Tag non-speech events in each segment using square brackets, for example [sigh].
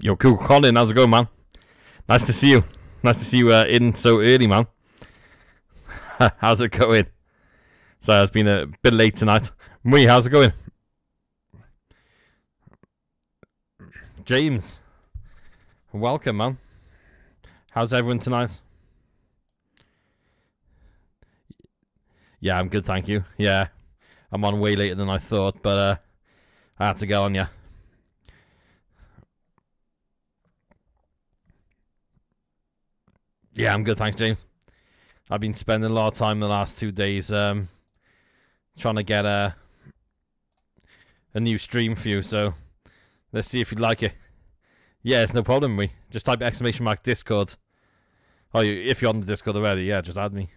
Yo, cool, Colin. How's it going, man? Nice to see you. Nice to see you uh, in so early, man. [laughs] how's it going? Sorry, it's been a bit late tonight. Mui, how's it going? James, welcome, man. How's everyone tonight? Yeah, I'm good, thank you. Yeah, I'm on way later than I thought, but uh, I had to go on, yeah. Yeah, I'm good, thanks, James. I've been spending a lot of time the last two days um, trying to get a a new stream for you. So let's see if you'd like it. Yeah, it's no problem. We just type exclamation mark Discord. Oh, if you're on the Discord already, yeah, just add me.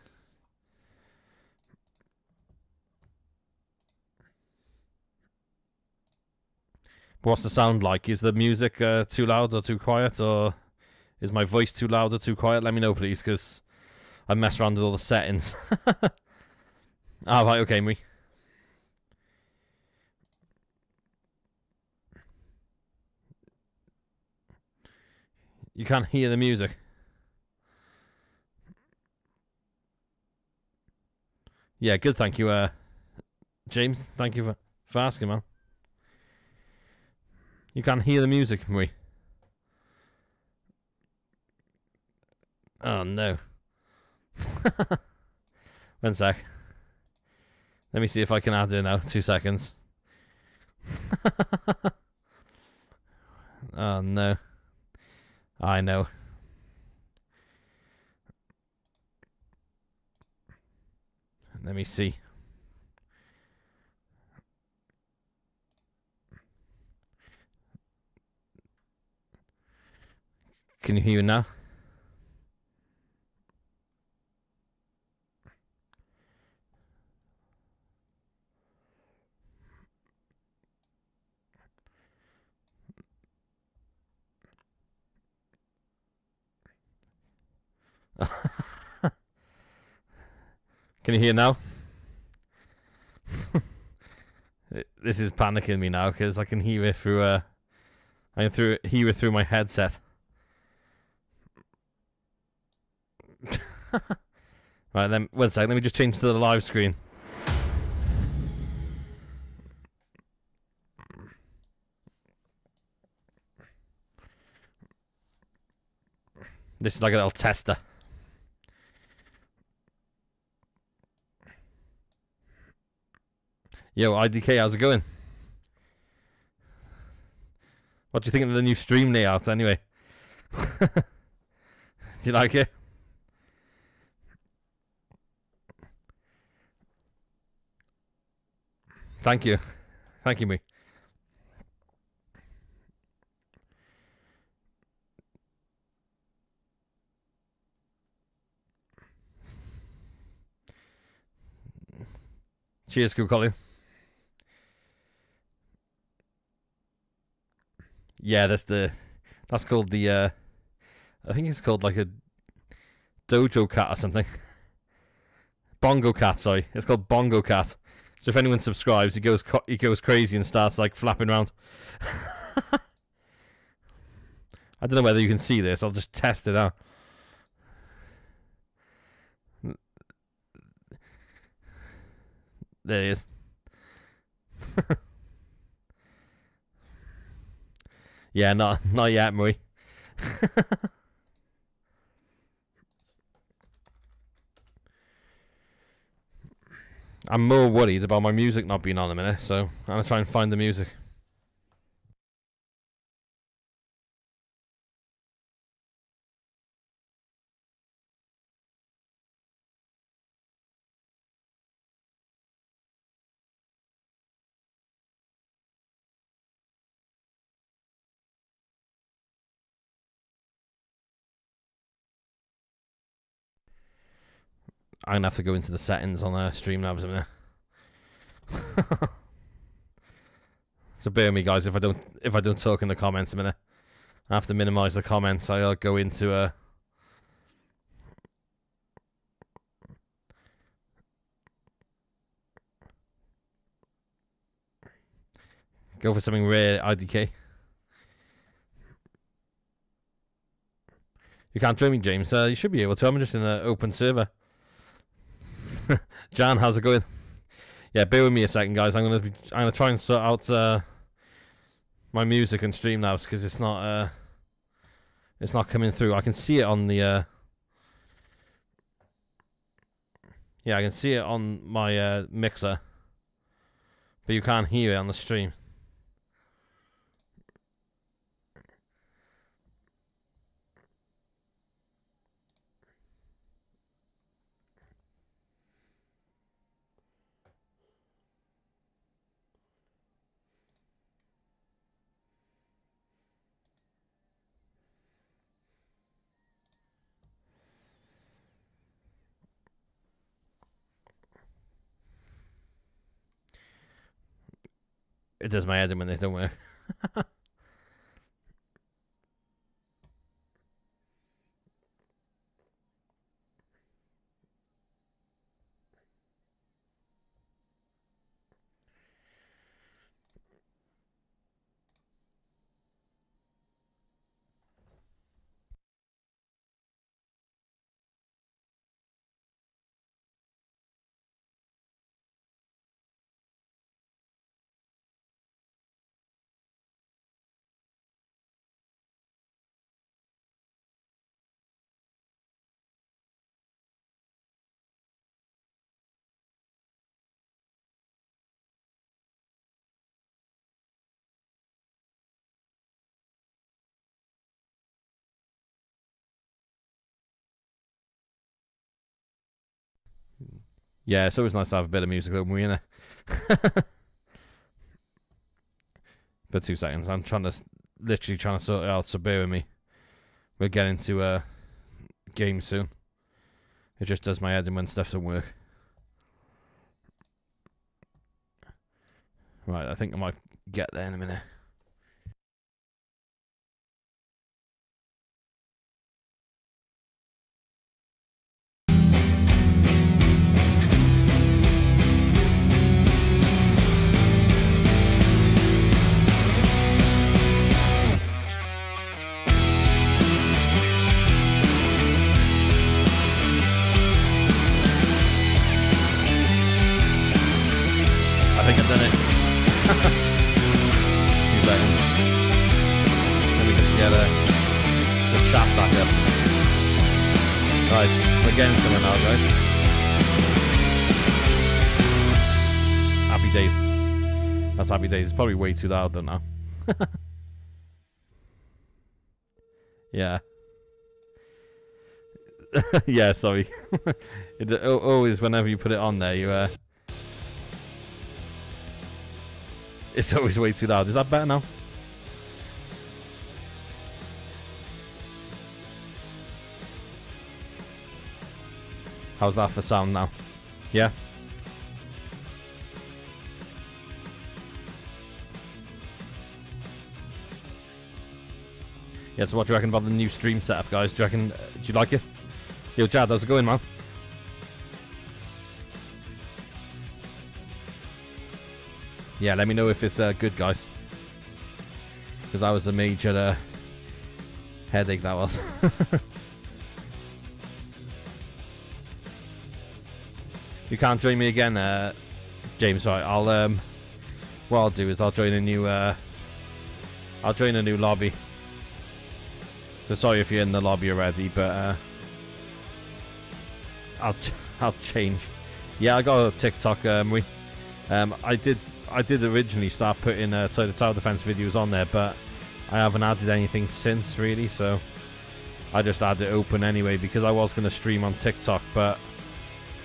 What's the sound like? Is the music uh, too loud or too quiet, or is my voice too loud or too quiet? Let me know, please, because I messed around with all the settings. [laughs] ah, right, okay, me. You can't hear the music. Yeah, good. Thank you, uh, James. Thank you for, for asking, man. You can't hear the music, me. Oh no. [laughs] One sec. Let me see if I can add it now. Two seconds. [laughs] oh no. I know. Let me see. Can you hear me now? Can you hear now? [laughs] this is panicking me now because I can hear it through uh, I can through hear it through my headset. [laughs] right then, one second. Let me just change to the live screen. This is like a little tester. Yo, IDK, how's it going? What do you think of the new stream layout anyway? [laughs] do you like it? Thank you. Thank you, me. Cheers, cool Colin. Yeah, that's the that's called the uh I think it's called like a dojo cat or something. [laughs] Bongo cat, sorry. It's called bongo cat. So if anyone subscribes, he goes he goes crazy and starts like flapping around. [laughs] I don't know whether you can see this. I'll just test it out. There he is. [laughs] yeah, not not yet, Marie. [laughs] I'm more worried about my music not being on a minute, so I'm gonna try and find the music. I'm gonna have to go into the settings on uh, Streamlabs a minute. so bear me, guys. If I don't if I don't talk in the comments a minute, I have to minimize the comments. I'll go into a. Uh, go for something rare, IDK. You can't join me, James. Uh, you should be able to. I'm just in an open server. [laughs] Jan, how's it going? Yeah, bear with me a second, guys. I'm gonna be, I'm gonna try and sort out uh, my music and Streamlabs because it's not uh, it's not coming through. I can see it on the uh, yeah, I can see it on my uh, mixer, but you can't hear it on the stream. It does my head in when they don't work. [laughs] Yeah, it's always nice to have a bit of music open, you know. but two seconds, I'm trying to literally trying to sort it out. So bear with me. We'll get into a uh, game soon. It just does my head in when stuff doesn't work. Right, I think I might get there in a minute. Happy days. That's happy days it's probably way too loud though [laughs] now. yeah. [laughs] yeah, sorry. [laughs] it, always, whenever you put it on there, you uh, it's always way too loud. Is that better now? How's that for sound now? Yeah. Yeah, so what do you reckon about the new stream setup, guys? Do you reckon, uh, do you like it? Yo, Chad, how's it going, man? Yeah, let me know if it's uh, good, guys. Because that was a major uh, headache, that was. [laughs] you can't join me again, uh, James, right? I'll, um, what I'll do is I'll join a new, uh, I'll join a new lobby. So sorry if you're in the lobby already, but uh, I'll I'll change. Yeah, I got a TikTok. Um, we, um, I did I did originally start putting uh, the tower defense videos on there, but I haven't added anything since really. So I just had it open anyway because I was going to stream on TikTok, but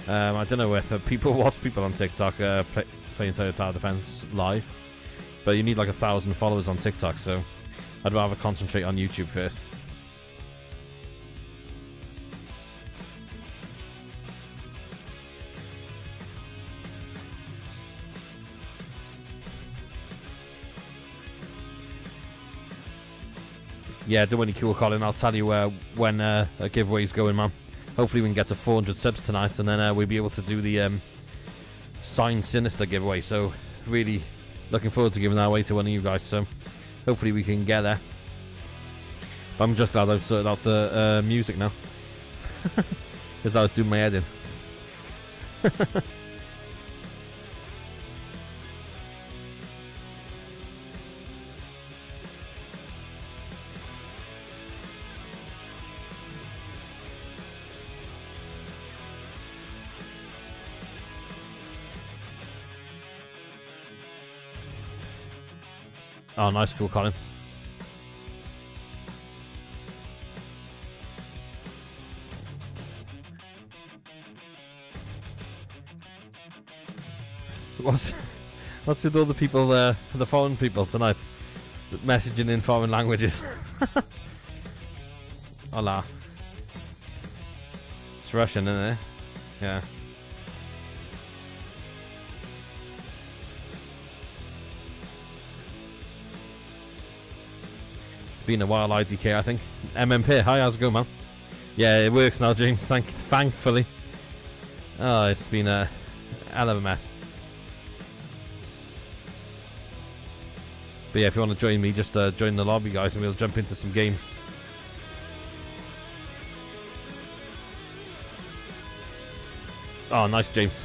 um, I don't know whether people [laughs] watch people on TikTok uh, play, playing tower defense live. But you need like a thousand followers on TikTok, so I'd rather concentrate on YouTube first. yeah, do any cool, Colin. I'll tell you uh, when uh, a giveaway's going, man. Hopefully we can get to 400 subs tonight, and then uh, we'll be able to do the um, signed Sinister giveaway. So really looking forward to giving that away to one of you guys. So hopefully we can get there. But I'm just glad I've sorted out the uh, music now. [laughs] Because I was doing my head in. [laughs] oh, nice, cool, Colin. What's [laughs] what's with all the people there, the foreign people tonight, messaging in foreign languages? [laughs] Hola. It's Russian, isn't it? Yeah. It's been a while, IDK, I think. MMP, hi, how's it going, man? Yeah, it works now, James. Thank, thankfully. Oh, it's been a hell of a mess. But yeah, if you want to join me, just uh, join the lobby, guys, and we'll jump into some games. Oh, nice, James.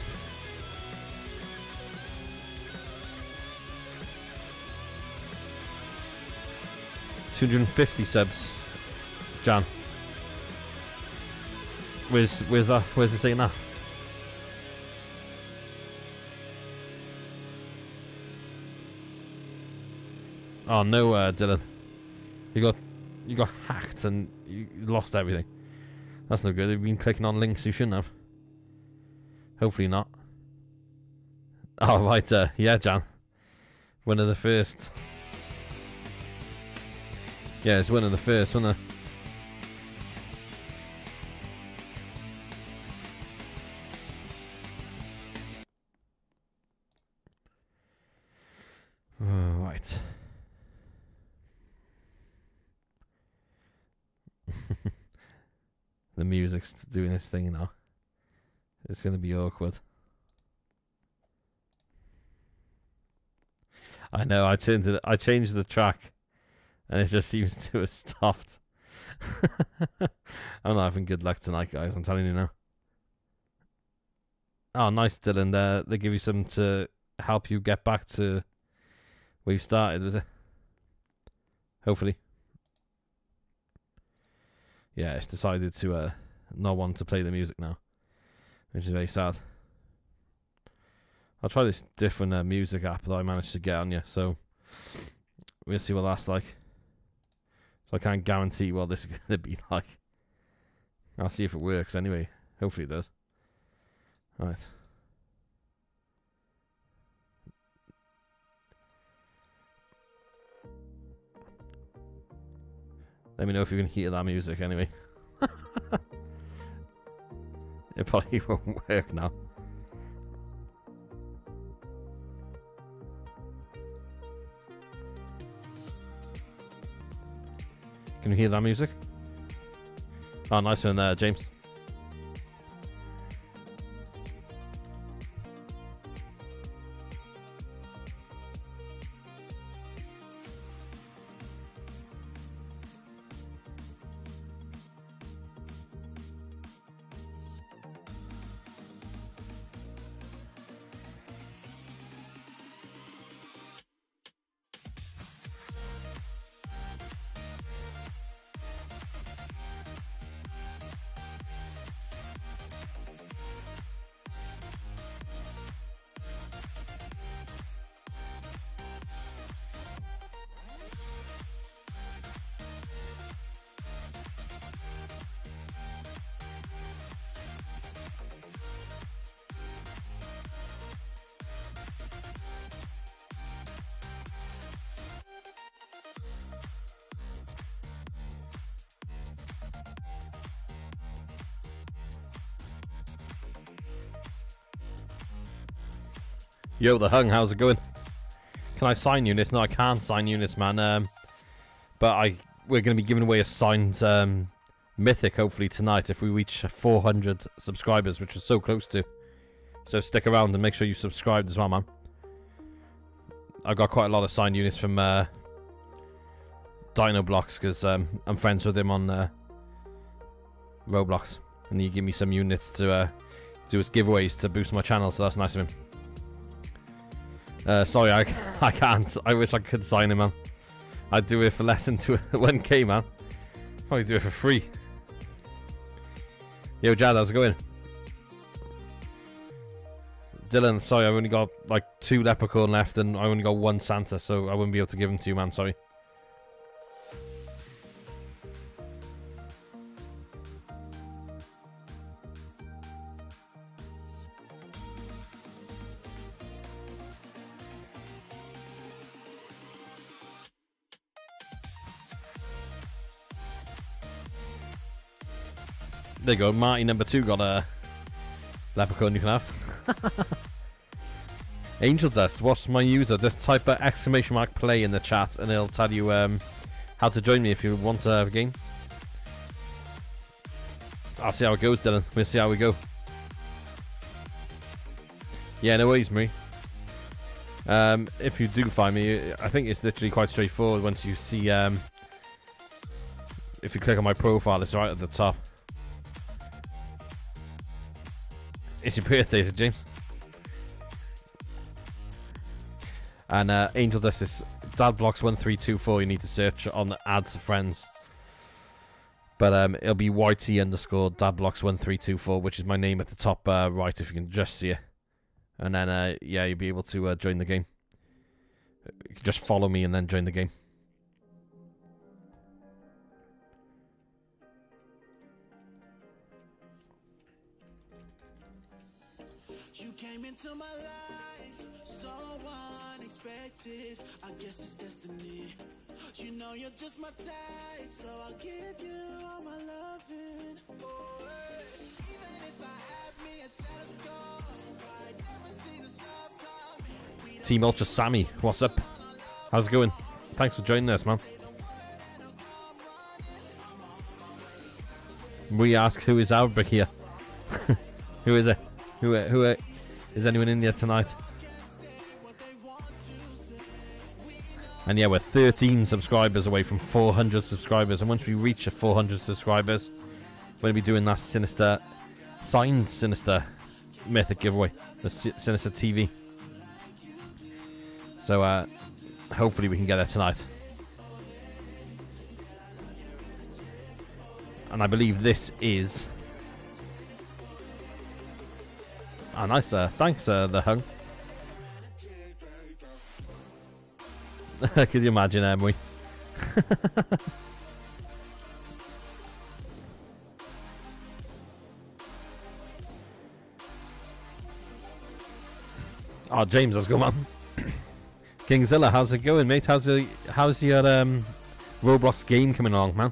Two hundred and fifty subs, Jan. Where's where's that? Where's it saying that? Oh no, uh, Dylan. You got you got hacked and you lost everything. That's no good. You've been clicking on links you shouldn't have. Hopefully not. [laughs] Oh right, uh, yeah, Jan. One of the first. Yeah, it's one of the first, wasn't it? Oh, right. [laughs] the music's doing this thing now. It's gonna be awkward. I know. I turned it. I changed the track, and it just [laughs] seems to have stopped. [laughs] I'm not having good luck tonight, guys. I'm telling you now. Oh, nice, Dylan. They they give you some to help you get back to where you started, was it? Hopefully. Yeah, it's decided to uh, not want to play the music now, which is very sad. I'll try this different uh, music app that I managed to get on you, so we'll see what that's like. So I can't guarantee what this is [laughs] going to be like. I'll see if it works anyway. Hopefully it does. Right. Let me know if you can hear that music anyway. [laughs] it probably [laughs] won't work now. Can you hear that music? Oh, nice one there, James. Yo, the hung, how's it going? Can I sign units? No, I can't sign units, man. Um, but I we're going to be giving away a signed um, mythic hopefully tonight if we reach 400 subscribers, which is so close to. So stick around and make sure you subscribe as well, man. I got quite a lot of signed units from uh, Dino Blocks because um, I'm friends with him on uh, Roblox, and he give me some units to uh, do his giveaways to boost my channel. So that's nice of him. Uh, sorry, I, I can't. I wish I could sign him, man. I'd do it for less than 1k, [laughs] man. Probably do it for free. Yo, Jad, how's it going? Dylan, sorry, I've only got like two leprechaun left and I only got one Santa, so I wouldn't be able to give them to you, man. Sorry. There you go. Marty number two got a leprechaun you can have. [laughs] Angel Dust, what's my user? Just type a exclamation mark play in the chat and it'll tell you um, how to join me if you want to have a game. I'll see how it goes, Dylan. We'll see how we go. Yeah, no worries, Marie. Um, if you do find me, I think it's literally quite straightforward once you see... Um, if you click on my profile, it's right at the top. It's your birthday, is it, James? And uh, Angel does this. Dadblox1324, you need to search on the ads to friends. But um, it'll be YT underscore dadblox1324, which is my name at the top uh, right, if you can just see it. And then, uh, yeah, you'll be able to uh, join the game. just follow me and then join the game. Know you're just my type, so I'll give you all my loving. Oh, hey. Even if I have me a telescope, I never see. Team Ultra Sammy, what's up? How's it going? Thanks for joining us, man. We ask who is Albert here. [laughs] who is it? Who who is anyone in there tonight? And yeah, we're 13 subscribers away from 400 subscribers. And once we reach 400 subscribers, we're going to be doing that Sinister, signed Sinister Mythic giveaway. The Sinister TV. So uh, hopefully we can get there tonight. And I believe this is Ah, nice. Uh, thanks, uh, the hung. [laughs] Could you imagine, Emily? [laughs] oh, James, how's it going, man? [coughs] Kingzilla, how's it going, mate? How's the how's your um, Roblox game coming along, man?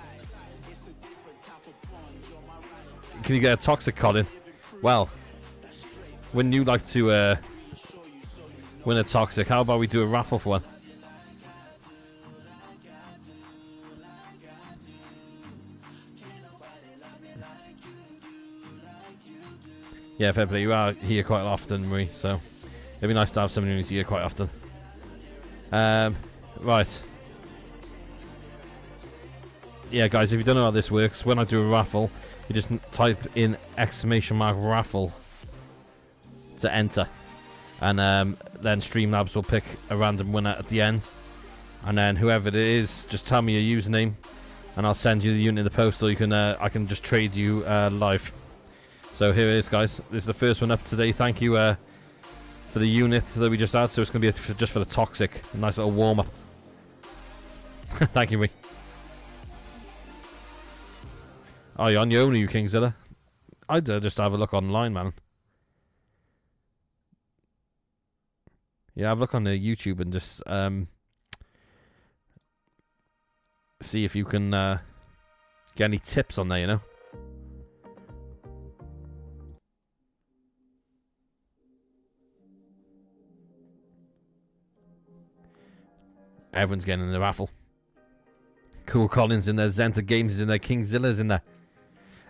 Can you get a toxic Colin? Well, wouldn't you like to uh, win a toxic? How about we do a raffle for one? Yeah, fair play. You are here quite often, Marie, so it'd be nice to have someone who's here quite often. Um, right. Yeah, guys, if you don't know how this works, when I do a raffle, you just type in exclamation mark raffle to enter. And um, then Streamlabs will pick a random winner at the end. And then whoever it is, just tell me your username, and I'll send you the unit in the post, or you can uh, I can just trade you uh, live. So here it is, guys. This is the first one up today. Thank you uh, for the unit that we just had. So it's going to be just for the toxic. A nice little warm-up. [laughs] Thank you, me. Oh, you're on your own, you, Kingzilla? I'd uh, just have a look online, man. Yeah, have a look on the YouTube and just um, see if you can uh, get any tips on there, you know? Everyone's getting in the raffle. Cool Colin's in there, Zenta Games is in there, Kingzilla's in there.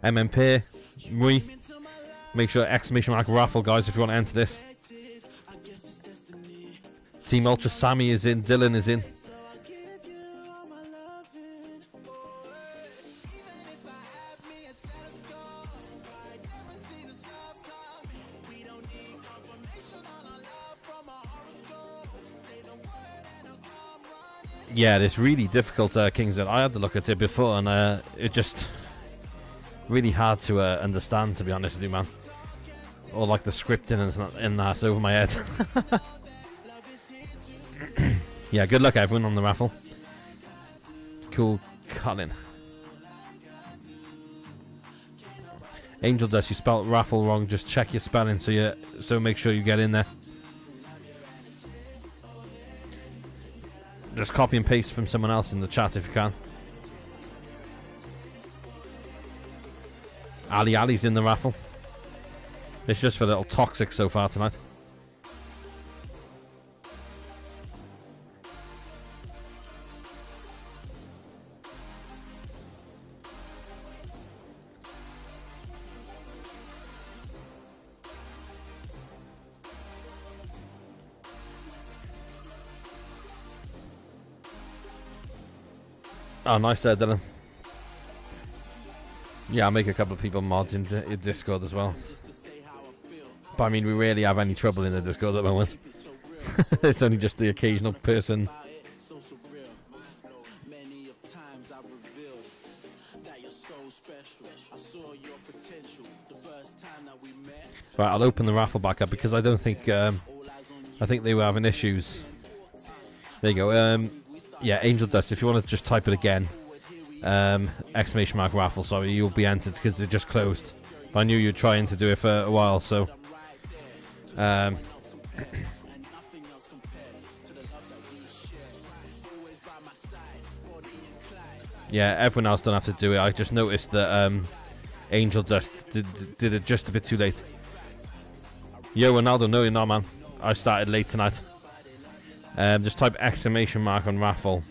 MMP, we. Make sure exclamation mark raffle, guys, if you want to enter this. Team Ultra Sammy is in, Dylan is in. Yeah, it's really difficult, uh, Kings. I had to look at it before, and uh, it just really hard to uh, understand, to be honest with you, man. Or like the scripting and in that's over my head. [coughs] yeah, good luck everyone on the raffle. Cool, Colin. Angel Dust, you spelled raffle wrong. Just check your spelling so you so make sure you get in there. Just copy and paste from someone else in the chat if you can. Ali Ali's in the raffle. It's just for little toxic so far tonight. Oh, nice there, Dylan. Yeah, I'll make a couple of people mods in, in Discord as well. But I mean, we rarely have any trouble in the Discord at the moment. [laughs] it's only just the occasional person. Right, I'll open the raffle back up because I don't think um, I think they were having issues. There you go. Um, yeah, Angel Dust. If you want to just type it again, um, exclamation mark raffle. Sorry, you'll be entered because it just closed. But I knew you were trying to do it for a while, so um, yeah, everyone else don't have to do it. I just noticed that um, Angel Dust did, did it just a bit too late. Yo, Ronaldo, no, you're not, man. I started late tonight. Um, just type exclamation mark on raffle.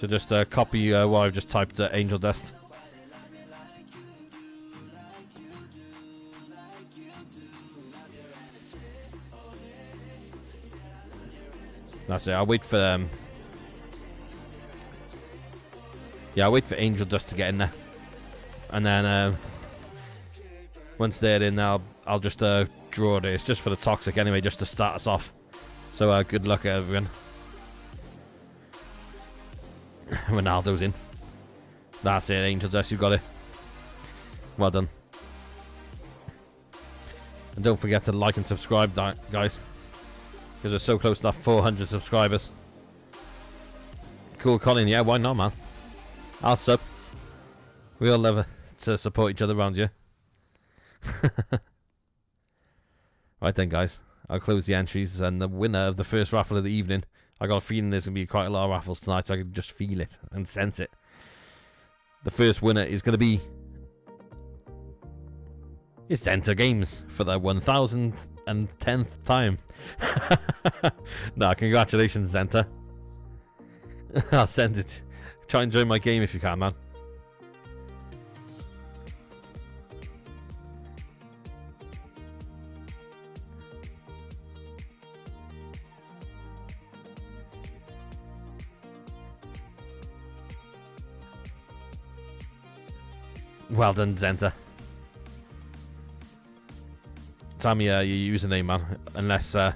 So just uh, copy uh, what I've just typed, uh, Angel Dust. That's it. I'll wait for um. Yeah, I'll wait for Angel Dust to get in there, and then uh, once they're in, I'll I'll just uh, draw. It's just for the toxic anyway, just to start us off. So uh, good luck, everyone. [laughs] Ronaldo's in. That's it, Angel Dust. You got it. Well done. And don't forget to like and subscribe, guys. Because we're so close to that 400 subscribers. Cool, Colin. Yeah, why not, man? I'll sub. We all love uh, to support each other around here. [laughs] right then, guys. I'll close the entries. And the winner of the first raffle of the evening. I got a feeling there's going to be quite a lot of raffles tonight. So I can just feel it and sense it. The first winner is going to be... It's Enter Games for the 1000th and tenth time. [laughs] nah, congratulations, Zenta. [laughs] I'll send it. Try and join my game if you can, man. Well done, Zenta. Tell me uh, your username, man. Unless, uh...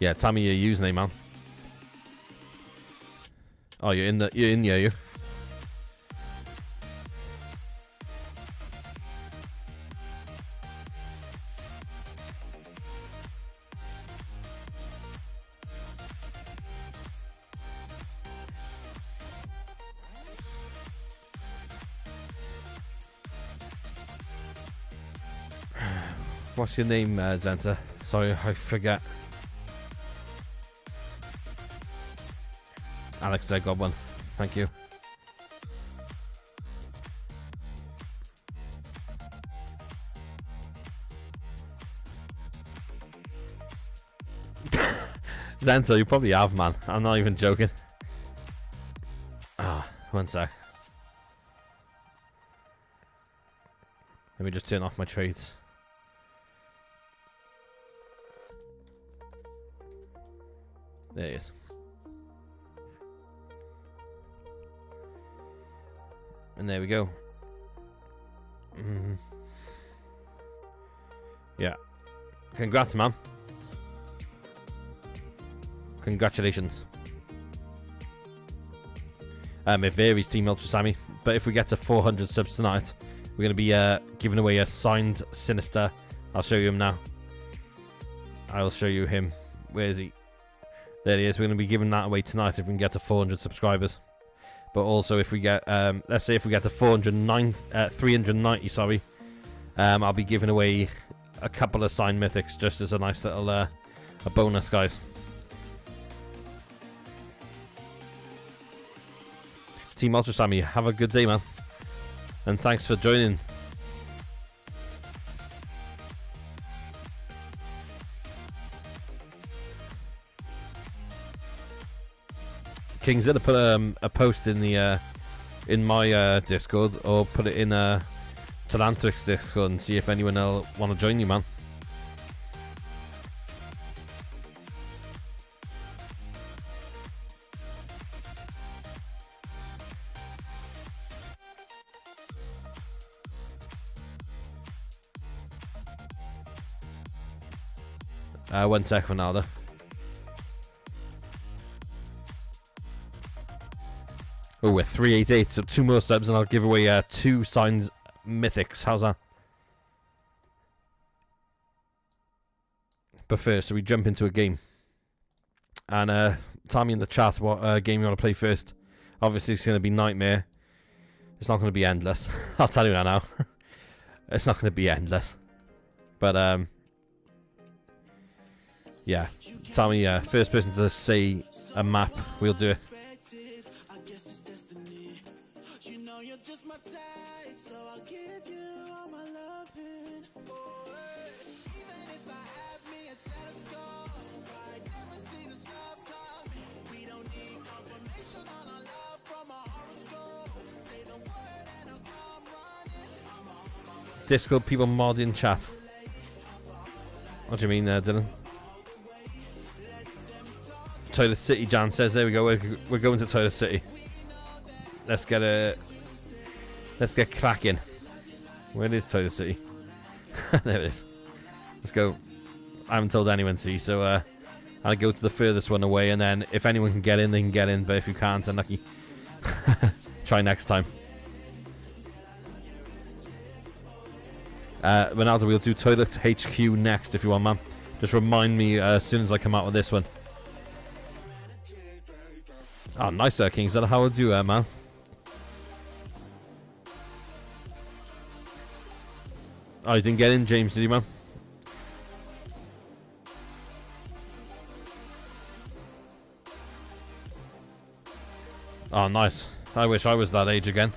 Yeah, tell me your username, man. Oh, you're in the... You're in, yeah, you. What's your name, uh, Zenta? Sorry, I forget. Alex, I got one. Thank you. [laughs] Zenta, you probably have, man. I'm not even joking. Ah, one sec. Let me just turn off my trades. There he is. And there we go. Mm -hmm. Yeah. Congrats, man. Congratulations. Um, it varies, Team Ultra Sammy. But if we get to 400 subs tonight, we're going to be uh, giving away a signed Sinister. I'll show you him now. I'll show you him. Where is he? There he is. We're going to be giving that away tonight if we can get to 400 subscribers. But also if we get, um, let's say if we get to 409, uh, 390, sorry, um, I'll be giving away a couple of signed mythics just as a nice little uh, a bonus, guys. Team Ultra Sammy, have a good day, man. And thanks for joining. Kings either put um, a post in the uh, in my uh, Discord or put it in uh, Talantrix Discord and see if anyone else want to join you, man. Uh, one sec, Ronaldo. Oh, we're 388, so two more subs and I'll give away uh, two signed mythics. How's that? But first, so we jump into a game. And uh, tell me in the chat what uh, game you want to play first. Obviously, it's going to be Nightmare. It's not going to be endless. [laughs] I'll tell you that now. [laughs] it's not going to be endless. But, um, yeah. Tell me, uh, first person to say a map, we'll do it. Discord people mod in chat. What do you mean there, Dylan? Toilet City, Jan says. There we go. We're, we're going to Toilet City. Let's get a. Let's get cracking. Where is Toilet City? [laughs] there it is. Let's go. I haven't told anyone, see, so uh, I'll go to the furthest one away, and then if anyone can get in, they can get in, but if you can't, then lucky. [laughs] Try next time. Uh, Ronaldo, we'll do Toilet HQ next if you want, man. Just remind me uh, as soon as I come out with this one. Oh, nice, Sir King. Is that how would you, uh, man? Oh, you didn't get in, James, did you, man? Oh, nice. I wish I was that age again.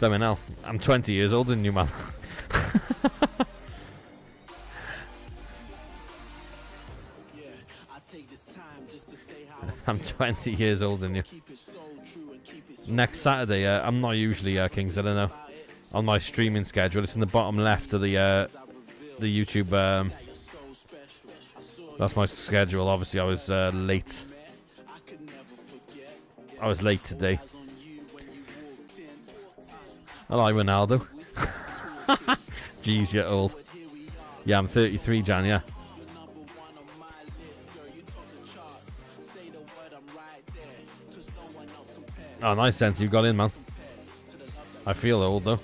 Let me know. I'm 20 years older than you, man. [laughs] [laughs] I'm 20 years older than you. Next Saturday, uh, I'm not usually uh, Kings, I don't know. On my streaming schedule, it's in the bottom left of the uh, the YouTube. Um, that's my schedule. Obviously, I was uh, late. I was late today. Like Ronaldo. [laughs] Jeez, you're old. Yeah, I'm 33, Jan, yeah. Oh, nice sense. You got in, man. I feel old, though.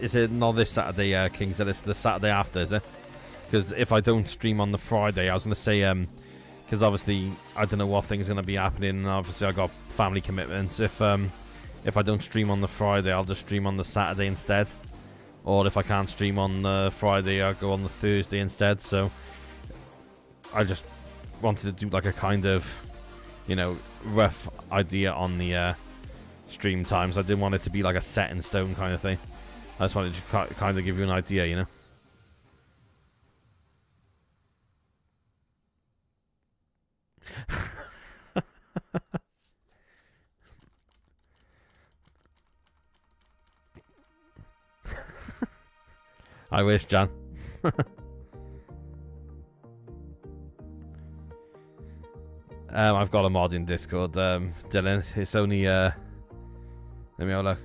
Is it not this Saturday, uh, Kings? It's the Saturday after, is it? Because if I don't stream on the Friday, I was going to say, um, because obviously I don't know what things going to be happening, and obviously I got family commitments. If um, if I don't stream on the Friday, I'll just stream on the Saturday instead. Or if I can't stream on the Friday, I'll go on the Thursday instead. So I just wanted to do like a kind of, you know, rough idea on the uh, stream times. I didn't want it to be like a set in stone kind of thing. I just wanted to kind of give you an idea, you know. [laughs] I wish, John. [laughs] um, I've got a mod in Discord, um, Dylan. It's only, uh, let me have a look.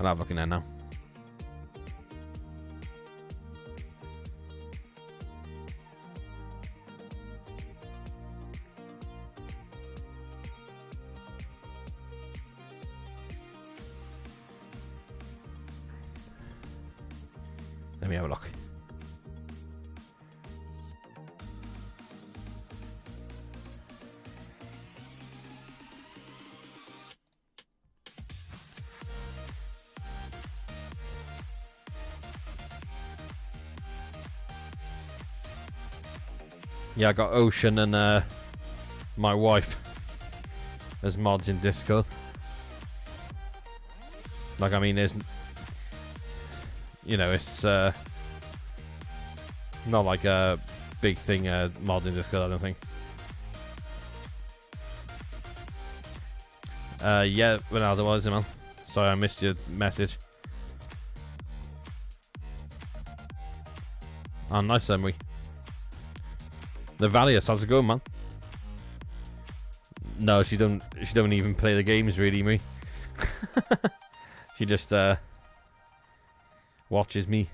I'll have a look in there now. Let me have a look. Yeah, I got Ocean and uh, my wife as mods in Discord. Like, I mean, there's you know, it's uh, not like a big thing uh, mod in Discord, I don't think. Uh, yeah, Ronaldo, it, man? Sorry, I missed your message. Oh, nice, Emery. The Valius, how's it going, man? No, she don't. She don't even play the games, really, me. [laughs] she just uh, watches me.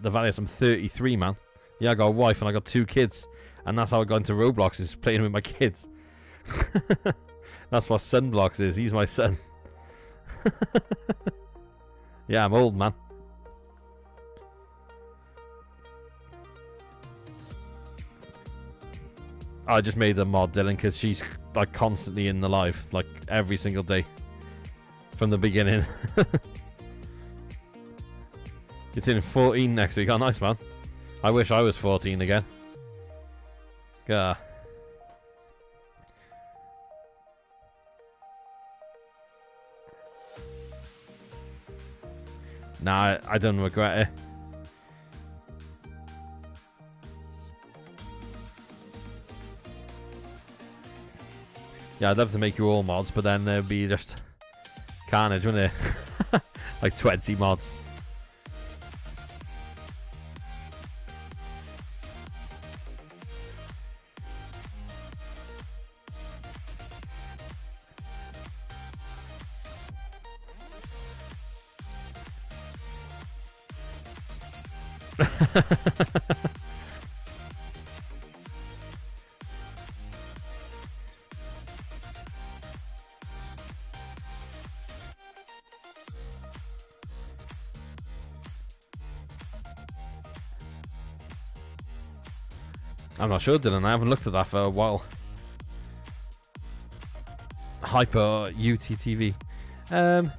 The Valius, I'm 33, man. Yeah, I got a wife and I got two kids. And that's how I got into Roblox, is playing with my kids. [laughs] that's what Sunblocks is. He's my son. [laughs] yeah, I'm old, man. I just made a mod, Dylan, because she's like constantly in the live, like every single day from the beginning. [laughs] It's in 14 next week. Oh, nice, man. I wish I was 14 again. Yeah. Nah, I don't regret it. Yeah, I'd love to make you all mods, but then there'd be just carnage, wouldn't it? [laughs] like 20 mods. [laughs] sure, Dylan. I haven't looked at that for a while. Hyper UTTV. Um,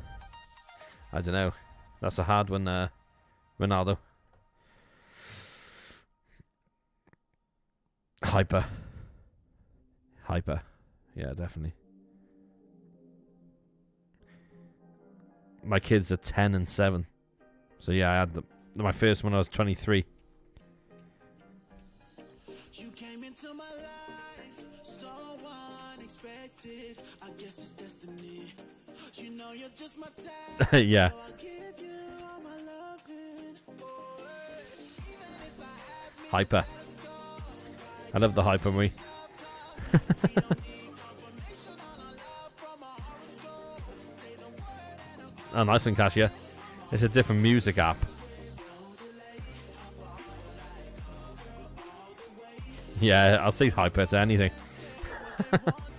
I don't know. That's a hard one, uh, Ronaldo. Hyper. Hyper. Yeah, definitely. My kids are 10 and 7. So yeah, I had the, my first one I was 23. Unexpected. I guess it's destiny. You know you're just my type. [laughs] yeah. Hyper. I love the hyper me. [laughs] oh, nice one, Cassia. It's a different music app. Yeah, I'll say hyper to anything. [laughs]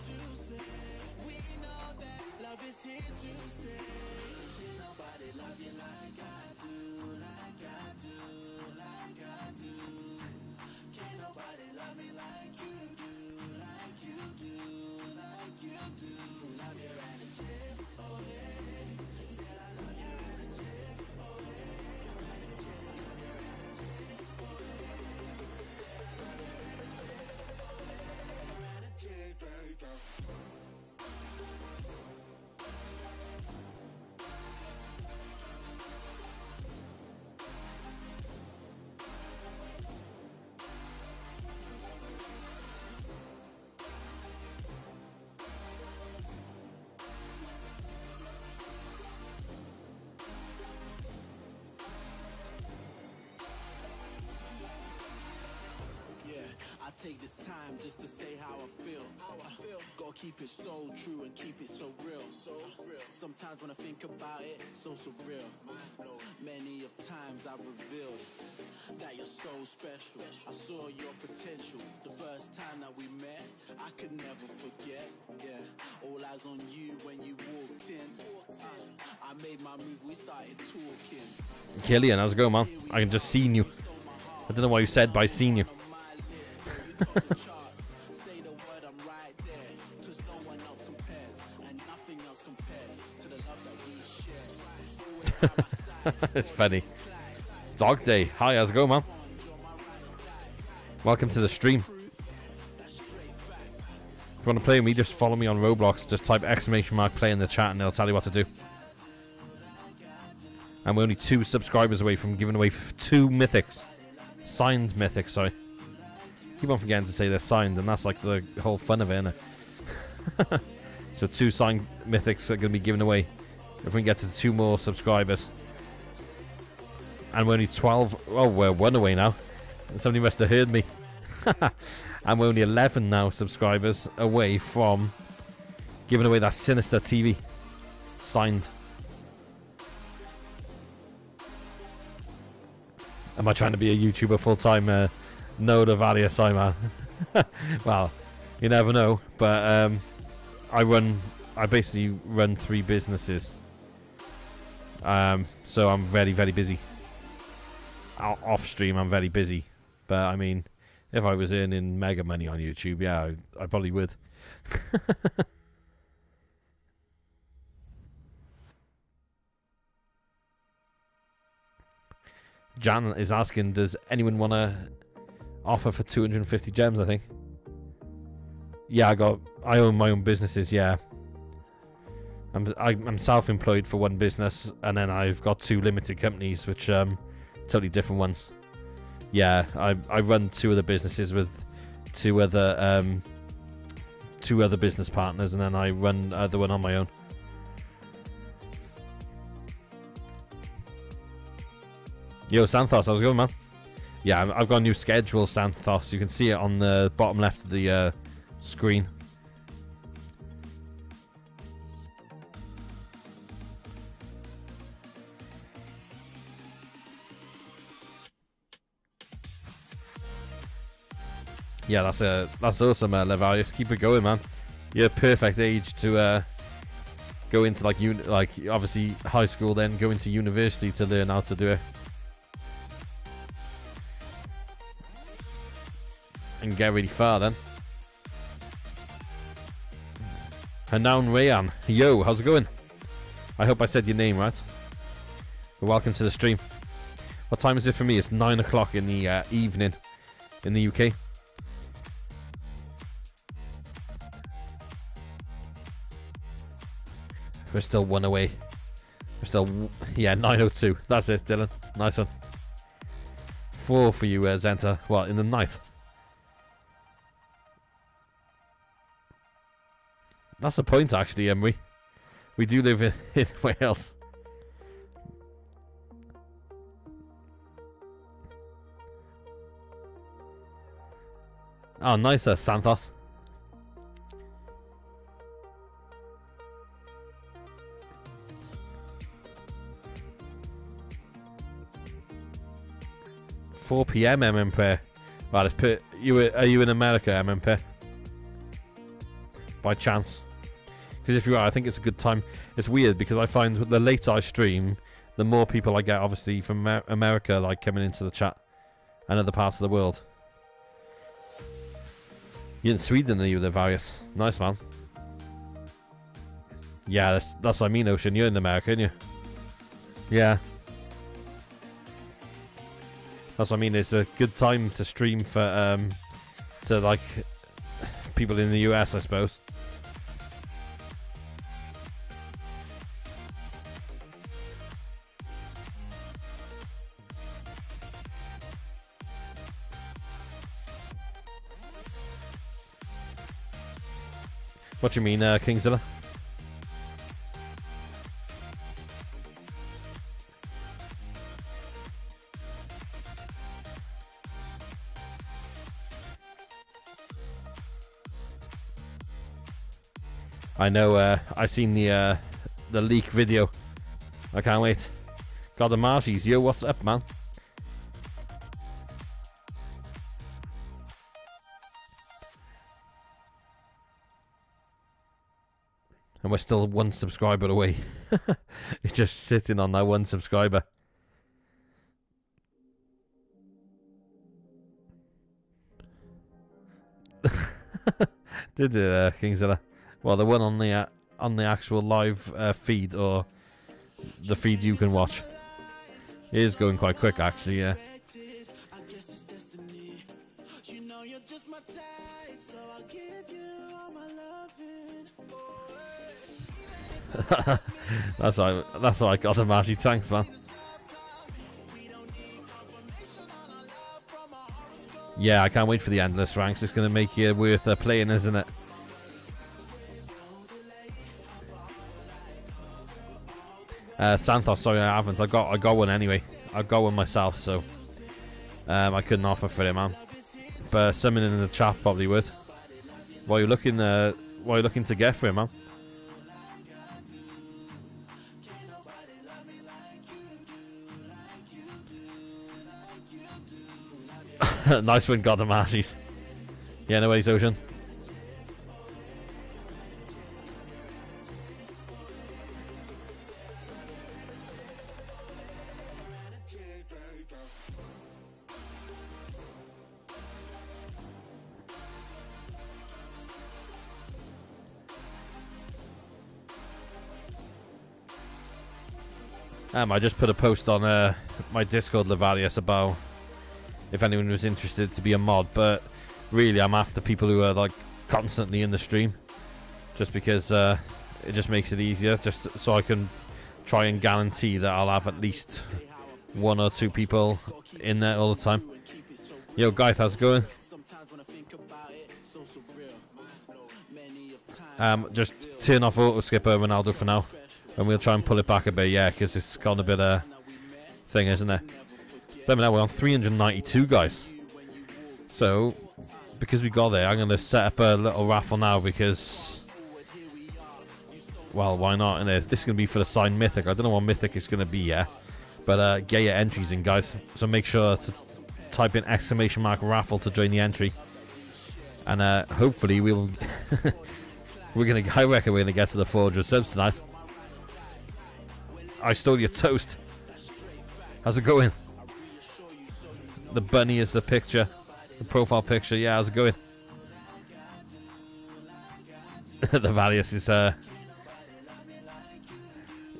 special. I saw your potential the first time that we met. I could never forget. Yeah, all eyes on you when you walked in. Uh, I made my move, we started talking. Killian, how's it going, man? I can just seen you. I don't know why you said, by seeing you. [laughs] it's funny. Dog Day. Hi, how's it going, man? Welcome to the stream. If you want to play with me, just follow me on Roblox. Just type exclamation mark play in the chat and they'll tell you what to do. And we're only two subscribers away from giving away two mythics. Signed mythics, sorry. Keep on forgetting to say they're signed, and that's like the whole fun of it, isn't it? [laughs] so two signed mythics are going to be given away if we can get to two more subscribers. And we're only 12. Oh, we're one away now. Somebody must have heard me. [laughs] we're only 11 now subscribers away from giving away that Sinister TV. Signed. Am I trying to be a YouTuber full time? Uh, no, the Valia Simon. [laughs] well, you never know. But um, I run. I basically run three businesses. Um, so I'm very, very busy. Off stream, I'm very busy. But I mean, if I was earning mega money on YouTube, yeah, I, I probably would. [laughs] Jan is asking, does anyone want to offer for 250 gems, I think? Yeah, I got. I own my own businesses. Yeah, I'm I, am i am self-employed for one business, and then I've got two limited companies, which um totally different ones. Yeah, I I run two other businesses with two other um two other business partners, and then I run the other one on my own. Yo, Santhos, how's it going, man? Yeah, I've got a new schedule, Santhos. You can see it on the bottom left of the uh, screen. Yeah, that's a that's awesome, uh, Levarius. Keep it going, man. You're perfect age to uh, go into like uni- like obviously high school, then go into university to learn how to do it. And get really far then. Hanan Rayan. Yo, how's it going? I hope I said your name right. welcome to the stream. What time is it for me? It's 9 o'clock in the uh, evening in the UK. We're still one away. We're still, yeah, 902. That's it, Dylan. Nice one. Four for you, uh, Zenta. What, in the night? That's the point, actually, Emery. We do live in, [laughs] in Wales. Oh, nice, uh, Santhos. 4 p.m. MMP. Right, let's put you. Are you in America, MMP? By chance? Because if you are, I think it's a good time. It's weird because I find the later I stream, the more people I get, obviously from America, like coming into the chat, and other parts of the world. You're in Sweden, are you, the various? Nice man. Yeah, that's that's what I mean, Ocean. You're in America, aren't you? Yeah. That's what I mean. It's a good time to stream for um to like people in the US, I suppose. What do you mean, uh, Kingzilla? I know. Uh, I seen the uh, the leak video. I can't wait. Got the Marshies. Yo, what's up, man? And we're still one subscriber away. [laughs] it's just sitting on that one subscriber. [laughs] Did uh, Kingzilla? Well, the one on the uh, on the actual live uh, feed or the feed you can watch it is going quite quick, actually. Yeah. All [laughs] that's why. That's why I got him, Ashley. Thanks, man. Yeah, I can't wait for the endless ranks. It's going to make you worth uh, playing, isn't it? Uh, Santhos, sorry, I haven't. I got, I got one anyway. I got one myself, so um, I couldn't offer for it, man. But someone in the chat probably would. What are you looking? Uh, what are you looking to get for it, man? [laughs] nice one, God Amashes. [laughs] Yeah, no worries, Ocean. Um, I just put a post on uh, my Discord, Lavalius, about if anyone was interested to be a mod, but really I'm after people who are like constantly in the stream, just because uh, it just makes it easier, just so I can try and guarantee that I'll have at least one or two people in there all the time. Yo, guys, how's it going? Um, just turn off auto skipper Ronaldo for now, and we'll try and pull it back a bit, yeah, because it's gone a bit uh thing, isn't it? Let me know, we're on 392 guys. So, because we got there, I'm going to set up a little raffle now because, well, why not? And this is going to be for the signed Mythic. I don't know what Mythic is going to be yet, but uh, get your entries in, guys. So make sure to type in exclamation mark raffle to join the entry, and uh, hopefully we'll. [laughs] we're gonna. I reckon we're gonna get to the 400 subs tonight. I stole your toast. How's it going? The bunny is the picture. The profile picture. Yeah, how's it going? [laughs] the Valius is uh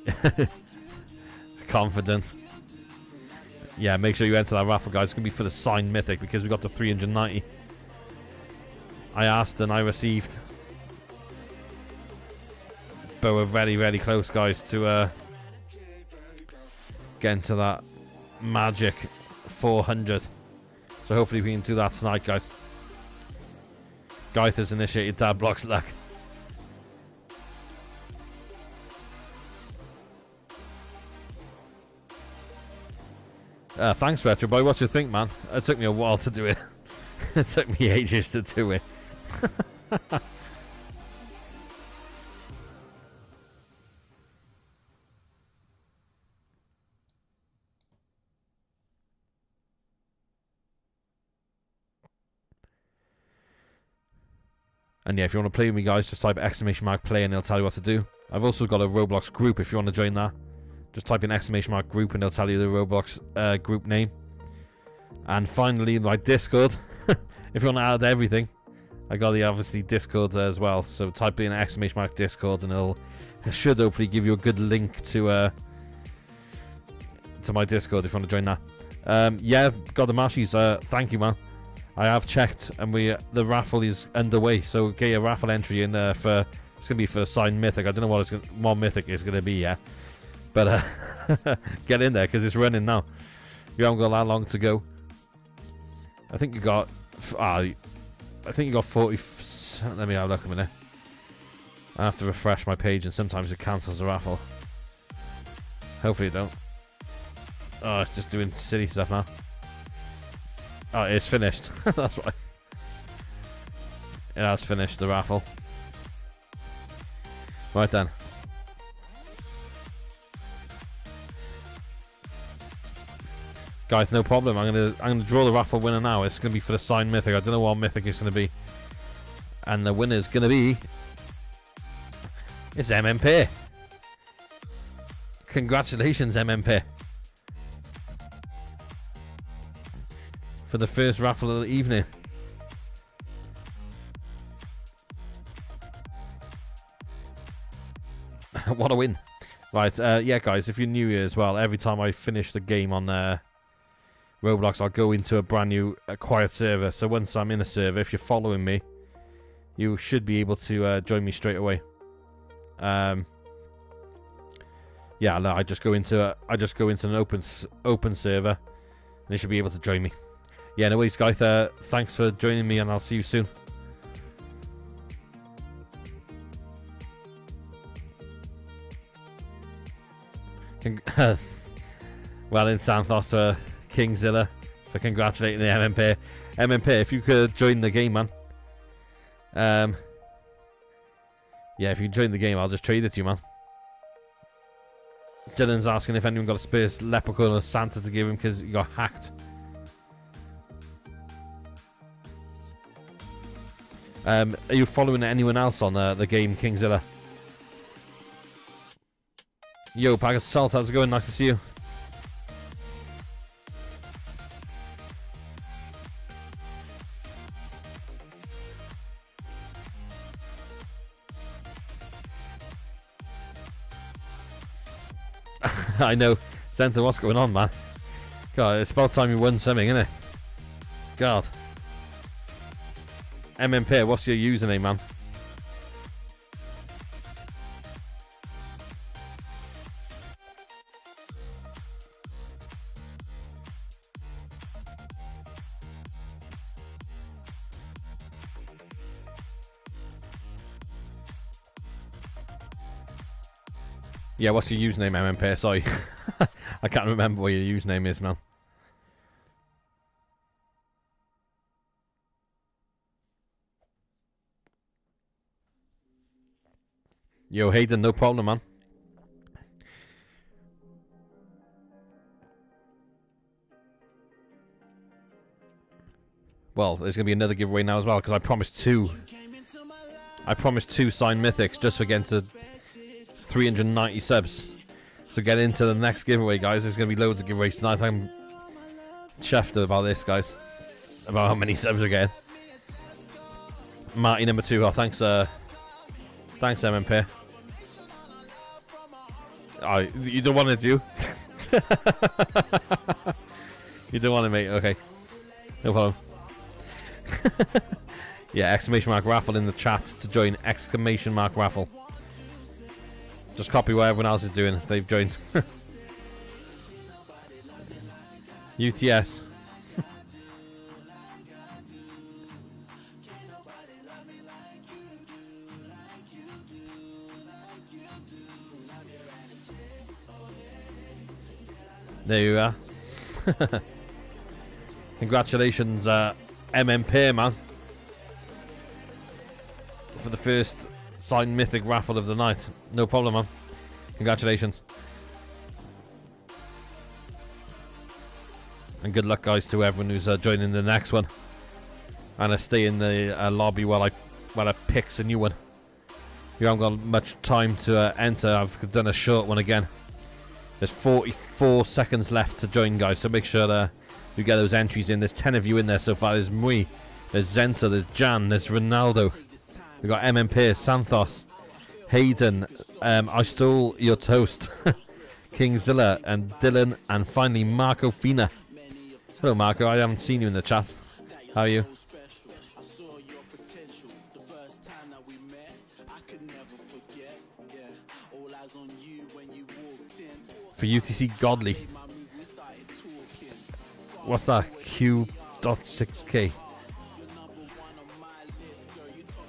[laughs] confident. Yeah, make sure you enter that raffle, guys. It's gonna be for the signed mythic because we got to 390. I asked and I received. But we're very, very close, guys, to uh getting to that magic 400. So hopefully we can do that tonight, guys. Garth has initiated tab blocks luck. Uh, thanks, Retro Boy. What do you think, man? It took me a while to do it. [laughs] it took me ages to do it. [laughs] And yeah, if you want to play with me, guys, just type exclamation mark play and it'll tell you what to do. I've also got a Roblox group if you want to join that. Just type in exclamation mark group and it'll tell you the Roblox uh, group name. And finally, my Discord. [laughs] if you want to add everything, I got the obviously Discord there as well. So type in exclamation mark Discord and it'll it should hopefully give you a good link to uh to my Discord if you want to join that. Um, yeah, got the mashies. Uh, thank you, man. I have checked, and we the raffle is underway. So get a raffle entry in there for it's gonna be for signed mythic. I don't know what it's gonna, what mythic is gonna be yet, but uh, [laughs] get in there because it's running now. You haven't got that long to go. I think you got. Uh, I think you got 40. Let me have a look a minute. I have to refresh my page, and sometimes it cancels the raffle. Hopefully, it don't. Oh, it's just doing silly stuff now. Oh, it's finished. [laughs] [laughs] That's why. It has finished the raffle. Right then. Guys, no problem. I'm gonna I'm gonna draw the raffle winner now. It's gonna be for the signed mythic. I don't know what mythic it's gonna be. And the winner is gonna be It's MMP. Congratulations, MMP. For the first raffle of the evening. [laughs] what a win. Right, uh, yeah, guys, if you're new here as well, every time I finish the game on uh, Roblox, I'll go into a brand new acquired server. So once I'm in a server, if you're following me, you should be able to uh, join me straight away. Um, yeah, no, I just go into a, I just go into an open open server, and you should be able to join me. Yeah, anyways, guys, uh, thanks for joining me, and I'll see you soon. [laughs] well in Santhos for Kingzilla for congratulating the MMP. MMP, if you could join the game, man. Um, yeah, if you join the game, I'll just trade it to you, man. Dylan's asking if anyone got a space leprechaun or Santa to give him because he got hacked. Um, are you following anyone else on uh, the game Kingzilla? Yo, of Salt, how's it going? Nice to see you. [laughs] I know. Santa, what's going on, man? God, it's about time you won something, isn't it? God. MMP, what's your username, man? Yeah, what's your username, MMP? Sorry. [laughs] I can't remember what your username is, man. Yo, Hayden, no problem, man. Well, there's going to be another giveaway now as well, because I promised two. I promised two signed mythics just for getting to 390 subs. So get into the next giveaway, guys. There's going to be loads of giveaways tonight. I'm chuffed about this, guys. About how many subs we're getting. Marty number two. Oh, thanks, uh, thanks, MMP. Oh, you don't want to do? [laughs] you don't want to, mate. Okay. No problem. [laughs] yeah, exclamation mark raffle in the chat to join exclamation mark raffle. Just copy what everyone else is doing if they've joined. [laughs] UTS. There you are. [laughs] Congratulations, uh, MMP, man. For the first signed mythic raffle of the night. No problem, man. Congratulations. And good luck, guys, to everyone who's uh, joining the next one. And I stay in the uh, lobby while I while it picks a new one. You haven't got much time to uh, enter. I've done a short one again. There's 44 seconds left to join, guys, so make sure that you get those entries in. There's 10 of you in there so far. There's Mui, there's Zenta, there's Jan, there's Ronaldo. We've got MMP, Santos, Hayden, um, I Stole Your Toast, [laughs] Kingzilla, and Dylan, and finally Marco Fina. Hello, Marco. I haven't seen you in the chat. How are you? For UTC Godly. What's that? Q.6k.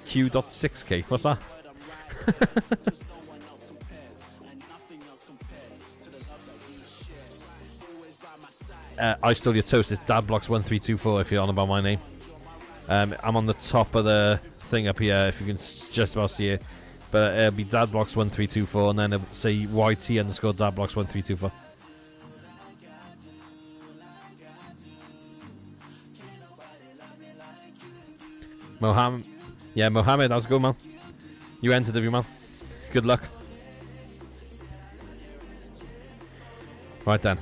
Q.6k. What's that? [laughs] Uh, I stole your toast. It's Dadblox1324 if you're on about my name. Um, I'm on the top of the thing up here if you can just about see it. But uh, it'll be Dadblox1324 and then it'll say YT underscore Dadblox1324. Mohammed. Yeah, Mohammed, how's it going, man? You entered, have you, man? Good luck. Right then.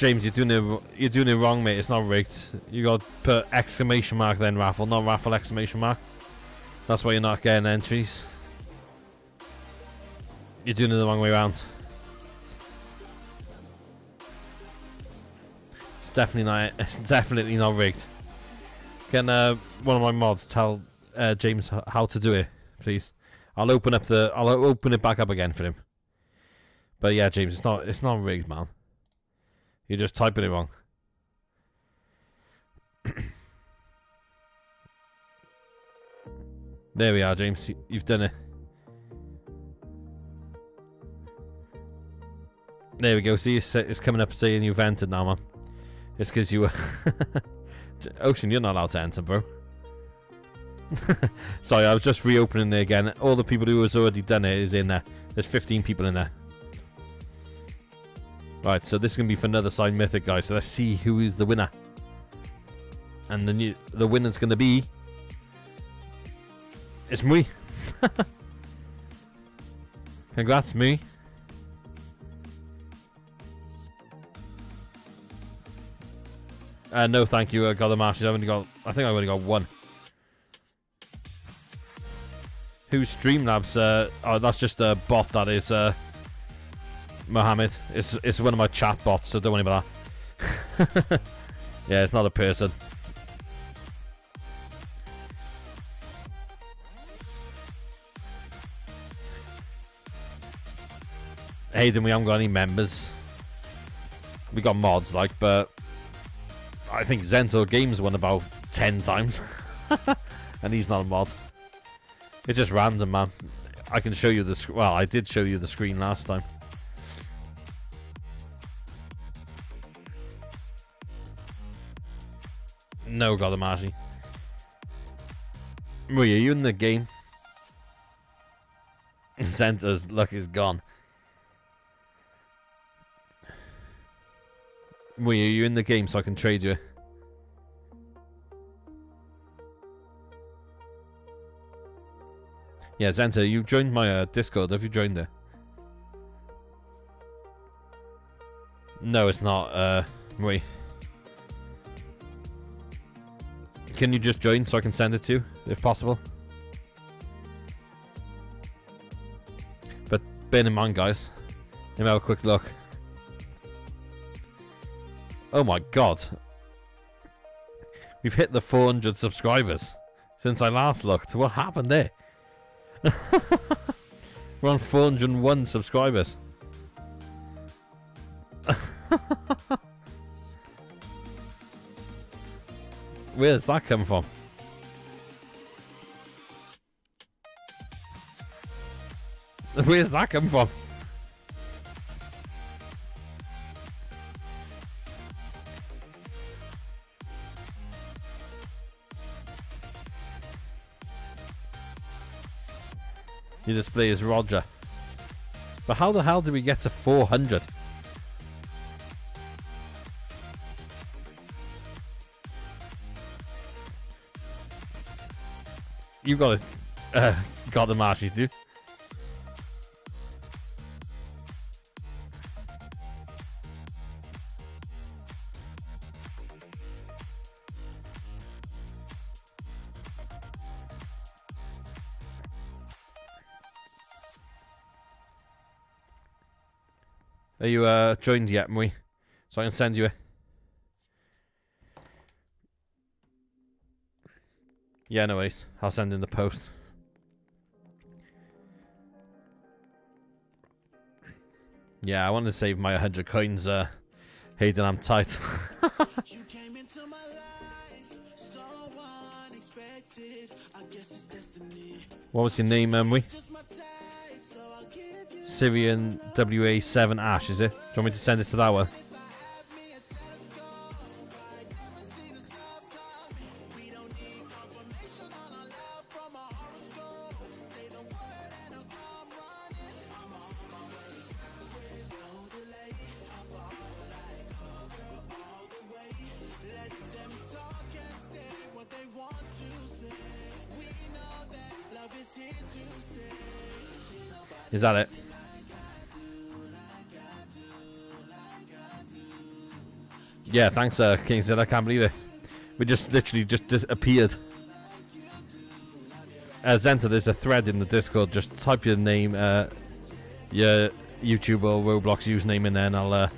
James, you're doing it. You're doing it wrong, mate. It's not rigged. You got put exclamation mark then raffle, not raffle exclamation mark. That's why you're not getting entries. You're doing it the wrong way around. It's definitely not. [laughs] It's definitely not rigged. Can uh, one of my mods tell uh, James how to do it, please? I'll open up the. I'll open it back up again for him. But yeah, James, it's not. It's not rigged, man. You're just typing it wrong. [coughs] there we are, James. You- You've done it. There we go. See, it's coming up saying you've entered now, man. It's because you were. [laughs] Ocean, you're not allowed to enter, bro. [laughs] Sorry, I was just reopening it again. All the people who has already done it is in there. There's 15 people in there. Right, so this is gonna be for another side mythic, guys. So let's see who is the winner. And the new the winner's gonna be. It's me. [laughs] Congrats, me. Uh, no, thank you. I got the matches. I've only got. I think I've only got one. Who's Streamlabs? Uh, oh, that's just a bot. That is uh, Mohammed. It's it's one of my chat bots, so don't worry about that. [laughs] yeah, it's not a person. Hayden, we haven't got any members. We got mods, like, but I think Zento Games won about 10 times. [laughs] and he's not a mod. It's just random, man. I can show you the... Well, I did show you the screen last time. No, God Godamashi. Were you in the game? [laughs] Zenta's luck is gone. Were you in the game so I can trade you? Yeah, Zenta, you joined my uh, Discord. Have you joined it? No, it's not. Uh, wait. Can you just join so I can send it to you, if possible? But bear in mind, guys. Let me have a quick look. Oh my god. We've hit the 400 subscribers since I last looked. What happened there? [laughs] We're on 401 subscribers. [laughs] Where does that come from? [laughs] Where's that come from? Your display is Roger. But how the hell did we get to 400? You got it. Uh, got the marshies, dude. Are you uh, joined yet, Mui? So I can send you a. Yeah, no worries. I'll send in the post. Yeah, I want to save my 100 coins, uh, Hayden, I'm tight. [laughs] You came into my life so unexpected. I guess it's destiny. what was your name, Emily? Just my type, so I'll give you Syrian WA7 Ash, is it? Do you want me to send it to that one? Is that it? Yeah, thanks, uh, Kingston. I can't believe it. We just literally just disappeared. Uh, Zenta, there's a thread in the Discord. Just type your name, uh, your YouTube or Roblox username in there, and I'll, uh,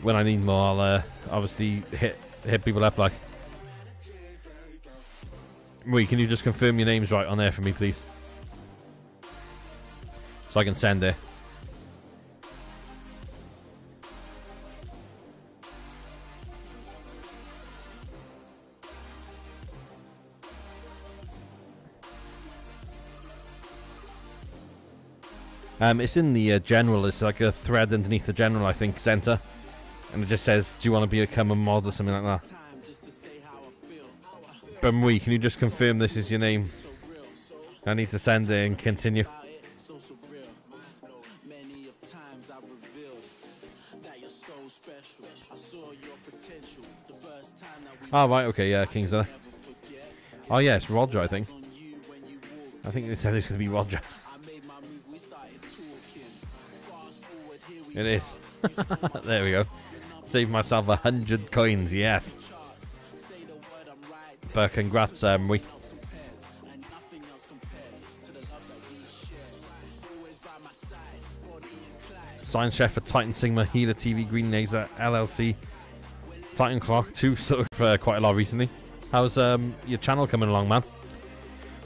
when I need more, I'll uh, obviously hit hit people up. Like, wait, can you just confirm your names right on there for me, please? So I can send it. Um, it's in the uh, general. It's like a thread underneath the general, I think, center, and it just says, "Do you want to become a mod or something like that?" time just to say how I feel. How I feel Bumwee, can you just confirm this is your name? I need to send it and continue. We Oh right, okay, yeah, King's there. Oh yeah, it's Roger, I think. I think they said it's gonna be Roger. It is. [laughs] there we go. Save myself a hundred coins, yes. But congrats, um, we. to. Science chef for Titan Sigma, Healer TV, Green Laser, LLC, Titan Clock, two [laughs] sort of uh, quite a lot recently. How's um your channel coming along, man?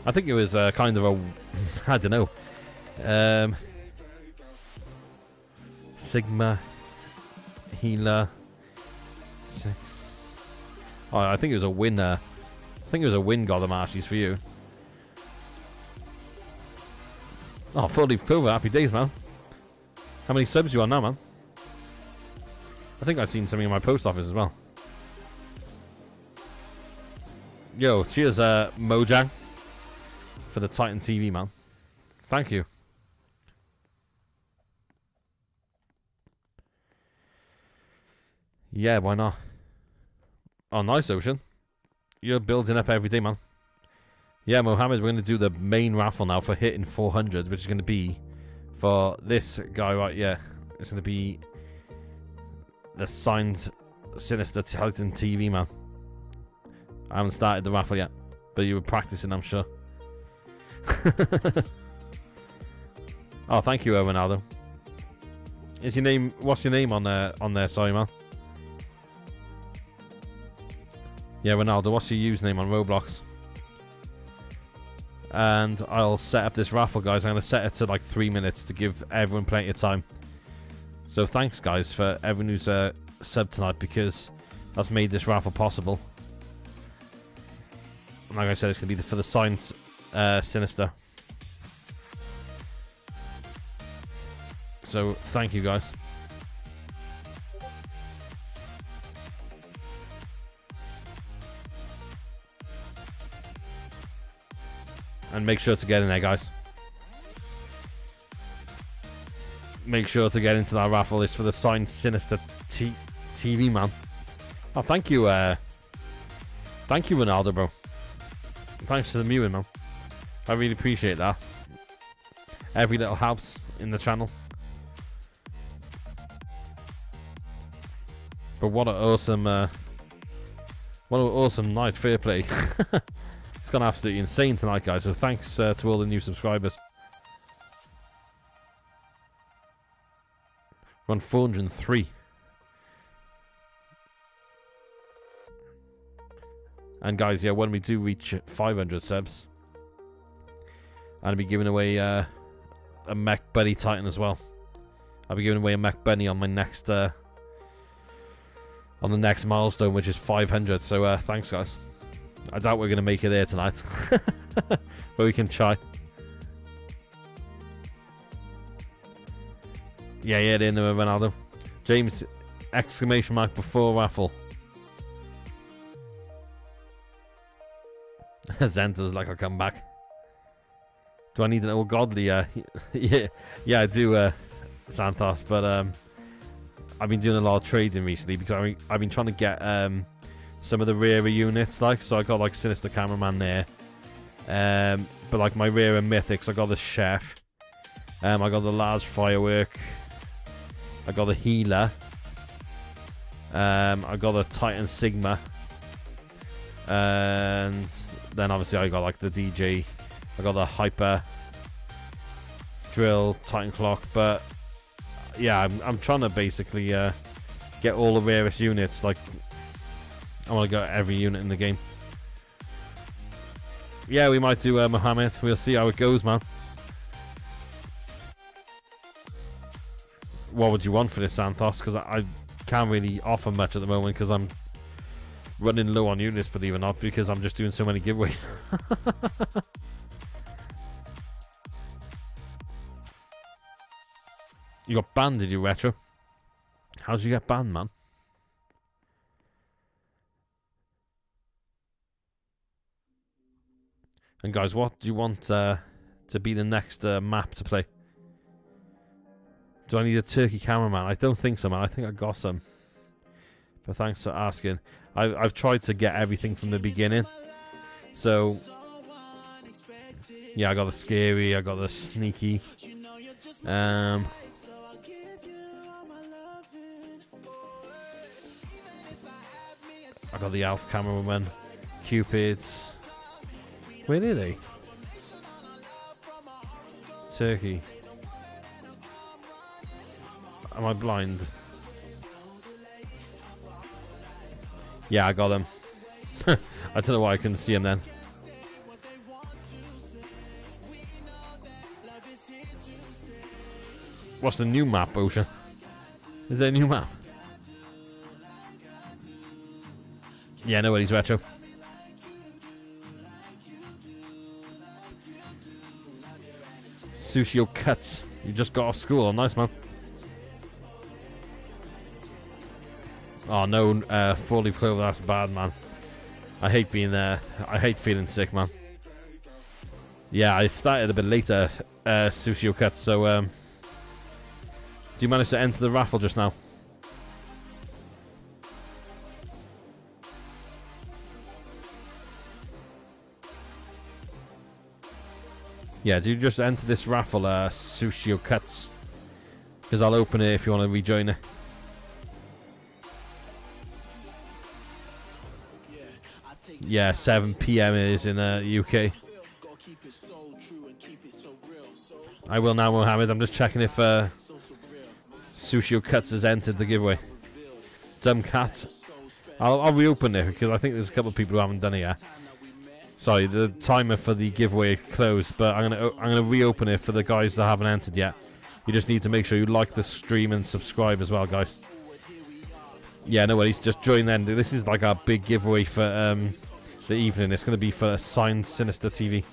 I think it was uh, kind of a, [laughs] I don't know, um, Sigma, Healer, six. Oh, I think it was a win. Uh, I think it was a win. God of Marshies for you. Oh, full leaf clover. Happy days, man. How many subs you on now, man? I think I've seen something in my post office as well. Yo, cheers, uh, Mojang, for the Titan TV, man. Thank you. Yeah, why not? Oh, nice, Ocean. You're building up every day, man. Yeah, Mohammed, we're going to do the main raffle now for hitting 400, which is going to be for this guy right here. It's going to be the signed Sinister Titan TV, man. I haven't started the raffle yet, but you were practicing, I'm sure. [laughs] oh, thank you, Ronaldo. Is your name? What's your name on there? On there, sorry, man. Yeah, Ronaldo. What's your username on Roblox? And I'll set up this raffle, guys. I'm gonna set it to like three minutes to give everyone plenty of time. So thanks, guys, for everyone who's uh, subbed tonight because that's made this raffle possible. And like I said, it's gonna be the, for the science uh, sinister. So thank you, guys. And make sure to get in there, guys. make sure to get into that raffle is for the signed Sinister TV man. Oh, thank you, uh, thank you, Ronaldo, bro. Thanks to the mewing, man. I really appreciate that. Every little helps in the channel. But what an awesome, uh, what an awesome night. Fair play. [laughs] it's gone absolutely insane tonight, guys. So thanks uh, to all the new subscribers. We're on 403. And guys, yeah, when we do reach 500 subs, I'll be giving away uh, a Mech Bunny Titan as well. I'll be giving away a Mech Bunny on my next uh, on the next milestone, which is 500. So uh, thanks, guys. I doubt we're gonna make it there tonight, [laughs] but we can try. Yeah, yeah, the end of Ronaldo. James, exclamation mark before raffle. [laughs] Zenta's like I'll come back. Do I need an old godly? Uh, [laughs] yeah, yeah, I do, uh, Santos. But um, I've been doing a lot of trading recently because I've been trying to get um, some of the rarer units. Like, so I got like Sinister Cameraman there. Um, but like my rarer mythics, I got the Chef. Um, I got the large firework. I got the healer. Um, I got the Titan Sigma. And then obviously I got like the DJ. I got the Hyper Drill Titan Clock. But yeah, I'm, I'm trying to basically uh, get all the rarest units. Like, I want to get every unit in the game. Yeah, we might do uh, Mohammed. We'll see how it goes, man. what would you want for this Santos? Because I, I, can't really offer much at the moment because I'm running low on units, believe it or not, because I'm just doing so many giveaways. [laughs] you got banned, did you, Retro? How did you get banned, man? And guys, what do you want uh, to be the next uh, map to play? Do I need a turkey cameraman? I don't think so, man. I think I got some. But thanks for asking. I've, I've tried to get everything from the beginning. So, yeah, I got the scary, I got the sneaky. Um, I got the Alf cameraman, Cupids. Where are they? Turkey. Am I blind? Yeah, I got him. [laughs] I don't know why I couldn't see him then. What's the new map, Ocean? Is there a new map? Yeah, nobody's retro. Sushio Cuts. You just got off school. Oh, nice, man. Oh no, uh, leaf clover. That's bad, man. I hate being there. I hate feeling sick, man. Yeah, I started a bit later, uh, Sushio Cut. So, um, do you manage to enter the raffle just now? Yeah, do you just enter this raffle, uh, Sushio Cuts? Because I'll open it if you want to rejoin it. Yeah, 7 p.m. it is in uh, UK. I will now, Mohammed. I'm just checking if uh, Sushio Cuts has entered the giveaway. Dumb cat. I'll, I'll reopen it because I think there's a couple of people who haven't done it yet. Sorry, the timer for the giveaway closed, but I'm gonna I'm gonna reopen it for the guys that haven't entered yet. You just need to make sure you like the stream and subscribe as well, guys. Yeah, no worries. Just join then. This is like our big giveaway for um, the evening. It's going to be for signed Sinister TV.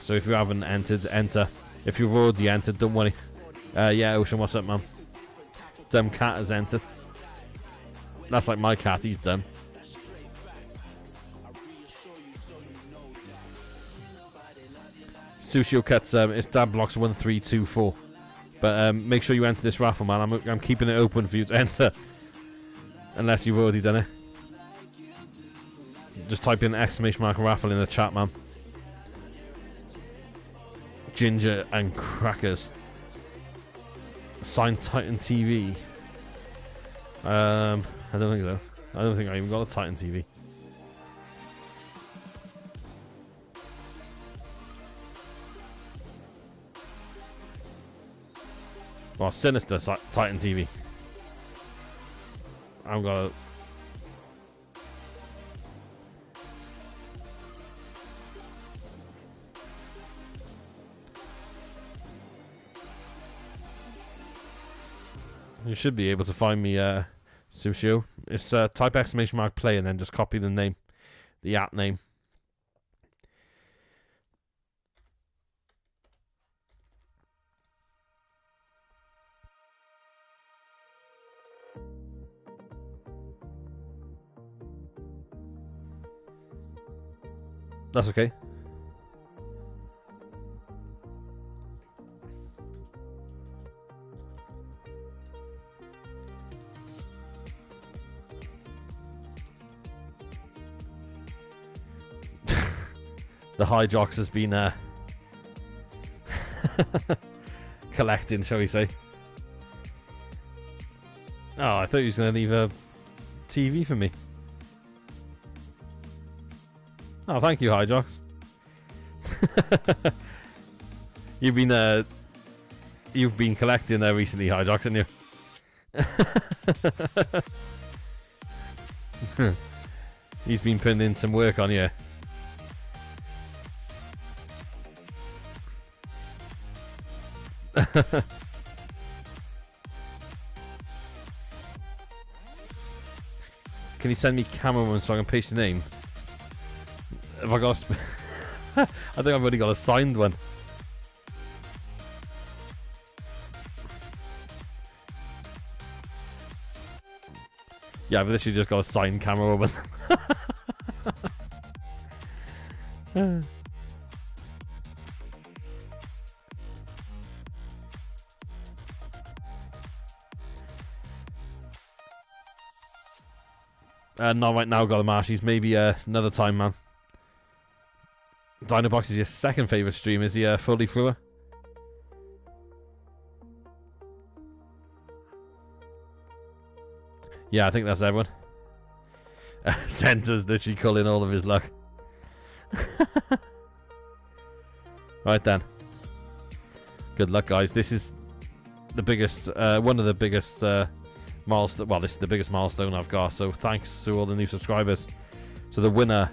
So if you haven't entered, enter. If you've already entered, don't worry. Uh, yeah, Ocean, what's up, man? Dumb cat has entered. That's like my cat. He's done. Sushio cuts. Um, it's dad blocks one three two four. But um, make sure you enter this raffle, man. I'm I'm keeping it open for you to enter, unless you've already done it. Just type in exclamation mark raffle in the chat, man. Ginger and crackers. Signed Titan TV. Um, I don't think so. I don't think I even got a Titan TV. Well, Sinister Titan TV. I'm gonna. You should be able to find me, uh, Sushio. It's uh, type exclamation mark play and then just copy the name, the app name. That's okay. [laughs] the Hydrox has been uh, [laughs] collecting, shall we say. Oh, I thought he was going to leave a TV for me. Oh, thank you, Hydrox. [laughs] you've been uh, you've been collecting uh, recently, Hydrox, haven't you? [laughs] He's been putting in some work on you. [laughs] Can you send me cameraman so I can paste the name? Have I got? [laughs] I think I've already got a signed one. Yeah, I've literally just got a signed camera open. [laughs] uh, not right now, Marshies. Maybe uh, another time, man. Dinobox is your second favourite stream, is he uh, fully fluer? Yeah, I think that's everyone. [laughs] Center's literally calling all of his luck. [laughs] right then. Good luck, guys. This is the biggest, uh, one of the biggest uh, milestone. Well, this is the biggest milestone I've got. So thanks to all the new subscribers. So the winner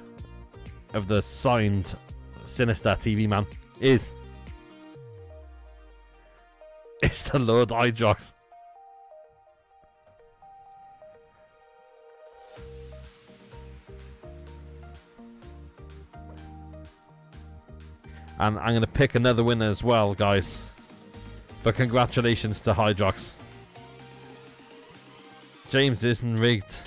of the signed Sinister TV man is it's the Lord Hydrox. And I'm going to pick another winner as well, guys. But congratulations to Hydrox. James isn't rigged.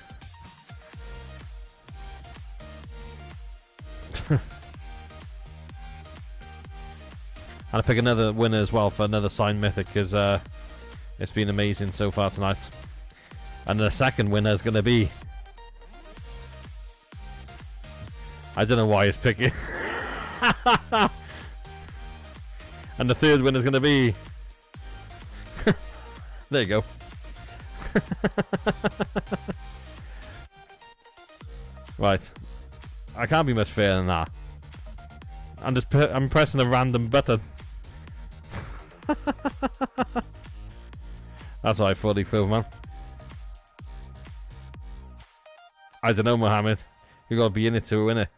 And I pick another winner as well for another signed mythic because uh, it's been amazing so far tonight. And the second winner is going to be. I don't know why he's picking. [laughs] and the third winner is going to be. [laughs] there you go. [laughs] right. I can't be much fairer than that. I'm just I'm pressing a random button. [laughs] That's how I fully feel, man. I don't know, Mohammed. You gotta be in it to win it.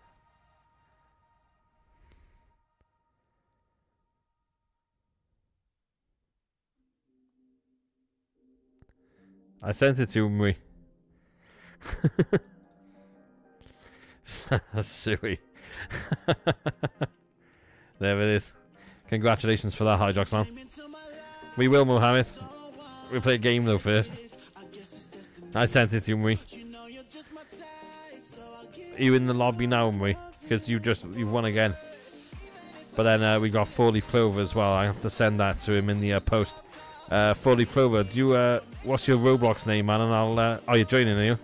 I sent it to me. [laughs] Suey. [laughs] there it is. Congratulations for that, Hydrox, man. We will, Mohammed. We play a game, though, first. I sent it to me. You in the lobby now, me? Because you just, you've won again. But then uh, we got Four Leaf Clover as well. I have to send that to him in the uh, post. Uh, Four Leaf Clover, do you, uh, what's your Roblox name, man? And I'll, uh, you're joining, are you?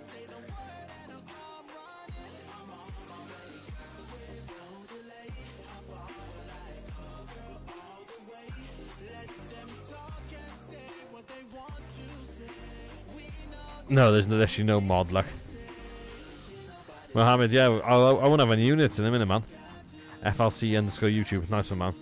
No, there's literally no mod, like. Mohammed, yeah, I'll, I won't have any units in a minute, man. FLC underscore YouTube, nice one, man.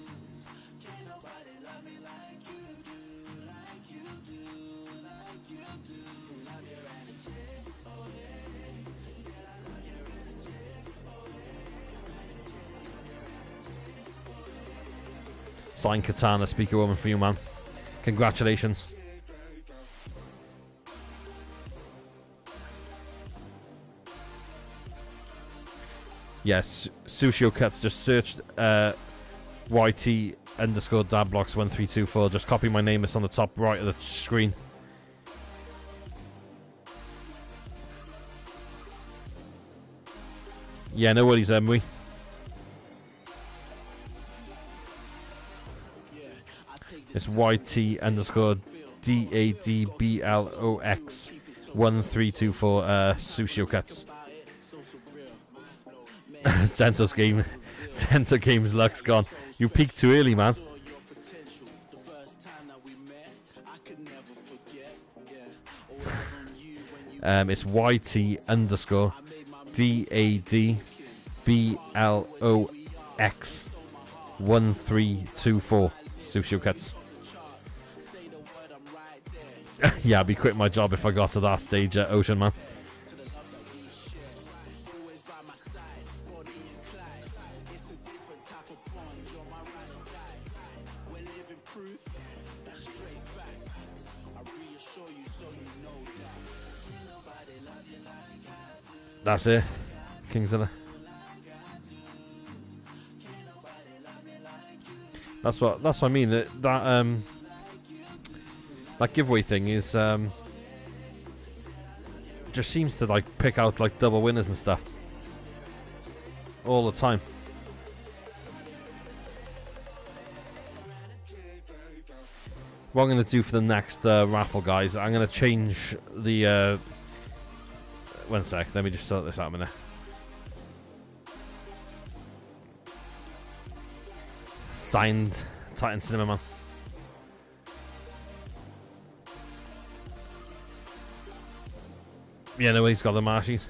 Sign Katana, speaker woman for you, man. Congratulations. Yes, Sushio Cuts just searched uh, YT underscore dadblox1324. Just copy my name, it's on the top right of the screen. Yeah, no worries, Emily. It's YT underscore D A D B L O X 1324 uh, Sushio Cuts. [laughs] Santos game. Santa game's luck's gone. You peaked too early, man. um, it's YT underscore D A D B L O X one three two four. Sushi cuts. [laughs] yeah, I'd be quitting my job if I got to that stage, uh, Ocean Man. That's it. Kingzilla. That's what that's what I mean. That, that um that giveaway thing is um just seems to like pick out like double winners and stuff all the time. What I'm to do for the next uh, raffle, guys, I'm to change the uh, one sec, let me just sort this out a minute. Signed Titan Cinema Man. Yeah, no, he's got the marshies.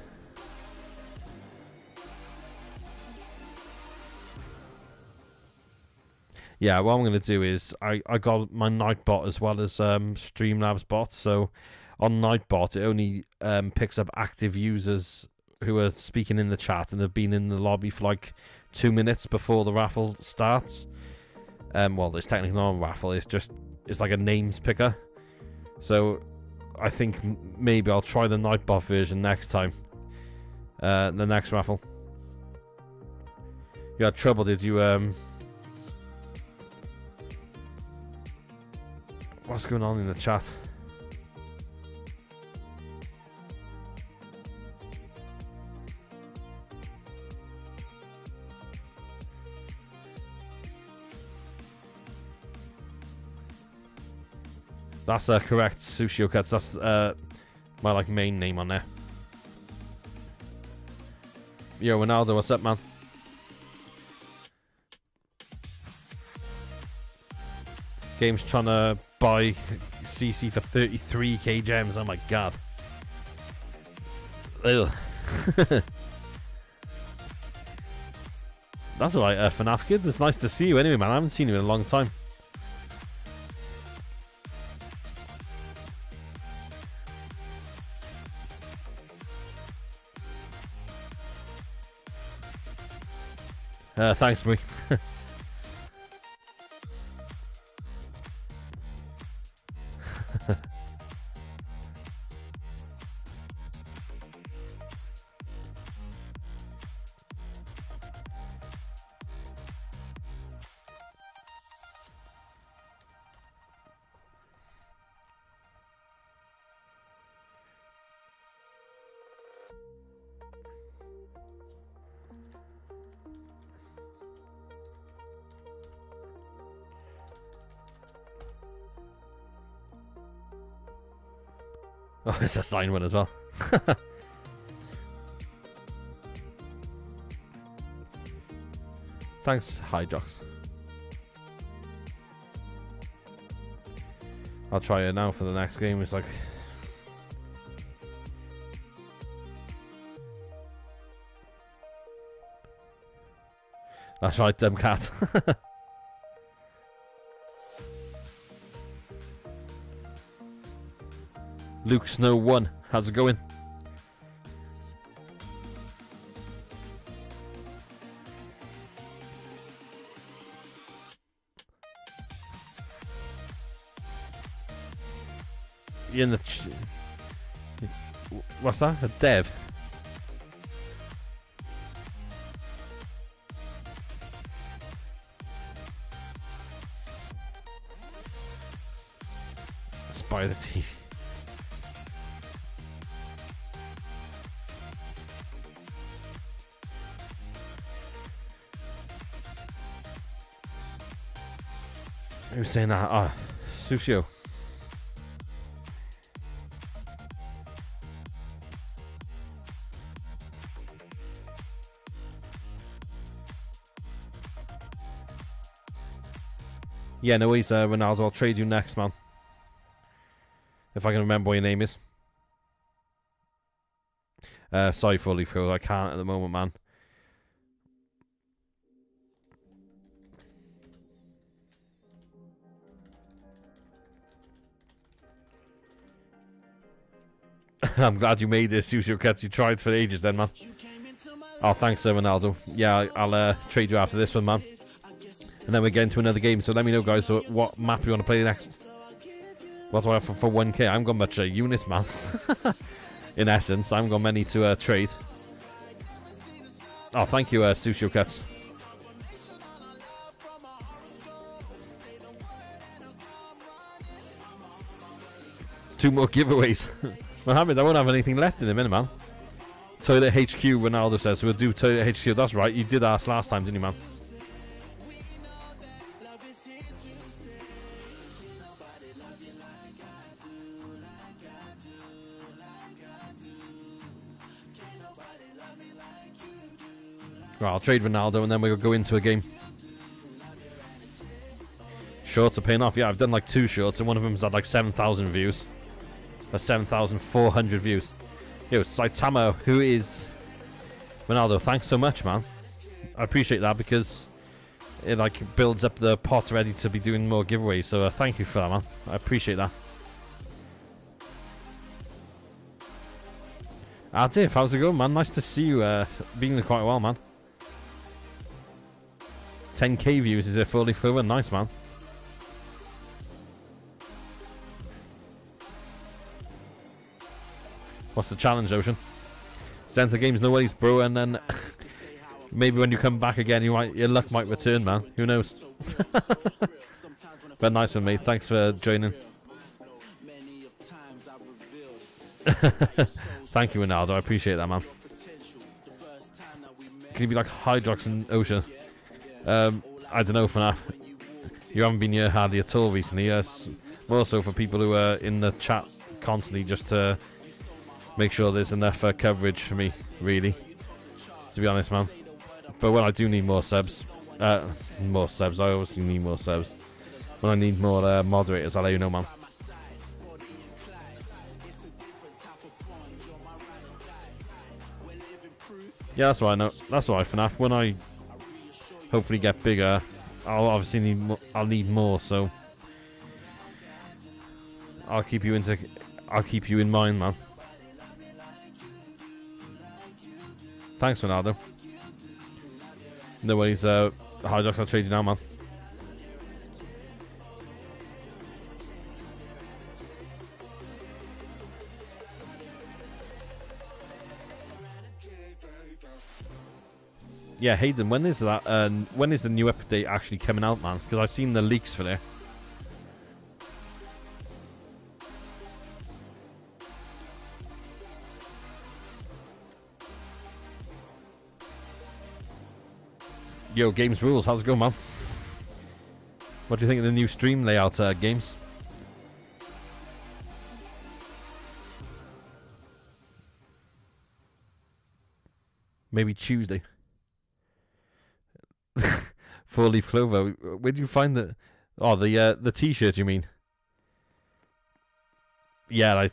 Yeah, what I'm going to do is I, I got my Nightbot as well as um, Streamlabs bot, so on Nightbot, it only um, picks up active users who are speaking in the chat and have been in the lobby for like two minutes before the raffle starts. Um, well, it's technically not a raffle. It's just it's like a names picker. So I think maybe I'll try the Nightbot version next time. Uh, the next raffle. You had trouble, did you? Um, what's going on in the chat? That's uh, correct, Sushi Cuts. That's uh, my like main name on there. Yo, Ronaldo, what's up, man? Game's trying to buy CC for 33k gems. Oh my god. Ugh. [laughs] That's alright, uh, FNAF kid. It's nice to see you anyway, man. I haven't seen you in a long time. Uh, thanks, me. A signed one as well. [laughs] Thanks, Hydrox. I'll try it now for the next game. It's like [laughs] That's right, dumb cat. [laughs] Luke Snow 1, how's it going? In the... What's that? A dev? Who's saying that? Ah, Sushio. Yeah, no worries, uh, Ronaldo. I'll trade you next, man. If I can remember what your name is. Uh, sorry, fully Phil. I can't at the moment, man. [laughs] I'm glad you made this, Susio. You tried for ages then, man. Oh, thanks, uh, Ronaldo. Yeah, I'll uh, trade you after this one, man. And then we get into another game. So let me know, guys, what map you want to play next. What do I offer for 1k? I'm going much a Eunice, man. [laughs] In essence, I'm going many to uh, trade. Oh, thank you, uh, Cats. Two more giveaways. [laughs] Mohammed, I won't have anything left in a minute, man. Toilet HQ, Ronaldo says. We'll do Toilet HQ. That's right. You did ask last time, didn't you, man? Right, I'll trade Ronaldo and then we'll go into a game. Shorts are paying off. Yeah, I've done like two shorts and one of them's had like 7,000 views. That's 7,400 views. Yo, Saitama, who is Ronaldo, thanks so much, man. I appreciate that because it like builds up the pot ready to be doing more giveaways. So uh, thank you for that, man. I appreciate that. Adif, how's it going, man? Nice to see you. Uh, there quite while, man. 10k views is a fully fluent. Nice, man. What's the challenge, Ocean? Send the games no bro, and then [laughs] maybe when you come back again, you might your luck might return, man. Who knows? [laughs] but nice one, mate. Thanks for joining. [laughs] Thank you, Ronaldo. I appreciate that, man. Can you be like Hydrox and Ocean? Um, I don't know for now. You haven't been here hardly at all recently. Yes, more so for people who are in the chat constantly, just to make sure there's enough uh, coverage for me, really. To be honest, man. But when I do need more subs, uh, more subs, I obviously need more subs. When I need more uh, moderators, I'll let you know, man. Yeah, that's what I know. That's right, FNAF. When I hopefully get bigger, I'll obviously need. Mo I'll need more. So I'll keep you into. I'll keep you in mind, man. Thanks, Ronaldo. No worries. Uh, Hydrox, I'll trade you now, man. Yeah, Hayden, when is that? Uh, when is the new update actually coming out, man? Because I've seen the leaks for there. Yo, Games Rules, how's it going, man? What do you think of the new stream layout, uh, Games? Maybe Tuesday. [laughs] Four leaf clover. Where did you find the? Oh, the uh, the t-shirt. You mean? Yeah, I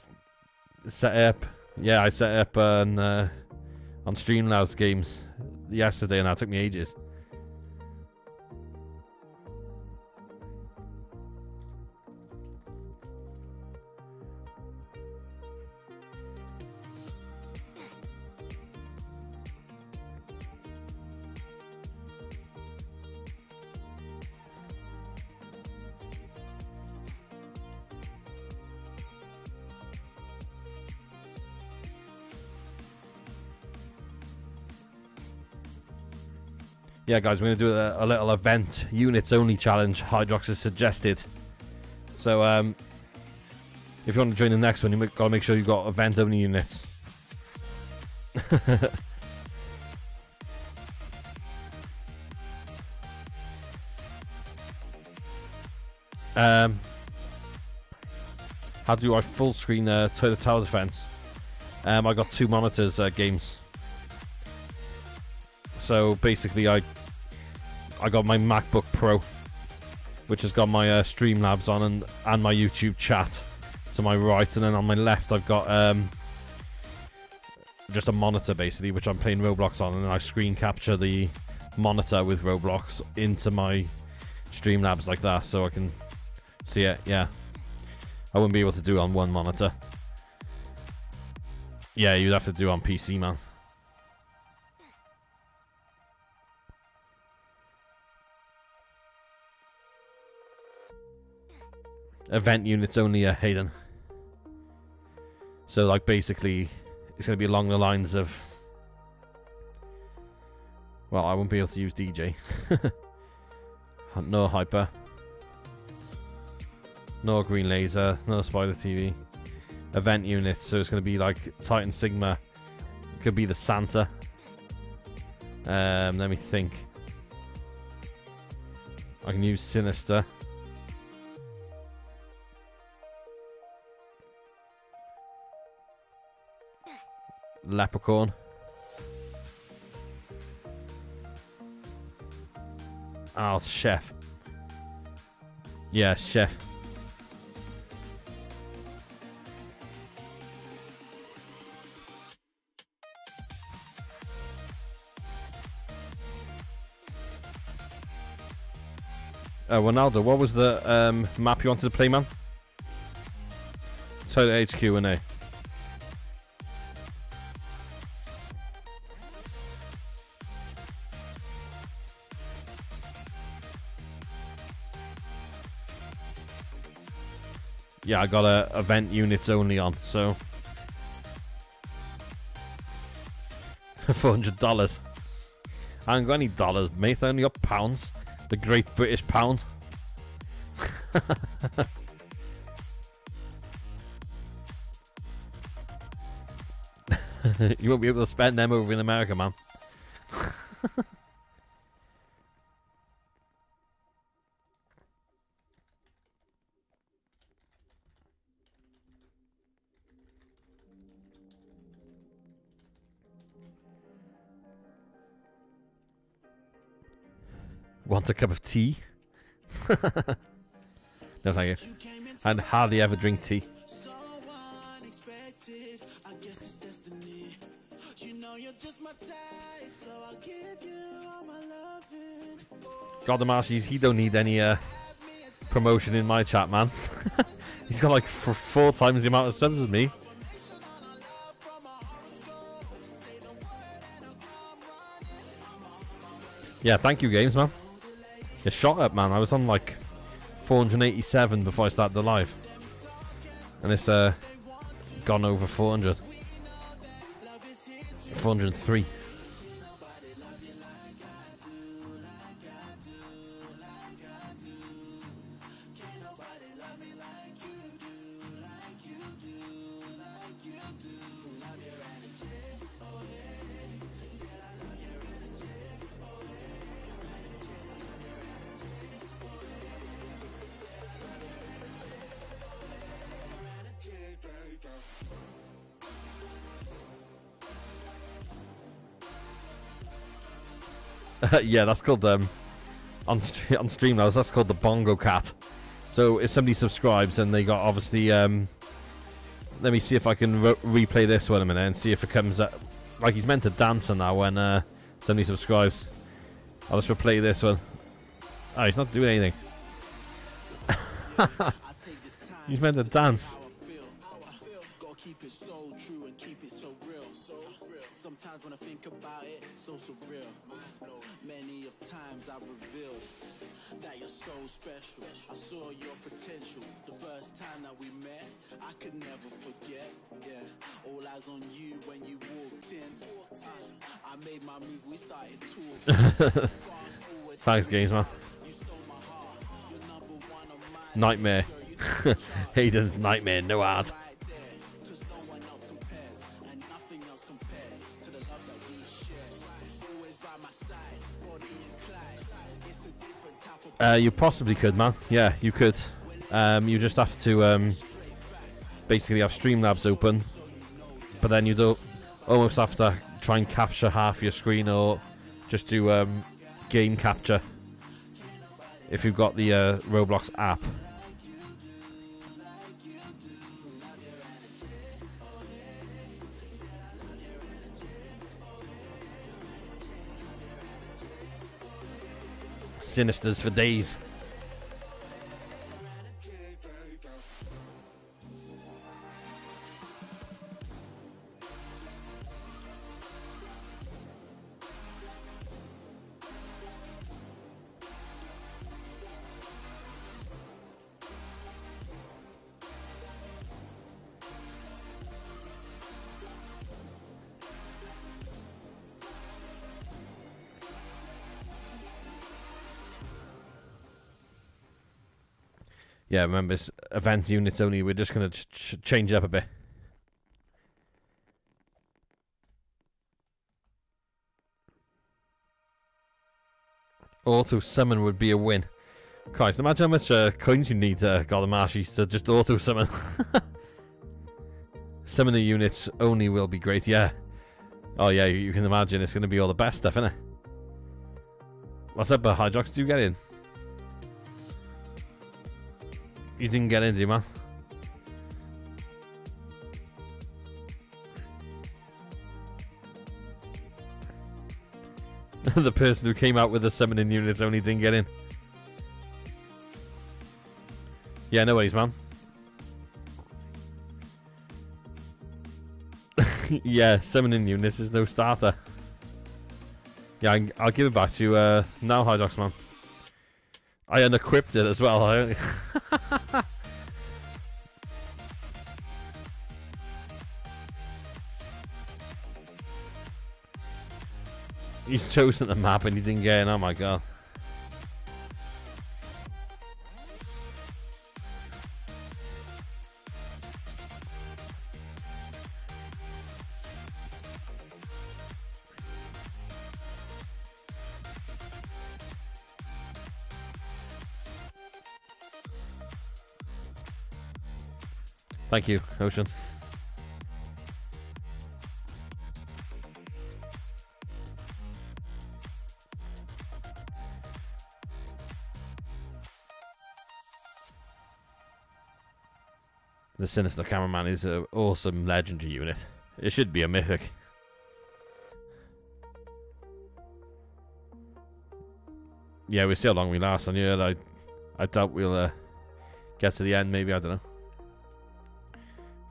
set up. Yeah, I set up on uh, on Streamlabs games yesterday, and that took me ages. Yeah, guys, we're going to do a, a, little event units only challenge. Hydrox has suggested. So, um, if you want to join the next one, you've got to make sure you've got event only units. [laughs] um, how do I full screen uh, the Tower Defense? Um, I got two monitors uh, games. So basically, I I got my MacBook Pro, which has got my uh, Streamlabs on and, and my YouTube chat to my right, and then on my left I've got um, just a monitor basically, which I'm playing Roblox on, and I screen capture the monitor with Roblox into my Streamlabs like that, so I can see it. Yeah, I wouldn't be able to do it on one monitor. Yeah, you'd have to do on PC, man. Event units only are Hayden. So like basically it's going to be along the lines of well I won't be able to use DJ. [laughs] no hyper. No green laser, no spider TV. Event units, so it's going to be like Titan Sigma. Could be the Santa. Um, let me think. I can use Sinister. Leprechaun. Oh, Chef. Yeah, Chef. Uh, Ronaldo, what was the um, map you wanted to play, man? So the HQ and A. yeah, I got a event units only on, so [laughs] four hundred dollars. I ain't got any dollars, mate. I only got pounds. The Great British Pound. [laughs] you won't be able to spend them over in America, man. [laughs] Want a cup of tea? [laughs] no, thank you. I hardly ever drink tea. God, the Marshies, he don't need any uh, promotion in my chat, man. [laughs] He's got like four times the amount of subs as me. Yeah, thank you, games, man. It shot up, man. I was on like 487 before I started the live. And it's uh, gone over 400. 403. Yeah, that's called um on st- on Streamlabs. That's called the Bongo Cat. So if somebody subscribes and they got obviously um, let me see if I can re- replay this one a minute and see if it comes up like he's meant to dance on that when uh, somebody subscribes. I'll just replay this one. Oh, he's not doing anything. [laughs] he's meant to dance. So surreal. Many of times I reveal that you're so special. I saw your potential the first time that we met. I could never forget. Yeah, all eyes on you when you walked in. Uh, I made my move, we started talking. [laughs] Thanks, games man. you stole my heart. You're number one on my Nightmare. [laughs] Hayden's nightmare, no ad. Uh, you possibly could, man. Yeah, you could. Um, you just have to um, basically have Streamlabs open, but then you don't almost have to try and capture half your screen or just do um, game capture if you've got the uh, Roblox app. Sinisters for days. Yeah, remember, it's event units only. We're just going to ch- ch- change it up a bit. Auto summon would be a win. Christ, imagine how much uh, coins you need, to uh, Golemashi, to just auto summon. [laughs] summon the units only will be great, yeah. Oh, yeah, you, you can imagine it's going to be all the best stuff, innit? What's up, uh, Hydrox? Do you get in? You didn't get in, did man? [laughs] the person who came out with the summoning units only didn't get in. Yeah, no worries, man. [laughs] yeah, summoning units is no starter. Yeah, I'll give it back to you uh, now, Hydrox, man. I unequipped it as well. I [laughs] He's chosen the map and he didn't get in. Oh my god. Thank you, Ocean. The Sinister Cameraman is an awesome legendary unit. It should be a mythic. Yeah, we'll see how long we last on here. I, I doubt we'll uh, get to the end. Maybe I don't know.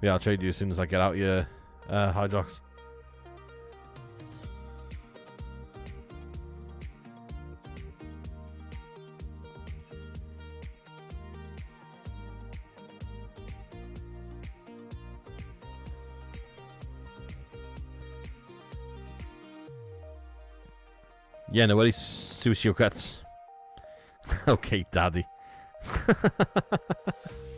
Yeah, I'll trade you as soon as I get out your uh, Hydrox. Yeah, no worries. Sushi cuts. okay, daddy. [laughs]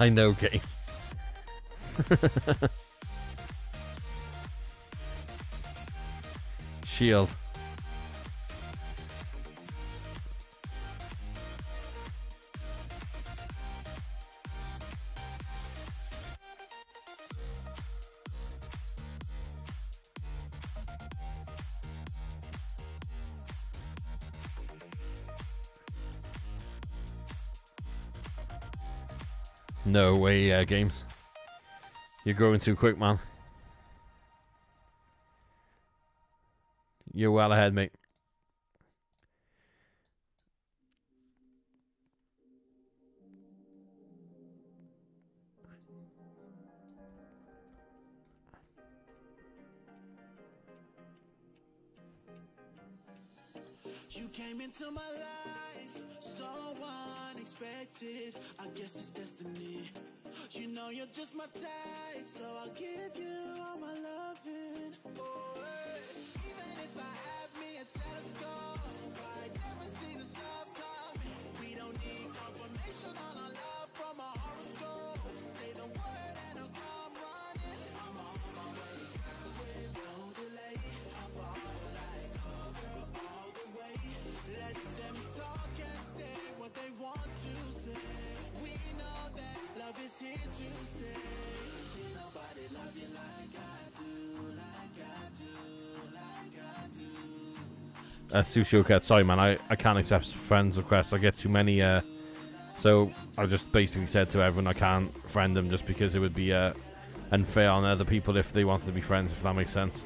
I know, games. [laughs] Shield. Uh, games. You're growing too quick, man. You're well ahead, mate. You came into my life so unexpected. I guess it's destiny. You know you're just my type, so I'll give you all my loving. Oh, hey. Even if I have me a telescope, I never see this love coming. We don't need confirmation on our love Uh, Sushi sorry man, I, I can't accept friends requests. I get too many, uh, so I just basically said to everyone I can't friend them just because it would be uh, unfair on other people if they wanted to be friends, if that makes sense.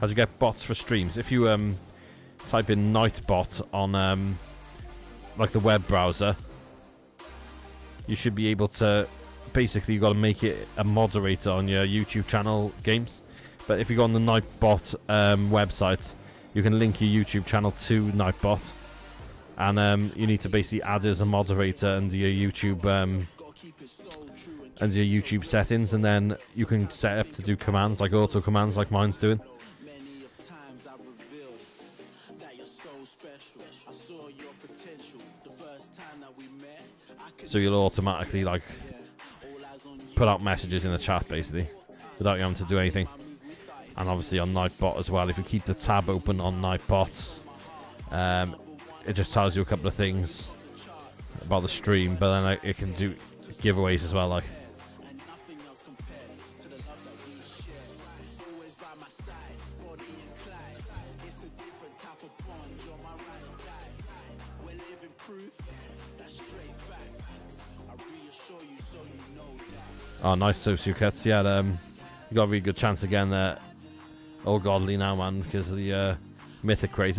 How do you get bots for streams? If you um type in Nightbot on um like the web browser, you should be able to basically you got to make it a moderator on your YouTube channel games. But if you go on the Nightbot um, website, you can link your YouTube channel to Nightbot, and um, you need to basically add as a moderator under your YouTube um, under your YouTube settings, and then you can set up to do commands like auto commands like mine's doing. So you'll automatically like put out messages in the chat basically without you having to do anything. And obviously on Nightbot as well, if you keep the tab open on Nightbot, um, it just tells you a couple of things about the stream, but then like, it can do giveaways as well. Like, oh, nice Sociocats. Yeah, um, you got a really good chance again there. All godly now, man, because of the uh, mythic crate?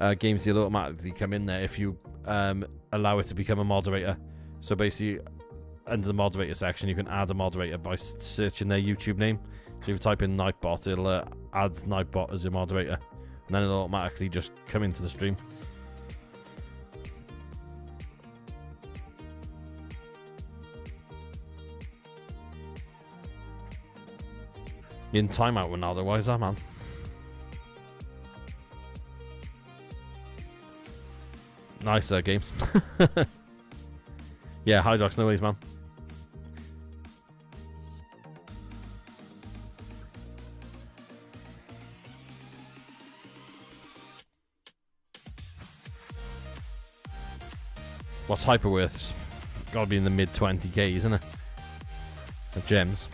Uh, games will automatically come in there if you um, allow it to become a moderator. So basically, under the moderator section, you can add a moderator by searching their YouTube name. So if you type in Nightbot, it'll uh, add Nightbot as a moderator, and then it'll automatically just come into the stream. In timeout, Ronaldo. Why is that, man? Nice uh, games. [laughs] yeah, Hydrox, no worries, man. What's hyper worth? It's gotta be in the mid 20k, isn't it? The gems.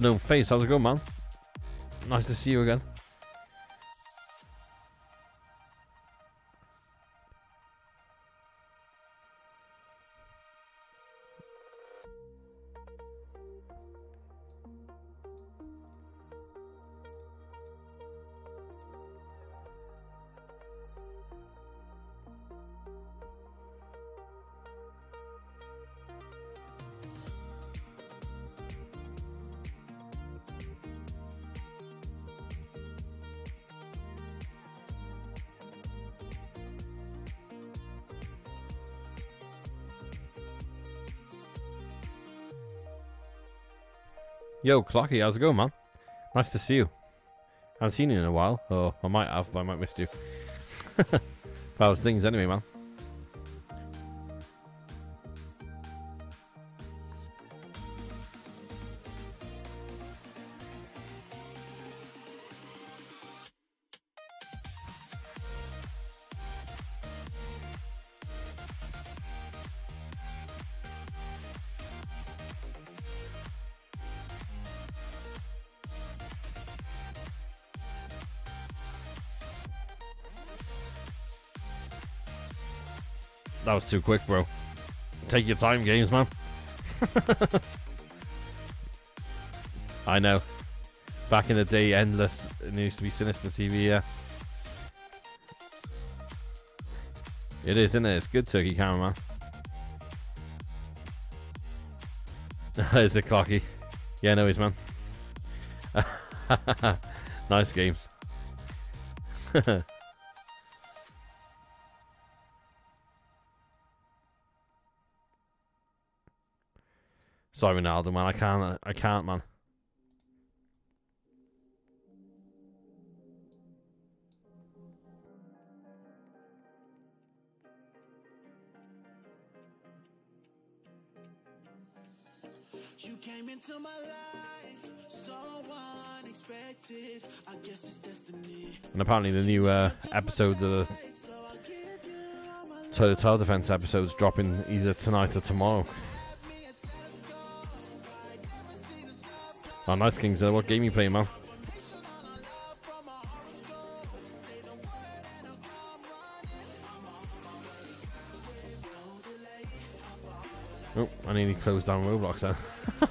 Unknown face, how's it going, man? Nice to see you again. Yo, Clocky, how's it going, man? Nice to see you. I haven't seen you in a while. Oh, I might have, but I might missed you. [laughs] How's things anyway, man? Too quick, bro. Take your time, games, man. [laughs] I know. Back in the day, endless. It used to be Sinister TV, yeah. It is, isn't it? It's good turkey camera, man. [laughs] is it clocky? Yeah, no, he's man. [laughs] nice games. Sorry, Ronaldo, man. I can't. I can't, man. You came into my life so unexpected. I guess it's destiny. And apparently, the new uh, episode of the So I'll give you all my love. Toilet Tower Defense episode's dropping either tonight or tomorrow. Oh, nice, Kings. Uh, what game you playing, man? Oh, I nearly closed down Roblox then. [laughs]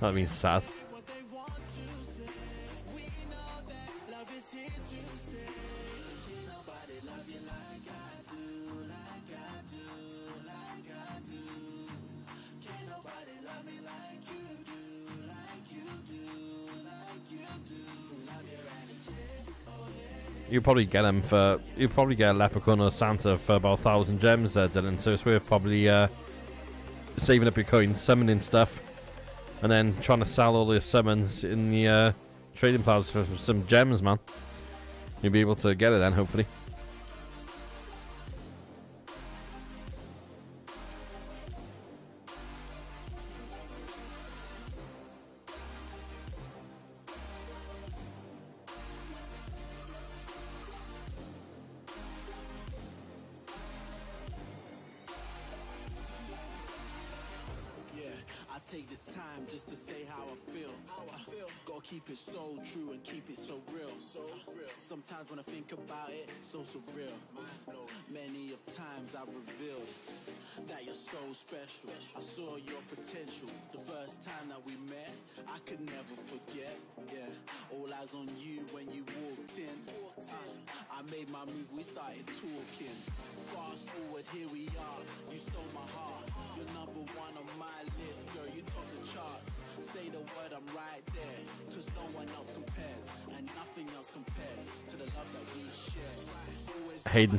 that means sad. Probably get them for. You'll probably get a leprechaun or Santa for about a thousand gems there, Dylan. So it's worth probably uh, saving up your coins, summoning stuff, and then trying to sell all your summons in the uh, trading plaza for, for some gems, man. You'll be able to get it then, hopefully.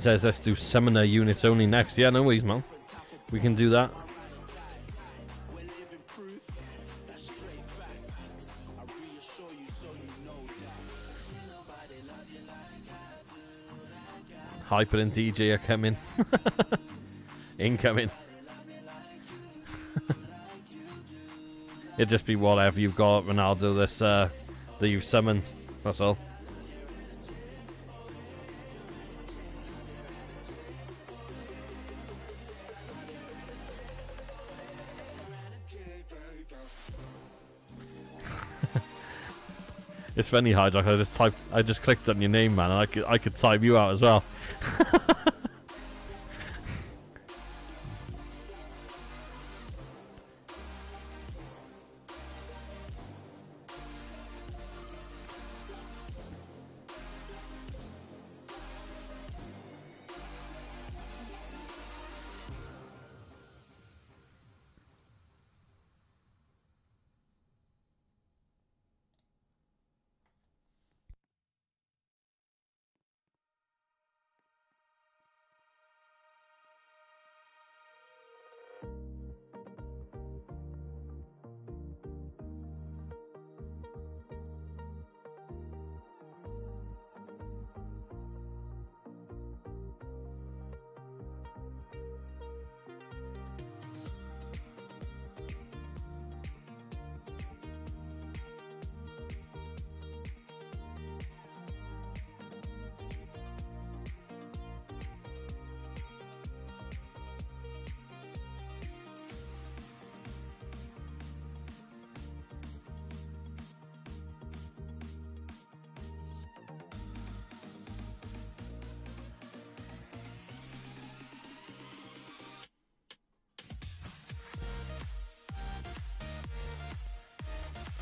Says let's do summoner units only next. Yeah, no worries, man. We can do that. Hyper and DJ are coming. [laughs] Incoming. [laughs] It'd just be whatever you've got, Ronaldo, this uh that you've summoned. That's all. It's funny, Hijack. I just typed, I just clicked on your name, man, and I could, I could type you out as well. [laughs]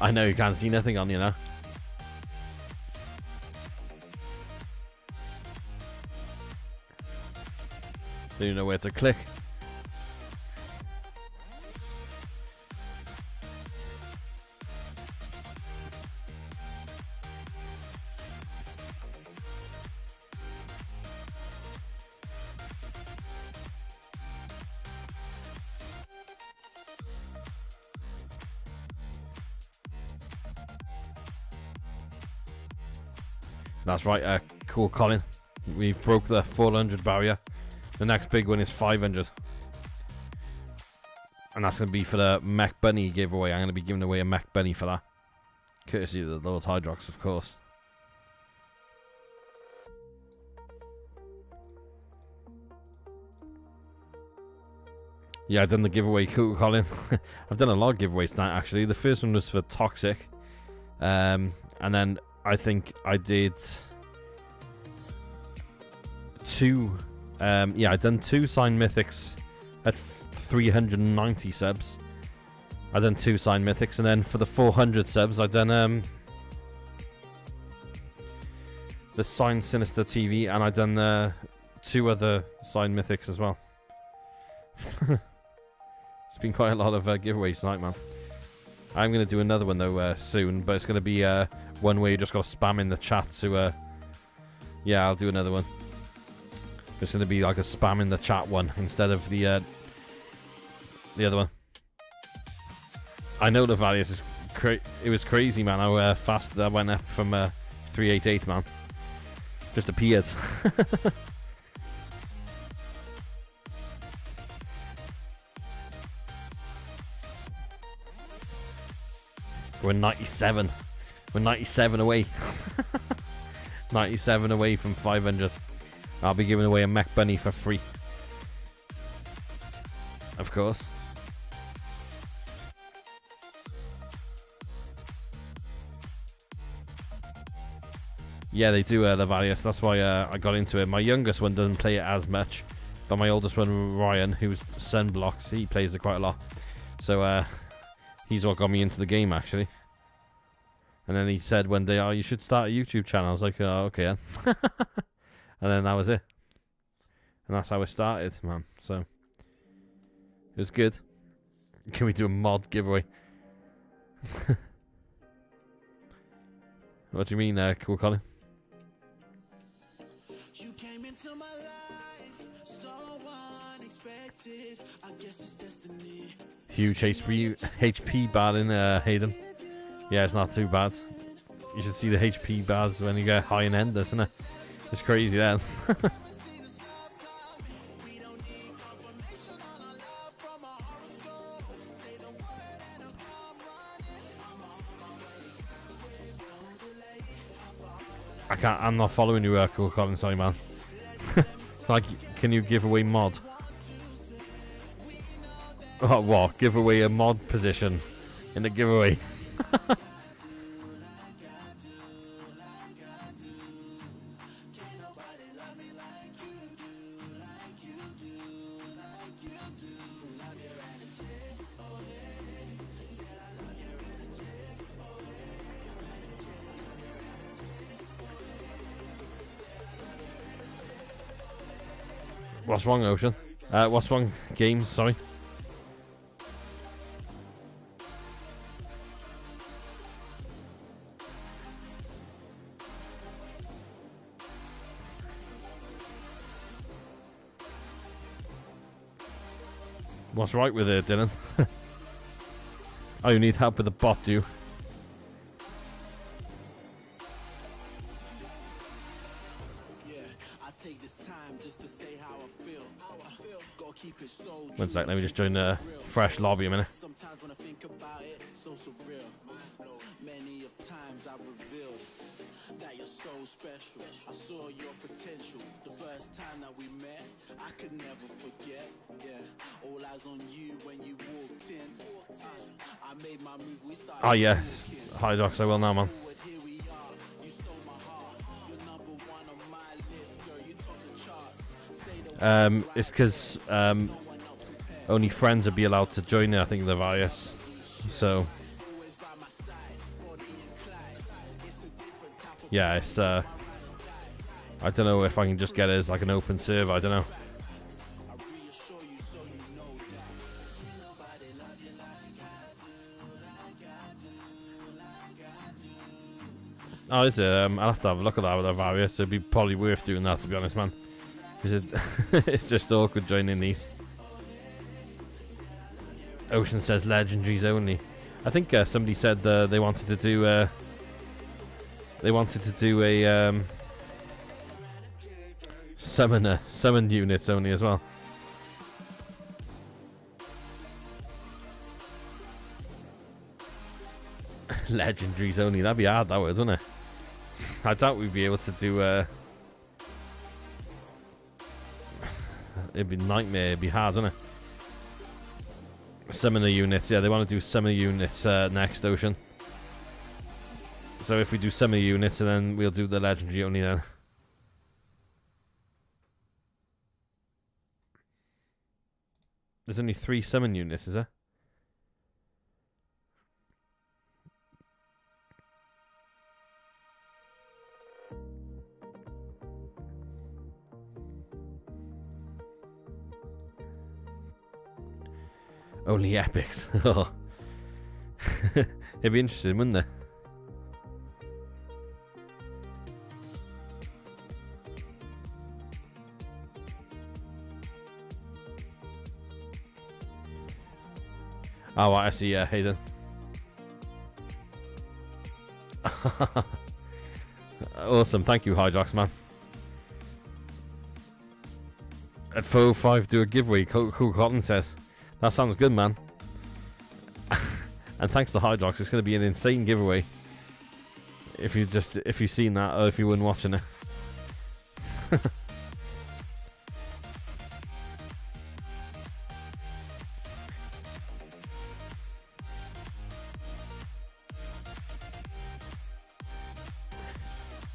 I know you can't see nothing on you now. Do you know where to click? That's right, uh, cool, Colin. We broke the 400 barrier. The next big one is 500. And that's going to be for the Mech Bunny giveaway. I'm going to be giving away a Mech Bunny for that. Courtesy of the Lord Hydrox, of course. Yeah, I've done the giveaway, cool, Colin. [laughs] I've done a lot of giveaways tonight, actually. The first one was for Toxic. Um, and then I think I did two. Um, yeah, I done two signed mythics at f- 390 subs. I done two signed mythics, and then for the 400 subs, I done um the signed Sinister TV, and I done uh, two other signed mythics as well. [laughs] it's been quite a lot of uh, giveaways tonight, man. I'm gonna do another one though uh, soon, but it's gonna be uh, one where you just got to spam in the chat to. Uh, yeah, I'll do another one. It's gonna be like a spam in the chat one instead of the uh, the other one. I know the values is cra- it was crazy, man. How uh, fast that went up from uh, 388, man. Just appeared. [laughs] We're 97. We're 97 away. [laughs] 97 away from 500. I'll be giving away a Mech Bunny for free. Of course. Yeah, they do uh, the various. That's why uh, I got into it. My youngest one doesn't play it as much, but my oldest one, Ryan, who's Sunblocks, he plays it quite a lot. So uh, he's what got me into the game actually. And then he said one day, "Oh, you should start a YouTube channel." I was like, "Oh, okay." [laughs] And then that was it. And that's how it started, man. So it was good. [laughs] Can we do a mod giveaway? [laughs] what do you mean, uh, cool Colin? You came into my life so unexpected. I guess it's destiny. Huge HP HP bar in uh, Hayden. Yeah, it's not too bad. You should see the HP bars when you get high in end, isn't it? It's crazy then. [laughs] I can't. I'm not following you, uh, cool Colin. Sorry, man. [laughs] like, can you give away mod? [laughs] Oh, what? Give away a mod position in the giveaway. What's wrong, Ocean? Uh, what's wrong, game? Sorry. What's right with it, Dylan? [laughs] oh, you need help with the bot, do you? One sec, let me just join the fresh lobby a minute. Sometimes when I think about it, so surreal. Many of times I revealed that you're so special. I saw your potential the first time that we met. I could never forget. Yeah, all eyes on you when you walked in. I made my move. We started. Oh, yeah. Hi, Docs, I will now, man. Um, it's because um, only friends would be allowed to join it, I think, the virus. So, yeah, it's. Uh, I don't know if I can just get it as like an open server, I don't know. Oh, is it? Um, I'll have to have a look at that with the virus. It'd be probably worth doing that, to be honest, man. It, it's just awkward joining these. Ocean says legendaries only. I think uh, somebody said uh, they wanted to do. Uh, they wanted to do a um, summoner, summon units only as well. [laughs] Legendaries only. That'd be hard, that would, wouldn't it? [laughs] I doubt we'd be able to do. It'd be nightmare. It'd be hard, wouldn't it? Summoner units. Yeah, they want to do summoner units uh, next, Ocean. So if we do summoner units, and then we'll do the legendary only then. There's only three summon units, is there? Only epics. [laughs] Oh. It'd be interesting, wouldn't it? Oh, right, I see. Yeah, Hayden. [laughs] awesome. Thank you, Hydrox, man. At 405, do a giveaway. Cool, cool Cotton says. That sounds good, man. [laughs] and thanks to Hydrox, it's going to be an insane giveaway. If you just if you've seen that or if you weren't watching it. [laughs]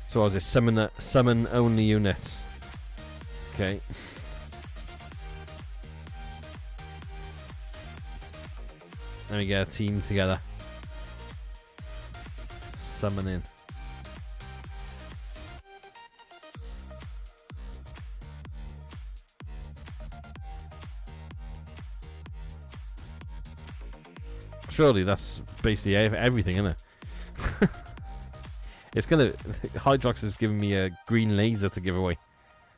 so I was it summon uh, summon only units? Okay. Let me get a team together. Summoning. Surely that's basically everything, isn't it? [laughs] it's gonna. Hydrox is giving me a green laser to give away,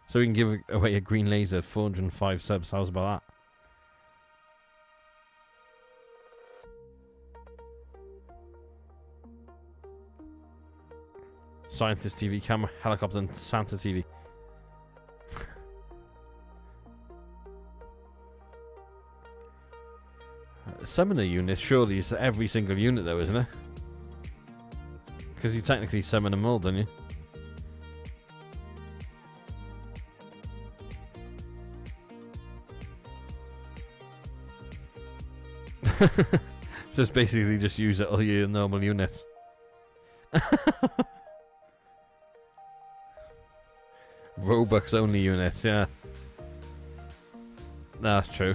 so we can give away a green laser. 405 subs. How's about that? Scientist TV camera, helicopter, and Santa TV. Summoner [laughs] unit surely is every single unit though, isn't it? Because you technically summon them all, don't you? [laughs] so it's basically just use it all your normal units. [laughs] Robux only units, yeah. That's true.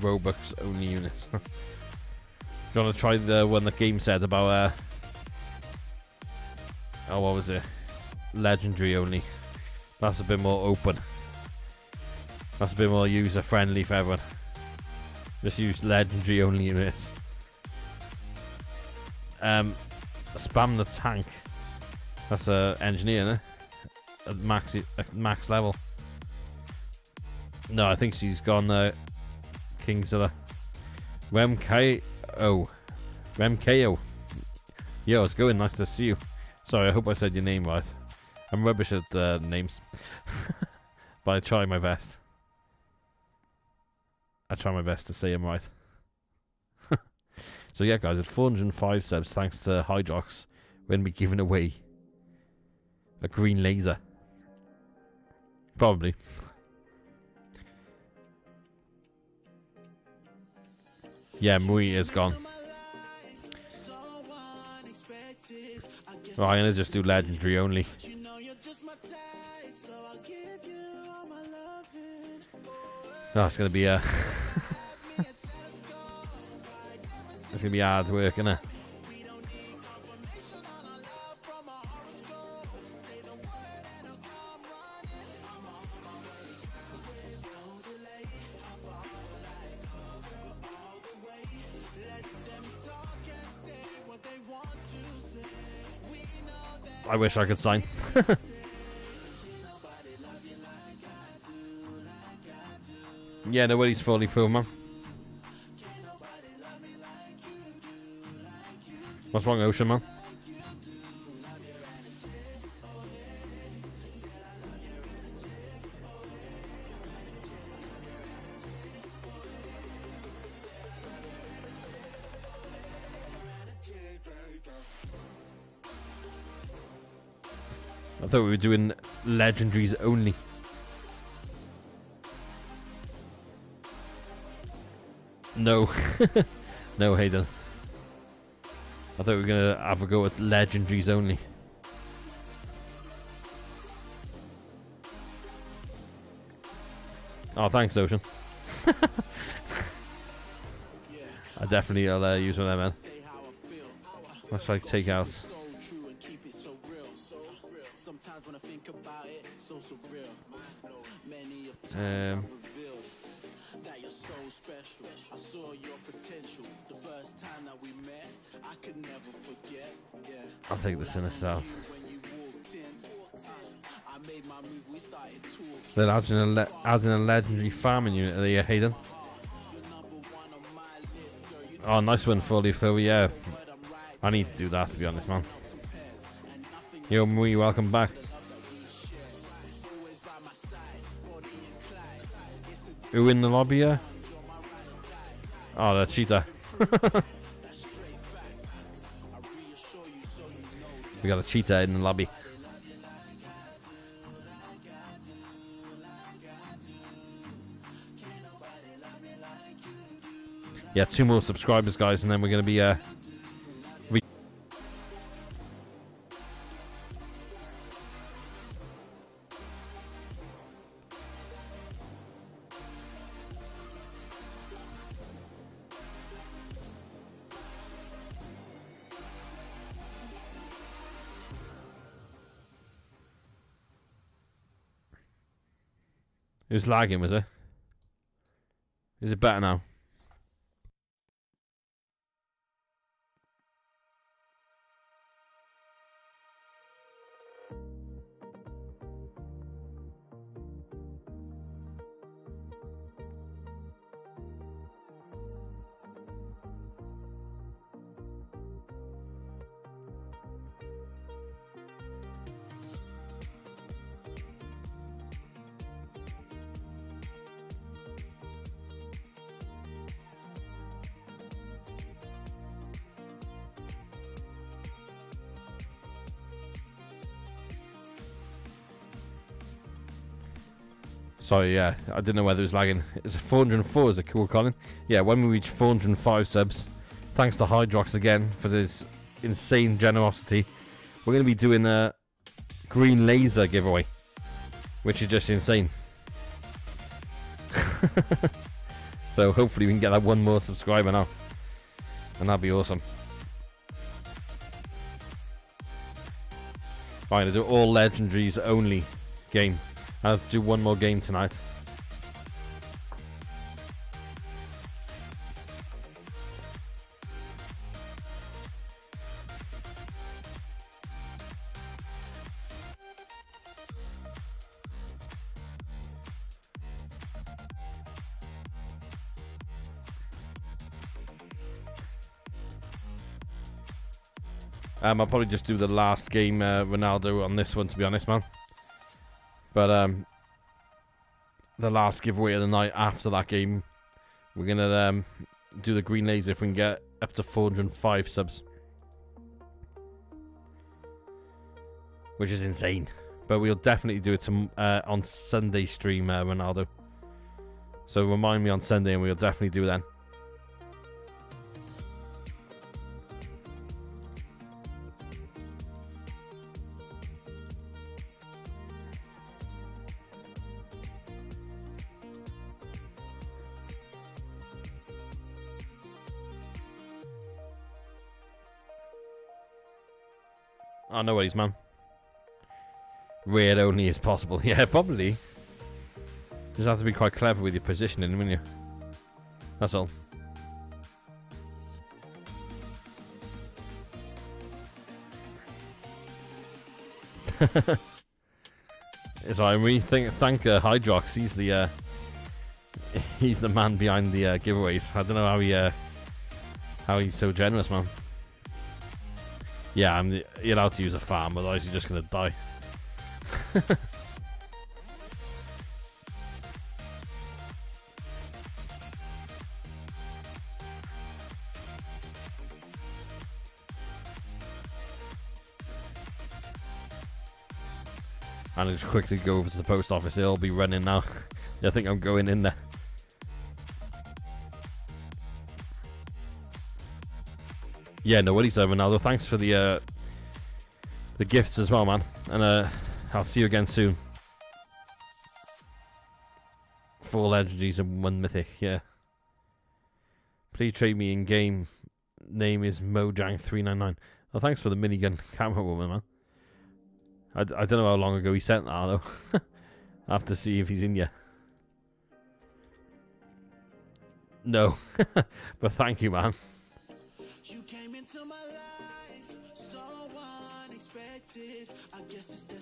Robux only units. [laughs] You want to try the one the game said about uh oh what was it? Legendary only. That's a bit more open. That's a bit more user friendly for everyone. Just use legendary only units. Um spam the tank. That's a engineer, it? At max at max level. No, I think she's gone uh, Kingzilla. Remko. Remko. Yo, it's going. Nice to see you. Sorry, I hope I said your name right. I'm rubbish at uh, names. [laughs] but I try my best. I try my best to say them right. [laughs] so yeah, guys, at 405 subs, thanks to Hydrox, we're to be giving away a green laser. Probably. Yeah, Mui is gone. Well, I'm gonna just do legendary only. Oh, it's gonna be uh, a. [laughs] it's gonna be hard work, isn't it? I wish I could sign. [laughs] yeah, nobody's fully full, man. What's wrong, Ocean, man? I thought we were doing legendaries only. No. [laughs] no, Hayden. I thought we were going to have a go at legendaries only. Oh, thanks, Ocean. [laughs] I definitely will uh, use one of them, man. Let's like take out. I'll take the sinister. Then adding a, adding a legendary farming unit there, Hayden. Oh, nice one, Fully Phil. Yeah, I need to do that to be honest, man. Yo, Mui, welcome back. Who in the lobby here? Oh, the cheetah. [laughs] we got a cheetah in the lobby. Yeah, two more subscribers, guys, and then we're going to be uh, Was lagging, was it? Is it better now? Sorry, yeah, I didn't know whether it was lagging. It's 404, is it cool, Colin? Yeah, when we reach 405 subs, thanks to Hydrox again for this insane generosity, we're going to be doing a green laser giveaway, which is just insane. [laughs] so hopefully we can get that one more subscriber now, and that'd be awesome. Right, to do all legendaries only game. I'll do one more game tonight. Um, I'll probably just do the last game uh, Ronaldo on this one, to be honest, man. But um, the last giveaway of the night after that game, we're gonna um, do the green laser if we can get up to 405 subs, which is insane. But we'll definitely do it some, uh, on Sunday stream, uh, Ronaldo. So remind me on Sunday, and we'll definitely do then. Oh, no he's, man. Red only is possible. [laughs] Yeah, probably. You Just have to be quite clever with your positioning, wouldn't you? That's all. so I really think thank uh, Hydrox. He's the uh, [laughs] he's the man behind the uh, giveaways. I don't know how he uh, how he's so generous, man. Yeah, I'm allowed to use a farm, otherwise you're just gonna die. [laughs] and just quickly go over to the post office. It'll be running now. [laughs] I think I'm going in there. Yeah, no worries, Ronaldo. Thanks for the uh, the gifts as well, man. And uh, I'll see you again soon. Four legendaries and one mythic, yeah. Please trade me in game. Name is Mojang399. Oh, thanks for the minigun [laughs] camera woman, man. I, I don't know how long ago he sent that, though. [laughs] I have to see if he's in yet. No. [laughs] but thank you, man.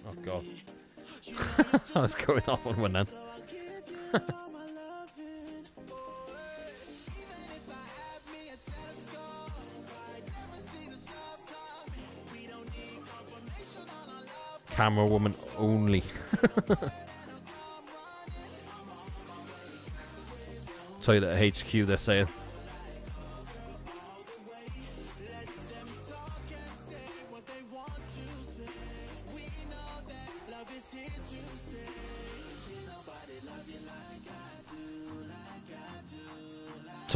Oh, God. [laughs] I was going off on one then. [laughs] camera woman only. [laughs] Toilet HQ, they're saying.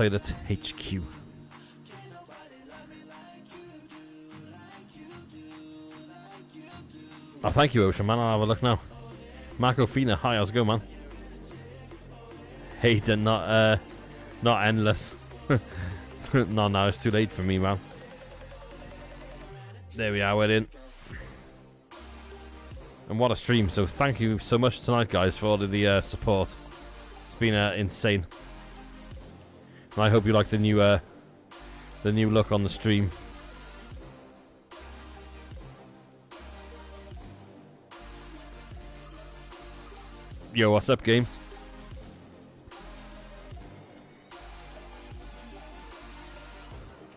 Toilet HQ. Oh, thank you, Ocean Man. I'll have a look now. Marco Fina, hi, how's it going, man? Hayden, not uh, not endless. [laughs] no, no, it's too late for me, man. There we are, we're in. And what a stream. So thank you so much tonight, guys, for all of the uh, support. It's been uh, insane. And I hope you like the new uh, the new look on the stream. Yo, what's up, games?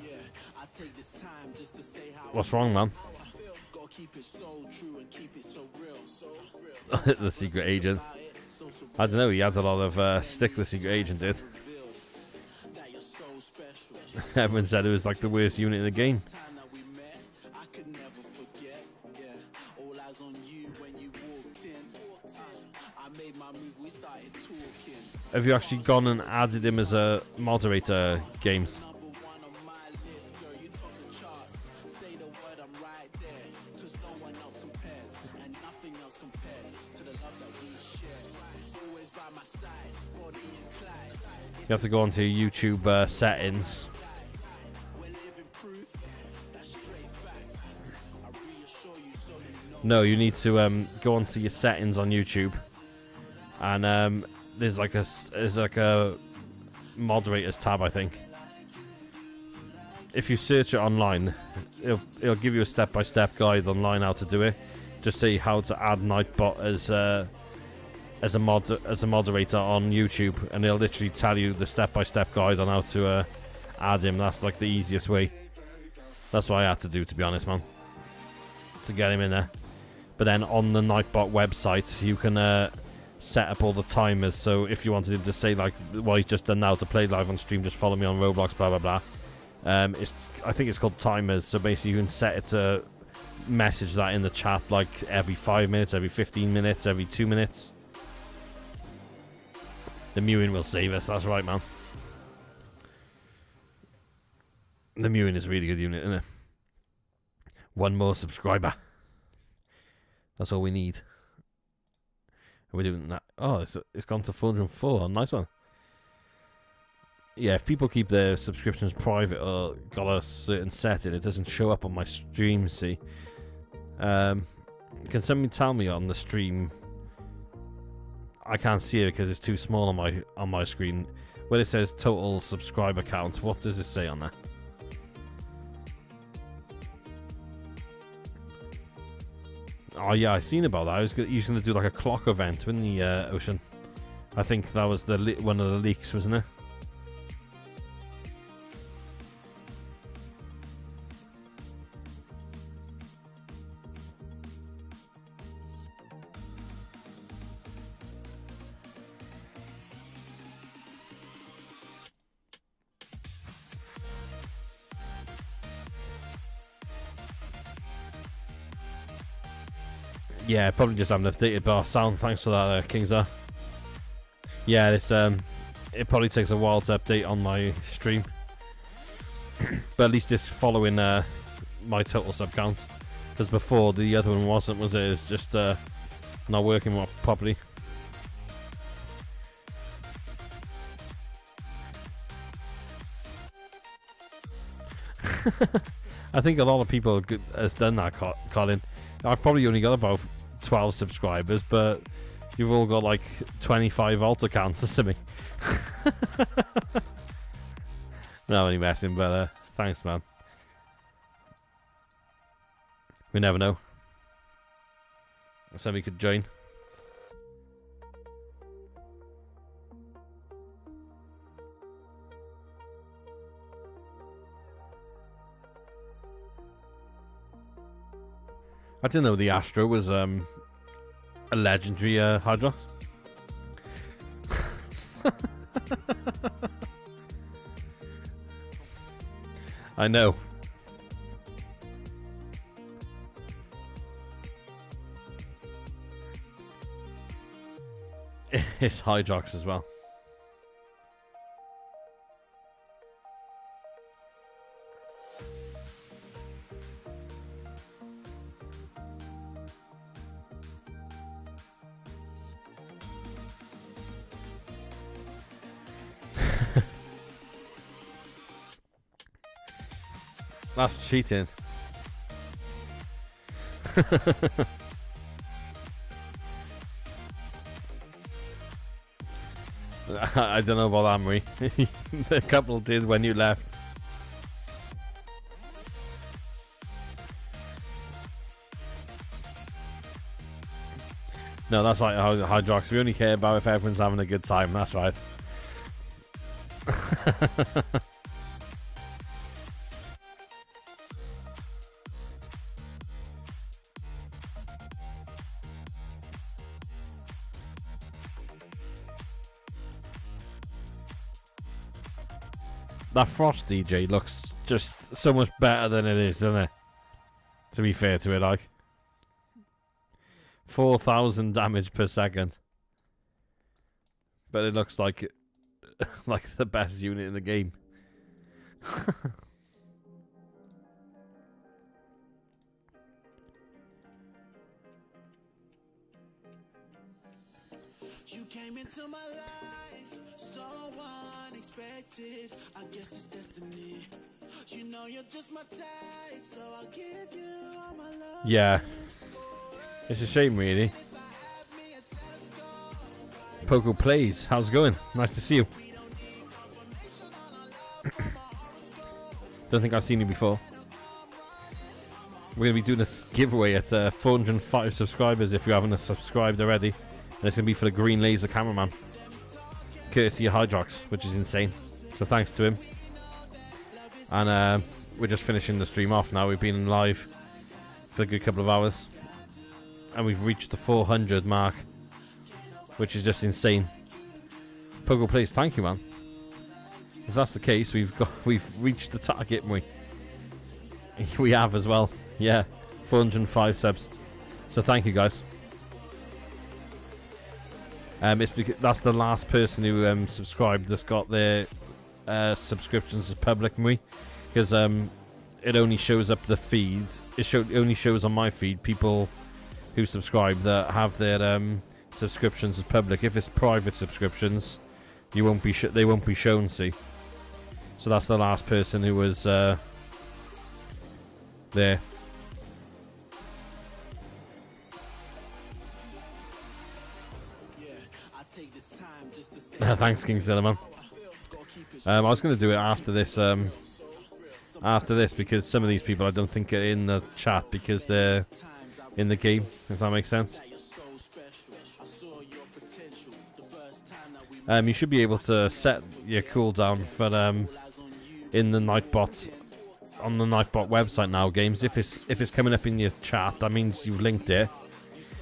Yeah, I take this time just to say how What's wrong, man? I feel. Gotta keep it so true and keep it so real. So real. [laughs] the secret agent. About it, so so I don't know. He had a lot of uh, stick. The secret agent did. [laughs] Everyone said it was like the worst unit in the game. Time that we met, I could never forget. Yeah, all eyes on you when you walked in. Uh, I made my move, we started talking. Have you actually gone and added him as a moderator, games? Number one on my list, girl, you have to go Say the word, I'm No, you need to um, go onto your settings on YouTube, and um, there's like a there's like a moderators tab, I think. If you search it online, it'll it'll give you a step by step guide online how to do it. Just see how to add Nightbot as uh, as a mod as a moderator on YouTube, and it'll literally tell you the step by step guide on how to uh, add him. That's like the easiest way. That's what I had to do, to be honest, man, to get him in there. But then on the Nightbot website, you can uh, set up all the timers. So if you wanted to say like what he's just done now to play live on stream, just follow me on Roblox, blah blah blah. Um, it's I think it's called timers. So basically, you can set it to message that in the chat like every five minutes, every fifteen minutes, every two minutes. The mewing will save us. That's right, man. The mewing is a really good unit, isn't it? One more subscriber. That's all we need. We're doing that. Oh, it's, it's gone to 404. Nice one. Yeah, if people keep their subscriptions private or got a certain setting, it doesn't show up on my stream, see. Um, can somebody tell me on the stream? I can't see it because it's too small on my on my screen. Where it says total subscriber count, what does it say on there? Oh yeah, I seen about that. I was, going to do like a clock event in the uh, ocean. I think that was the one of the leaks, wasn't it? Yeah, probably just haven't updated bar sound. Thanks for that, uh, Kingsar. Yeah, this um, it probably takes a while to update on my stream, [clears throat] but at least it's following uh my total sub count. Because before the other one wasn't, was it? It's just uh not working properly. [laughs] I think a lot of people have done that, Colin. I've probably only got about 12 subscribers, but you've all got like 25 alt accounts or something. [laughs] no, only messing, but uh, thanks, man. We never know. Somebody could join. I didn't know the Astro was um a legendary uh, Hydrox. [laughs] I know. [laughs] it's Hydrox as well. That's cheating. [laughs] I don't know about Amory. the [laughs] couple did when you left. No, that's right, Hydrox. We only care about if everyone's having a good time. That's right. [laughs] that Frost DJ looks just so much better than it is, doesn't it? To be fair to it, like. 4,000 damage per second. But it looks like [laughs] like the best unit in the game. [laughs] You came into my life I guess it's destiny. You know you're just my type, so I'll give you all my love. Yeah. It's a shame, really. Poco plays. How's it going? Nice to see you. [clears throat] Don't think I've seen you before. We're going to be doing a giveaway at uh, 405 subscribers if you haven't subscribed already. And it's going to be for the Green Laser Cameraman. Courtesy of Hydrox, which is insane. So thanks to him. And uh, we're just finishing the stream off now. We've been live for a good couple of hours. And we've reached the 400 mark. Which is just insane. Pogo please, thank you man. If that's the case, we've got [laughs] we've reached the target, we? [laughs] We have as well. Yeah, 405 subs. So thank you guys. Um, it's because that's the last person who um, subscribed that's got their uh, subscriptions as public, me, because um, it only shows up the feed. It, show, only shows on my feed people who subscribe that have their um, subscriptions as public. If it's private subscriptions, you won't be they won't be shown. See, so that's the last person who was uh, there. [laughs] Thanks, King Cinnamon. Um, I was going to do it after this. Um, after this, because some of these people I don't think are in the chat because they're in the game. If that makes sense. Um, you should be able to set your cooldown for um, in the Nightbot on the Nightbot website now. Games, if it's if it's coming up in your chat, that means you've linked it.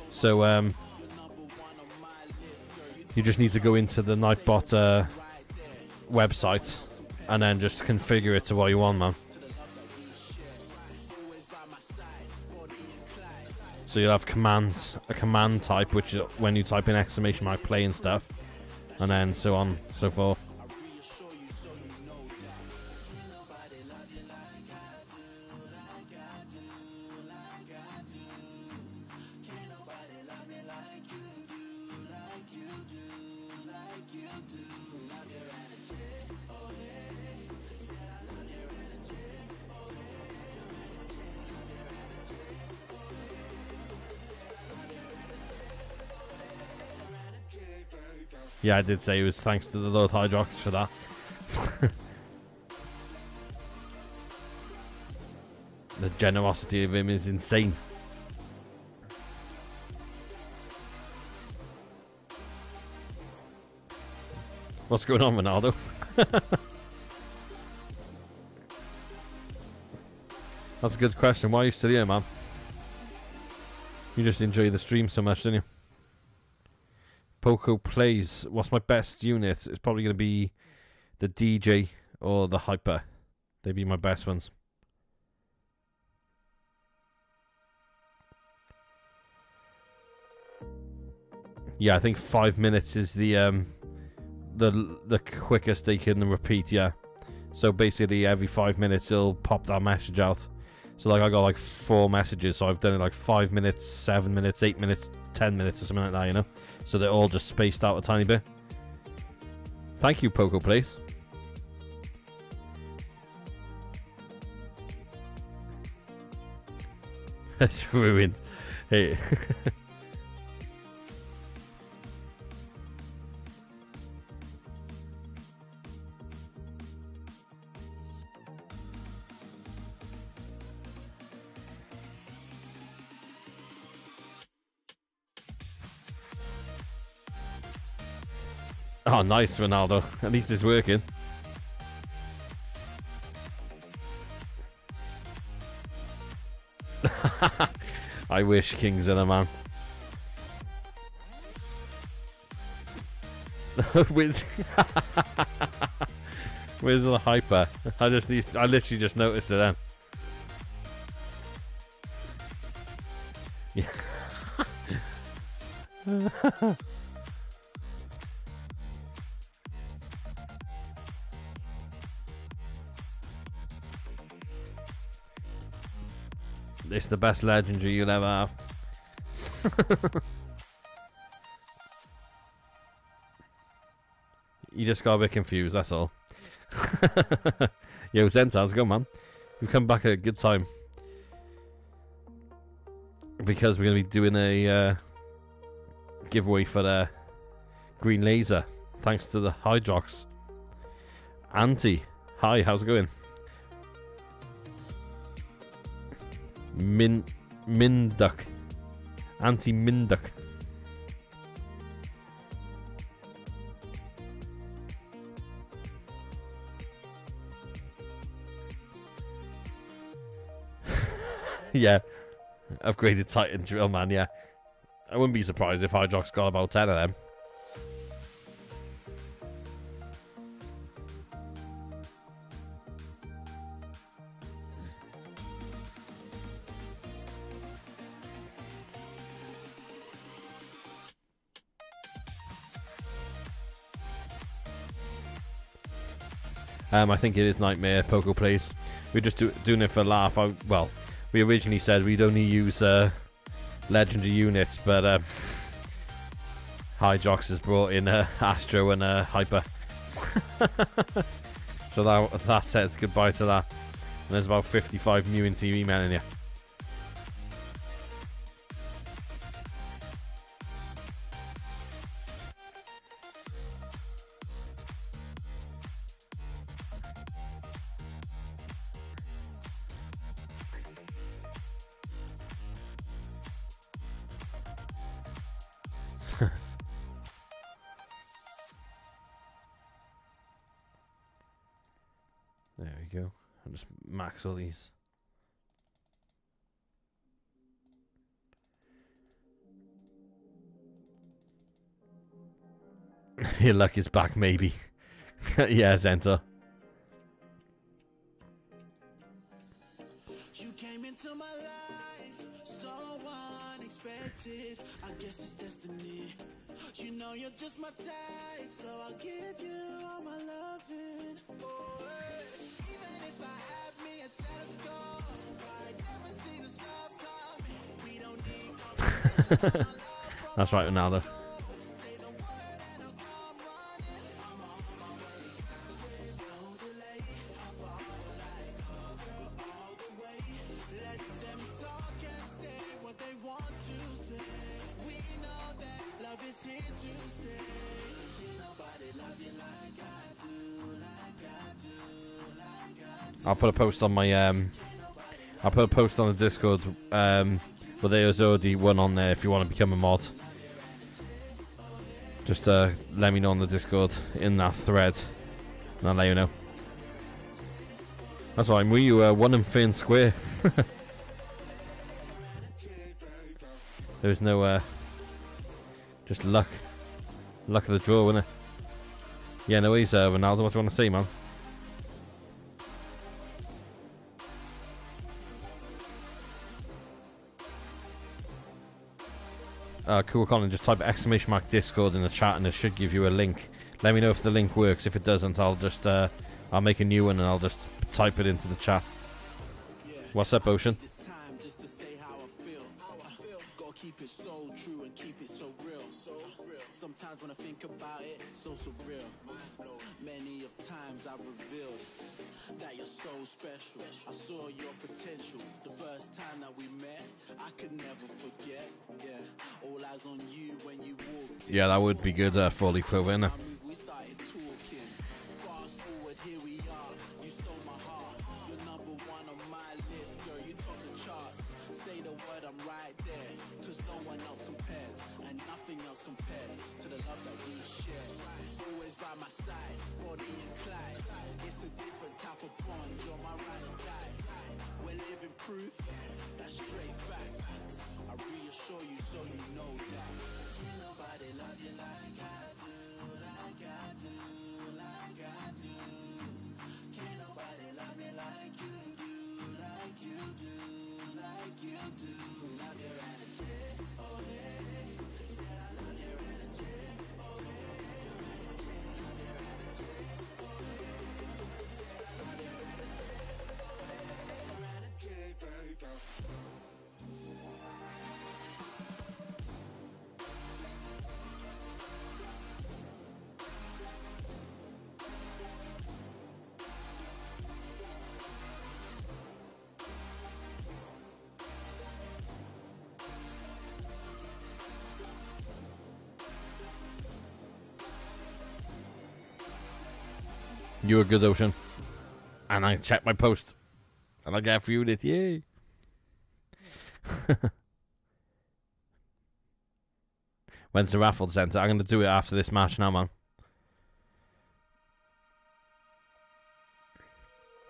So um, you just need to go into the Nightbot uh, website and then just configure it to what you want, man. So you'll have commands, a command type, which is when you type in exclamation mark play and stuff, and then so on, so forth. Yeah, I did say it was thanks to the Lord Hydrox for that. [laughs] the generosity of him is insane. What's going on, Ronaldo? [laughs] That's a good question. Why are you still here, man? You just enjoy the stream so much, didn't you? Poco plays. What's my best unit? It's probably going to be the DJ or the Hyper. They'd be my best ones. Yeah, I think five minutes is the um the the quickest they can repeat. Yeah, so basically every five minutes it'll pop that message out. So like I got like four messages, so I've done it like five minutes, seven minutes, eight minutes, ten minutes, or something like that. You know. So they're all just spaced out a tiny bit. Thank you, Poco plays. [laughs] it's ruined. Hey. [laughs] Oh, nice, Ronaldo. At least it's working. [laughs] I wish King Cinnamon. [laughs] Where's [laughs] Where's the hyper? I just I literally just noticed it then. Yeah. It's the best legendary you'll ever have. [laughs] you just got a bit confused, that's all. [laughs] Yo, Zent, how's it going, man? We've come back at a good time. Because we're going to be doing a uh, giveaway for the green laser. Thanks to the Hydrox. Auntie, hi, how's it going? Min Minduk. Anti Minduk. [laughs] yeah. Upgraded Titan drill man, yeah. I wouldn't be surprised if Hydrox got about 10 of them. Um, I think it is Nightmare Poco plays. We're just do doing it for laugh. I, well, we originally said we'd only use uh, legendary units, but uh, has brought in uh, [laughs] Astro and uh, Hyper. [laughs] so that that says goodbye to that. And there's about 55 new TV men in here. All these. [laughs] Your luck is back, maybe. [laughs] yeah, Zenta. You're just my type, so I'll give you all my loving. Oh, hey. Even if I have me a telescope, I'd never see this love coming. We don't need. [laughs] That's right, Ronaldo. I'll put a post on my um I'll put a post on the Discord um but there's already one on there if you want to become a mod. Just uh let me know on the Discord in that thread. And I'll let you know. That's right, we you uh, one and square. [laughs] There's no uh just luck. Luck of the draw, isn't it? Yeah, no he's uh, Ronaldo, what do you want to say, man? Uh, cool, Colin. Just type exclamation mark Discord in the chat, and it should give you a link. Let me know if the link works. If it doesn't, I'll just uh, I'll make a new one and I'll just type it into the chat. What's up, Ocean? Think about it, so surreal. Many of times I revealed that you're so special. I saw your potential the first time that we met. I could never forget. Yeah, all eyes on you when you walked. Yeah, that would be good uh, fully flow in. I we started talking. Fast forward, here we are. You stole my heart. You're number one on my list, girl. You top the charts say the word, I'm right there. Cause no one else compares, and nothing else compares to the love that we share. Always by my side, Bonnie and Clyde. It's a different type of bond, you're my right and die. We're living proof, that's straight facts. I reassure you so you know that. Ain't nobody love you like I do, like I do. like you do. Love your energy, oh. Said I love your energy, oh. Love your energy, oh. Said I love your energy, oh. Your energy, baby. Were good, Ocean. And I checked my post. And I got viewed it. Yay. [laughs] When's the raffle centre? I'm going to do it after this match now, man.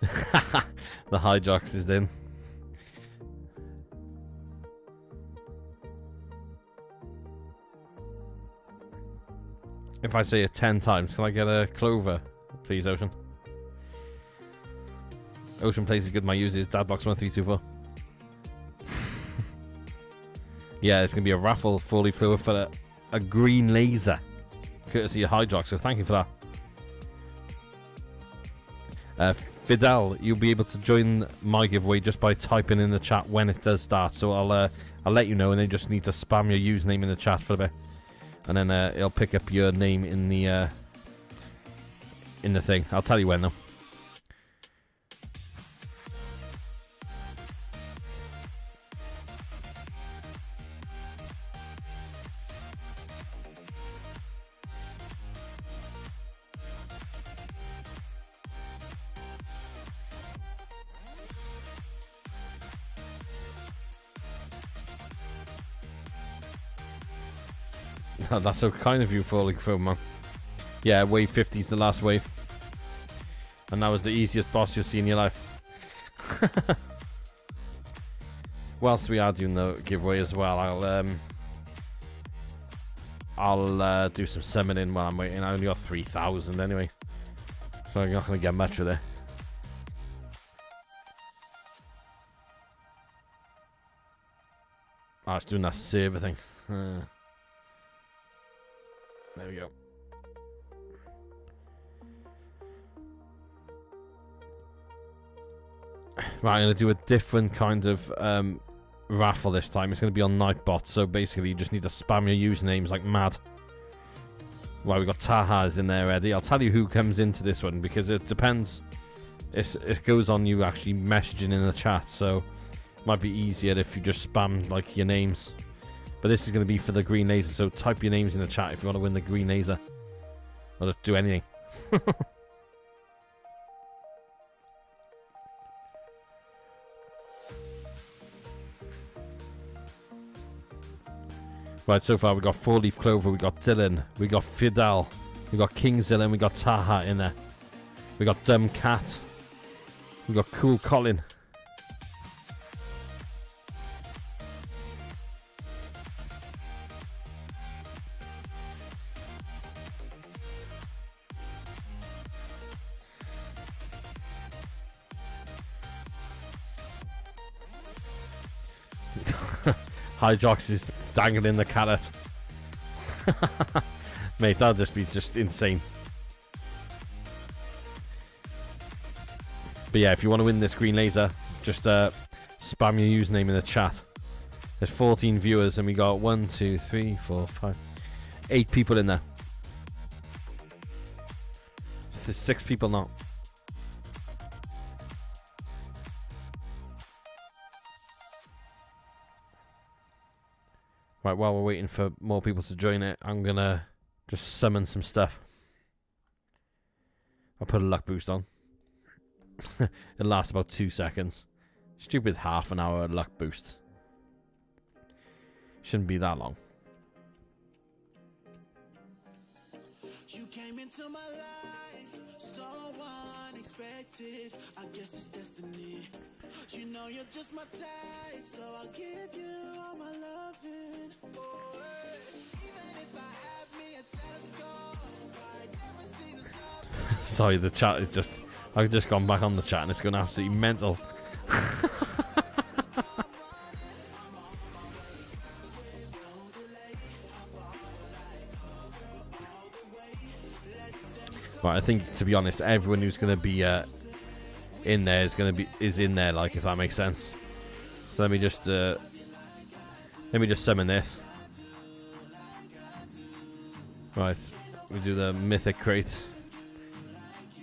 [laughs] the Hydrox is in. If I say it 10 times, can I get a clover? Please, Ocean. Ocean plays is good. My user is Dadblox1324. [laughs] yeah, it's going to be a raffle fully fluid for a, a green laser. Courtesy of Hydrox, so thank you for that. Uh, Fidel, you'll be able to join my giveaway just by typing in the chat when it does start. So I'll uh, I'll let you know, and then you just need to spam your username in the chat for a bit, and then uh, it'll pick up your name in the uh, in the thing. I'll tell you when though. [laughs] That's so kind of you, Falling Film, man. Yeah, wave 50 is the last wave. And that was the easiest boss you'll see in your life. [laughs] Whilst we are doing the giveaway as well, I'll um, I'll uh, do some summoning while I'm waiting. I only got 3,000 anyway. So I'm not going to get much of it. Oh, it's doing that server thing. Uh, there we go. Right, I'm going to do a different kind of um, raffle this time. It's going to be on Nightbot, so basically you just need to spam your usernames like mad. Well, we've got Taha's in there Eddie. I'll tell you who comes into this one because it depends. It's, it goes on you actually messaging in the chat, so it might be easier if you just spam like your names. But this is going to be for the green laser, so type your names in the chat if you want to win the green laser. Or just do anything. [laughs] Right, so far we got Four Leaf Clover, we got Dylan, we got Fidel, we got Kingzilla, and we got Taha in there. We got Dumb Cat, we got Cool Colin. Hydrox is dangling the carrot. [laughs] Mate, that'll just be just insane. But yeah, if you want to win this green laser, just uh, spam your username in the chat. There's 14 viewers, and we got one, two, three, four, five, eight people in there. There's six people now. Right, while we're waiting for more people to join it, I'm gonna just summon some stuff. I'll put a luck boost on. [laughs] it lasts about two seconds. Stupid half an hour luck boost. Shouldn't be that long. You came into my life so unexpected. I guess it's destiny. You know you're just my type, so I'll give you all my loving. Oh, hey. Even if I have me a telescope, I never see the star. Sorry, the chat is just. I've just gone back on the chat and it's gone absolutely mental. [laughs] right, I think, to be honest, everyone who's going to be uh, in there is gonna be is in there, like if that makes sense. So let me just uh, let me just summon this. Right, we do the mythic crate.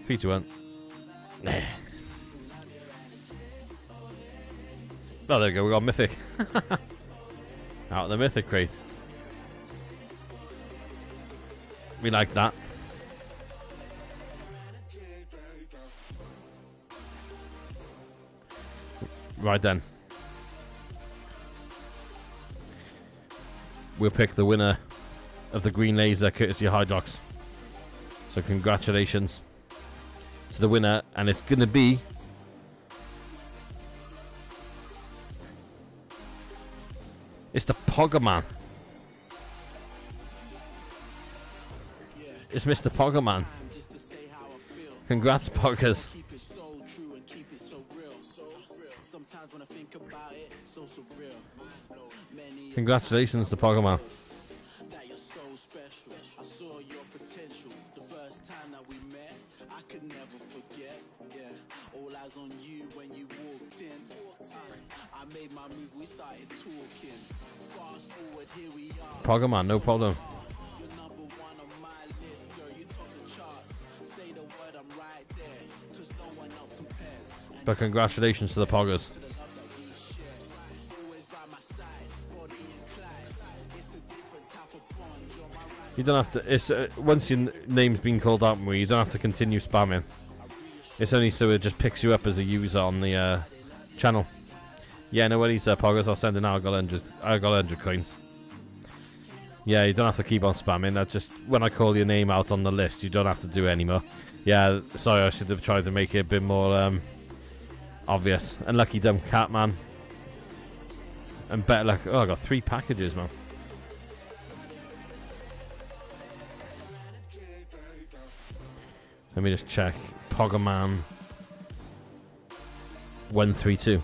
Two, one. Nah. Oh, there we go. We got mythic. [laughs] Out of the mythic crate. We like that. Right then. We'll pick the winner of the green laser courtesy of Hydrox. So congratulations to the winner and it's gonna be It's the Poggerman. It's Mr. Poggerman. To. Congrats, Poggers. Congratulations to Poggerman. that you're so special. I saw your potential the first time that we met. I could never forget. Yeah, all eyes on you when you walked in. I made my move, we started talking. Fast forward, here we are. Poggerman, no problem. You're number one on my You don't have to. It's uh, once your name's been called out, you don't have to continue spamming. It's only so it just picks you up as a user on the uh, channel. Yeah, no worries, uh, Poggers. I'll send got hundred. I got hundred coins. Yeah, you don't have to keep on spamming. That's just when I call your name out on the list, you don't have to do it anymore. Yeah, sorry, I should have tried to make it a bit more um, obvious. Unlucky dumb cat man. And better luck. Oh, I got three packages, man. Let me just check. Poggerman 132.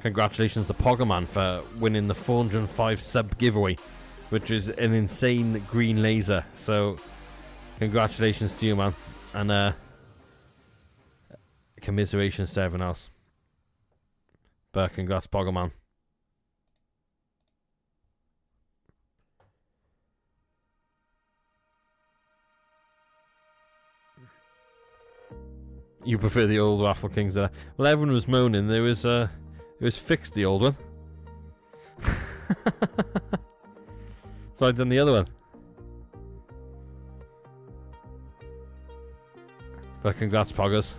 Congratulations to Poggerman for winning the 405 sub giveaway, which is an insane green laser. So, congratulations to you, man. And uh, commiserations to everyone else. But congrats, Poggerman. You prefer the old Raffle Kings there? Well, everyone was moaning. There was uh, it was fixed the old one. [laughs] so I've done the other one. But congrats, Poggers.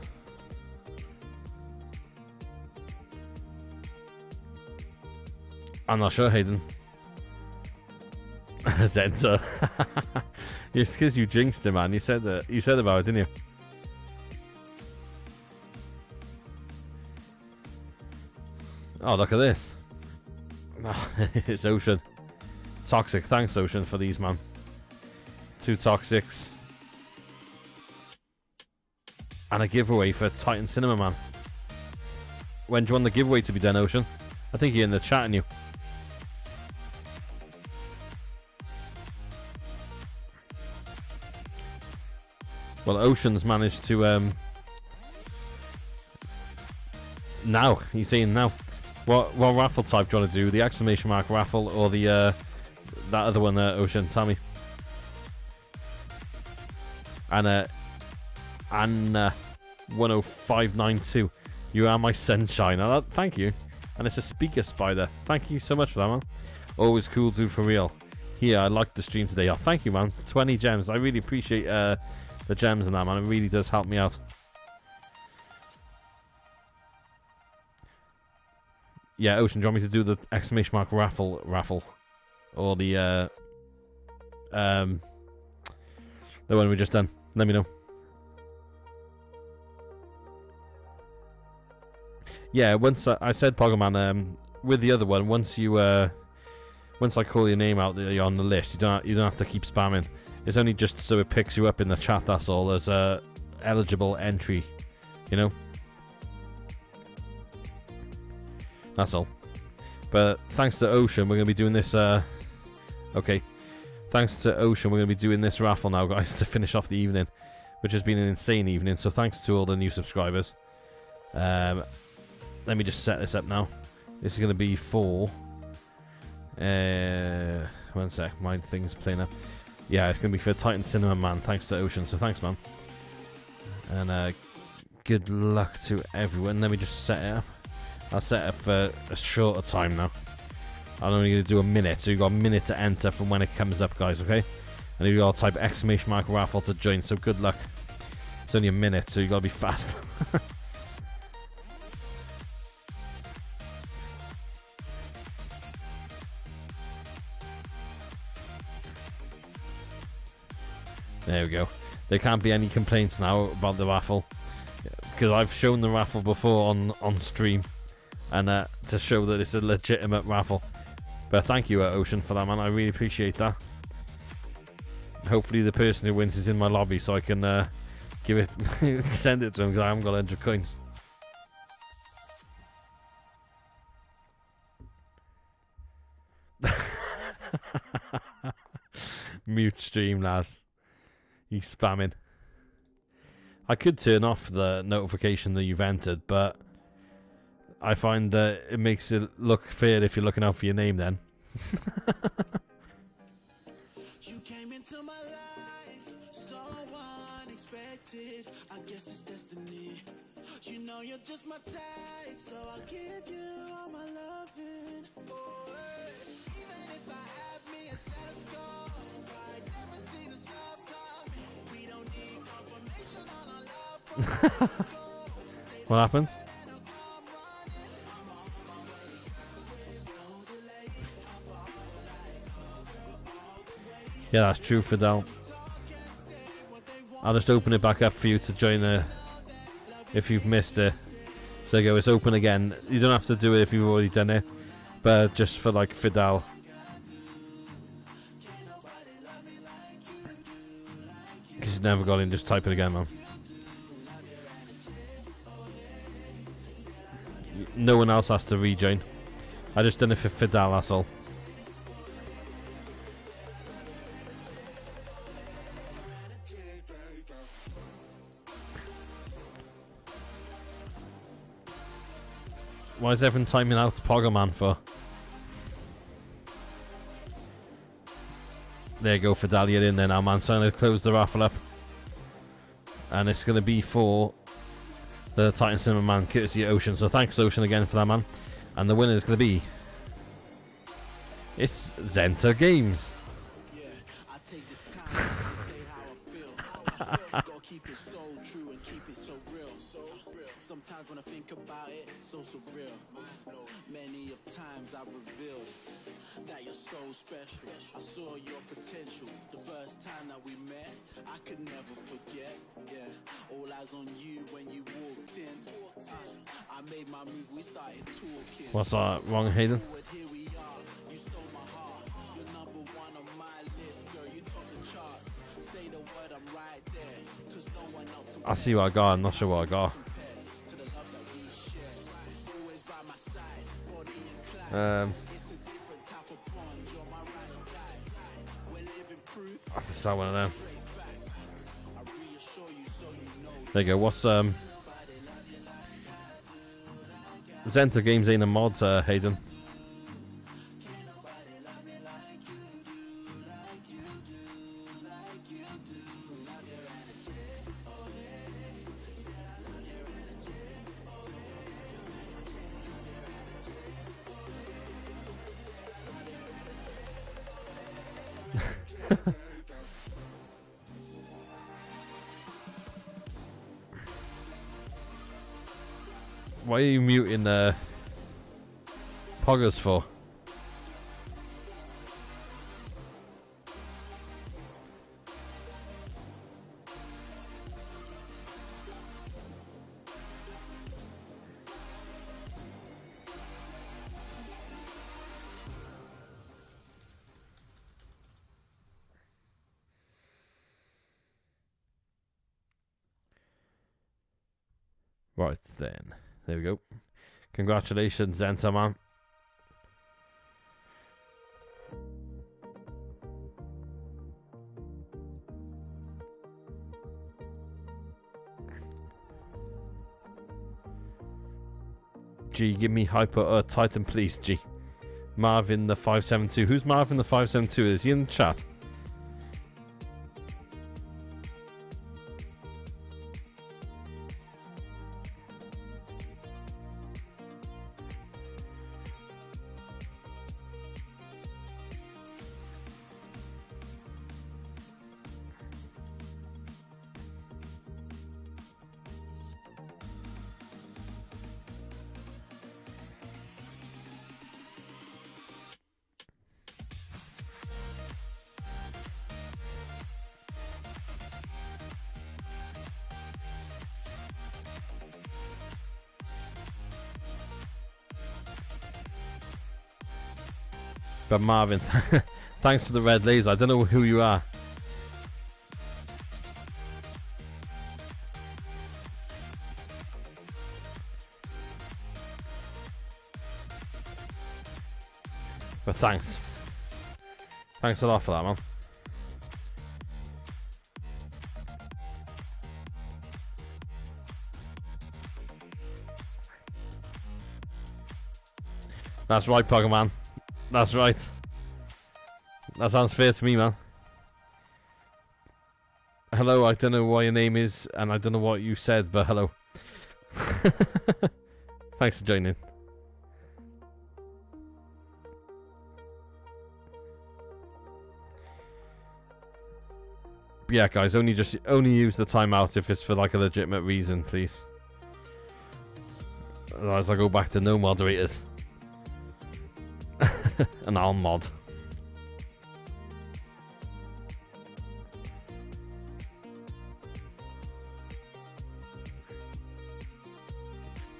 I'm not sure, Hayden. [laughs] Zenta. [laughs] it's because you jinxed him, man. You said that. You said about it, didn't you? Oh, look at this. [laughs] it's Ocean. Toxic. Thanks, Ocean, for these, man. Two Toxics. And a giveaway for Titan Cinema Man. When do you want the giveaway to be done, Ocean? I think you're in the chat, and you. Well, Ocean's managed to um. Now he's saying now. What what raffle type do you want to do? The exclamation mark raffle or the uh that other one there, Ocean? Tell me. Anna Anna one oh five nine two. You are my sunshine. Uh, thank you. And it's a speaker spider. Thank you so much for that, man. Always cool, dude, for real. Here, I like the stream today. Oh, thank you, man. 20 gems. I really appreciate uh, the gems and that, man. It really does help me out. Yeah, Ocean, do you want me to do the exclamation mark raffle raffle? Or the uh um the one we just done? Let me know. Yeah, once I, I said Pokemon, um with the other one, once you uh once I call your name out you're on the list, you don't you don't have to keep spamming. It's only just so it picks you up in the chat, that's all, as a eligible entry, you know? That's all. But thanks to Ocean, we're going to be doing this. Uh, okay. Thanks to Ocean, we're going to be doing this raffle now, guys, [laughs] to finish off the evening, which has been an insane evening. So thanks to all the new subscribers. Um, let me just set this up now. This is going to be for. Uh, one sec, my thing's playing up. Yeah, it's going to be for Titan Cinema Man. Thanks to Ocean. So thanks, man. And uh, good luck to everyone. Let me just set it up. I'll set it up for a shorter time now. I'm only going to do a minute, so you've got a minute to enter from when it comes up, guys, okay? And you've got to type exclamation mark raffle to join, so good luck. It's only a minute, so you've got to be fast. [laughs] there we go. There can't be any complaints now about the raffle. Because I've shown the raffle before on, on stream. And uh, to show that it's a legitimate raffle. But thank you, uh, Ocean, for that, man. I really appreciate that. Hopefully the person who wins is in my lobby so I can uh, give it, [laughs] send it to him because I haven't got 100 coins. [laughs] Mute stream, lads. He's spamming. I could turn off the notification that you've entered, but I find that it makes it look fair if you're looking out for your name then. [laughs] You came into my life so unexpected. I guess it's destiny. You know you're just my type, so I'll give you all my loving. Oh. Even if I have me a telescope, [laughs] What happened? Yeah, that's true, Fidel. I'll just open it back up for you to join the if you've missed it. So go, it's open again. You don't have to do it if you've already done it, but just for like Fidel. Because you never got in, just type it again, man. No one else has to rejoin. I just done it for Fidel, that's all. Why is everyone timing out Poggerman for? There you go, Fidalia in there now, man. So I'm going to close the raffle up. And it's going to be for the Titan Cinema Man, courtesy of Ocean. So thanks, Ocean, again for that, man. And the winner is going to be... It's Zenta Games. Sometimes when I think about it, so surreal. Many of times I revealed that you're so special. I saw your potential the first time that we met. I could never forget. Yeah, all eyes on you when you walked in. Uh, I made my move, we started talking. What's that wrong, Hayden? But here we are. You stole my heart. You're number one on my list, girl. You top the charts. Say the word, I'm right there. Cause no one else I see what I got. I'm not sure what I got. Proof, I have to start one of them. There you go. What's um? Zenta Games ain't a mod, uh, Hayden. Why are you muting uh, Poggers for? Right then, there we go. Congratulations, Zenta, man. G, give me Hyper uh, Titan, please, G. Marvin the 572. Who's Marvin the 572? Is he in the chat? Marvin, [laughs] thanks for the red laser. I don't know who you are. But thanks. Thanks a lot for that, man. That's right, Pokemon. That's right. That sounds fair to me, man. Hello, I don't know why your name is, and I don't know what you said, but hello. [laughs] Thanks for joining. Yeah, guys, only just only use the timeout if it's for like a legitimate reason, please. Otherwise, I go back to no moderators. [laughs] and I'll mod.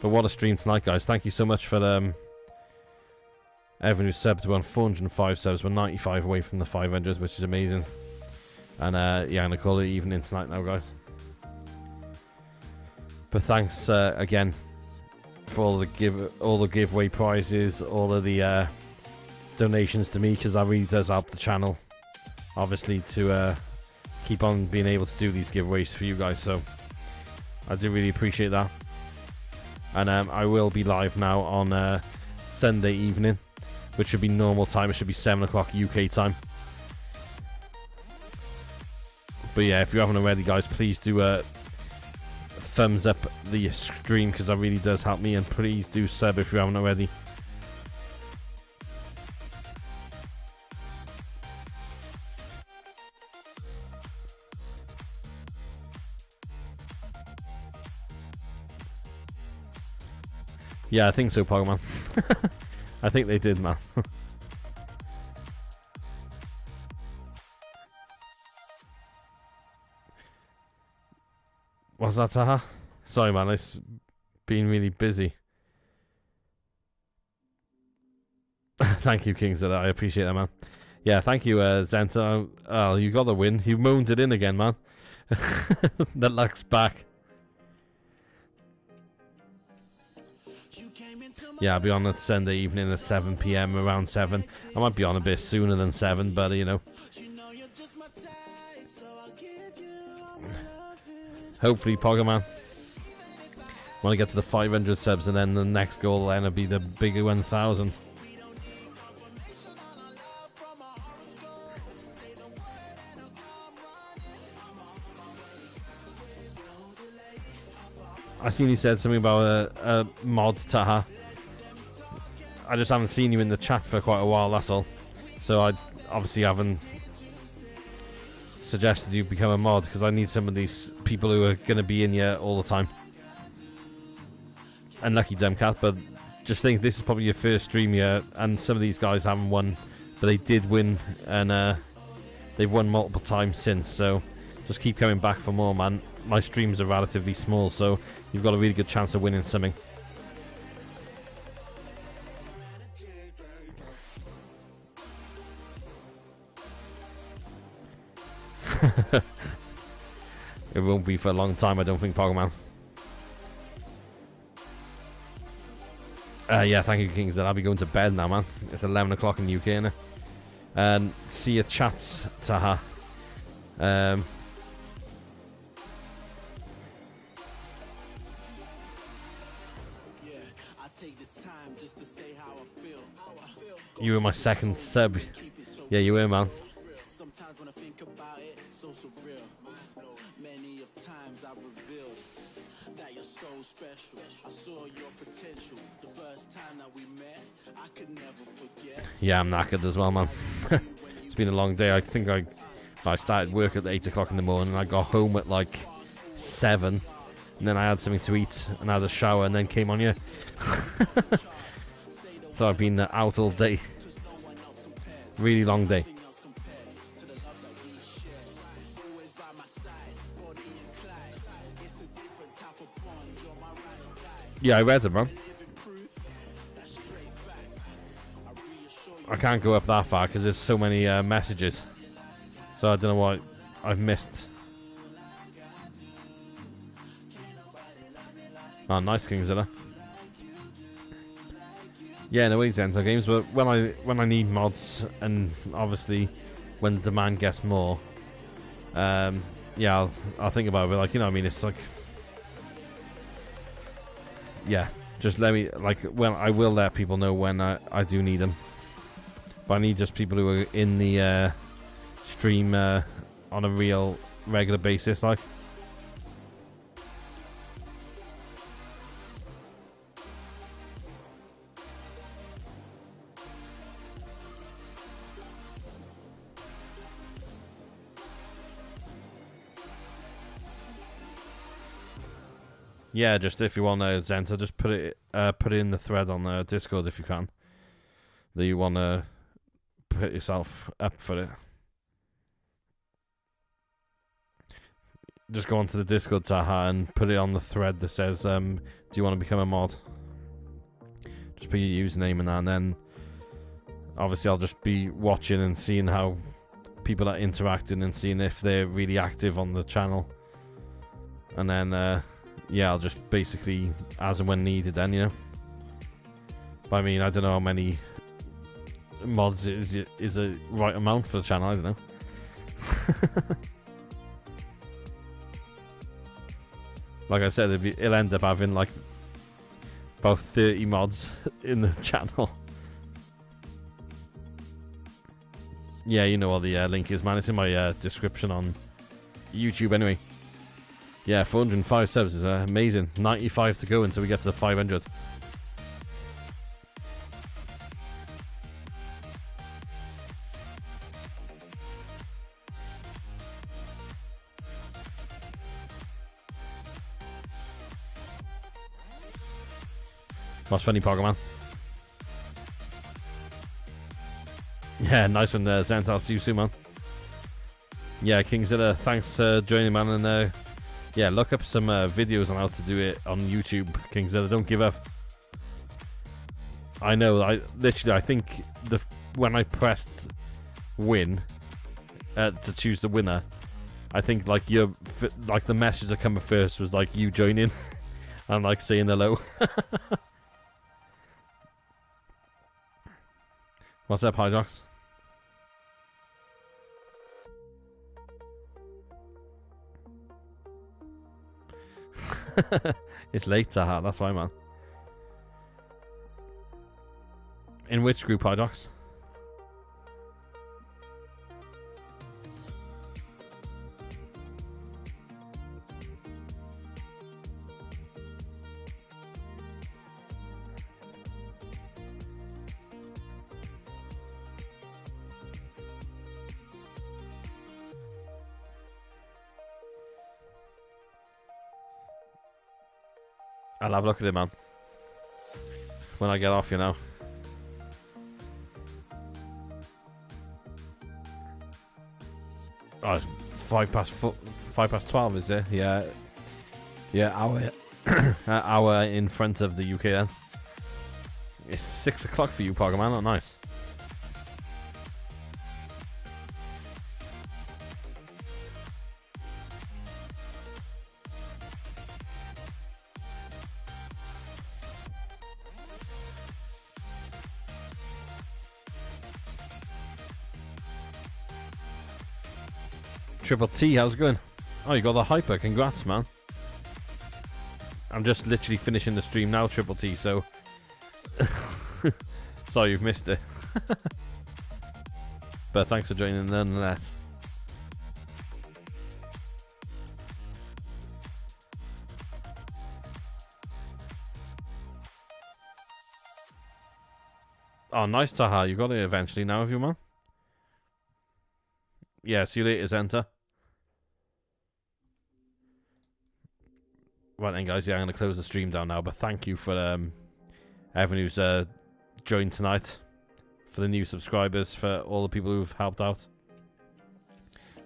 But what a stream tonight, guys. Thank you so much for um, everyone who subbed. We're on 405 subs. We're 95 away from the 500s, which is amazing. And uh, yeah, I'm going to call it evening tonight now, guys. But thanks uh, again for all the give all the giveaway prizes, all of the uh, donations to me because that really does help the channel. Obviously, to uh, keep on being able to do these giveaways for you guys. So I do really appreciate that. And um, I will be live now on uh, Sunday evening, which should be normal time. It should be seven o'clock UK time. But yeah, if you haven't already, guys, please do uh, thumbs up the stream because that really does help me. And please do sub if you haven't already. Yeah, I think so, Pokemon. [laughs] I think they did, man. [laughs] What's that, Taha? Sorry, man. It's been really busy. [laughs] thank you, Kings. I appreciate that, man. Yeah, thank you, uh, Zenta. Oh, you got the win. You moaned it in again, man. the luck's back. Yeah, I'll be on a Sunday evening at 7 p.m. around 7. I might be on a bit sooner than 7, but you know. Hopefully, Pokemon. Want to get to the 500 subs, and then the next goal then will be the bigger 1000. I seen you said something about a, a mod Taha. I just haven't seen you in the chat for quite a while, that's all. So I obviously haven't suggested you become a mod because I need some of these people who are going to be in here all the time. And lucky Demcat, but just think this is probably your first stream here, and some of these guys haven't won, but they did win, and uh, they've won multiple times since. So just keep coming back for more, man. My streams are relatively small, so you've got a really good chance of winning something. [laughs] it won't be for a long time, I don't think, Pokemon. Uh, yeah, thank you, Kings. I'll be going to bed now, man. It's 11 o'clock in the UK, innit? And see you chats, Taha. Um, Yeah, I take this time just to say how I feel. How I feel. you were my second sub. Keep it so Yeah, you were, man. Yeah, I'm knackered as well, man. [laughs] it's been a long day. I think I I started work at 8 o'clock in the morning. And I got home at like 7. And then I had something to eat and had a shower and then came on here. [laughs] so I've been out all day. Really long day. Yeah, I read it, man. I can't go up that far because there's so many uh, messages. So I don't know what I've missed. Oh, nice Kingzilla. Yeah, no, it's Zenta games, but when I when I need mods and obviously when demand gets more, um, yeah, I'll, I'll think about it. Like you know, I mean, it's like, yeah, just let me like when I will let people know when I I do need them. But I need just people who are in the uh, stream uh, on a real regular basis, like. Yeah, just if you want to Zenta, just put it uh, put it in the thread on uh, Discord if you can. That you want to put yourself up for it. Just go onto the Discord Taha and put it on the thread that says, um, "Do you want to become a mod?" Just put your username in that, and then obviously I'll just be watching and seeing how people are interacting and seeing if they're really active on the channel. And then, uh, yeah, I'll just basically as and when needed. Then you know. But I mean, I don't know how many mods is is a right amount for the channel. I don't know. like I said, be, it'll end up having like about thirty mods [laughs] in the channel. Yeah, you know what the uh, link is, man. It's in my uh, description on YouTube, anyway. Yeah, 405 subs is uh, amazing. 95 to go until we get to the 500. What's funny, Pokemon? Yeah, nice one there, Xantar. See you soon, man. Yeah, Kingzilla, thanks for uh, joining, man. And uh, yeah, look up some uh, videos on how to do it on YouTube, Kingzilla. Don't give up. I know, I literally, I think the when I pressed win uh, to choose the winner, I think like your like the message that came first was like you joining [laughs] and like saying hello. [laughs] What's up, Hydrox? [laughs] it's late, Taha. That's why, man. In which group, Hydrox? I'll have a look at it, man. When I get off, you know. Oh, it's five past five past twelve, is it? Yeah, yeah. Hour, [coughs] hour in front of the UK. Then it's six o'clock for you, Pokemon. Oh, nice. Triple T, how's it going? Oh, you got the hyper. Congrats, man. I'm just literally finishing the stream now, Triple T, so... [laughs] Sorry you've missed it. [laughs] but thanks for joining nonetheless. Oh, nice Taha. You got it eventually now, have you, man? Yeah, see you later, Zenta. Right then, guys. Yeah, I'm going to close the stream down now. But thank you for um, everyone who's uh, joined tonight. For the new subscribers. For all the people who've helped out.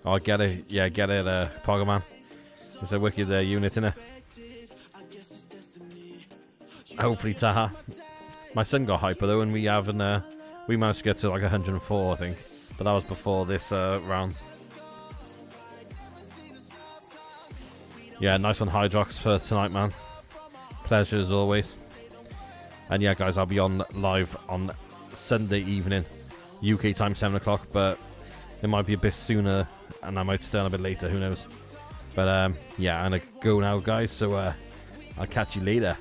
Oh, get it. Yeah, get it, uh, Pogoman. It's a wicked uh, unit, innit? Hopefully, Taha. My son got hyper though, and we haven't. Uh, we managed to get to like 104, I think, but that was before this uh, round. Yeah, nice one, Hydrox for tonight, man. Pleasure as always. And yeah, guys, I'll be on live on Sunday evening, UK time, 7 o'clock, but it might be a bit sooner, and I might stay on a bit later, who knows. But um, yeah, I'm gonna go now, guys, so uh, I'll catch you later.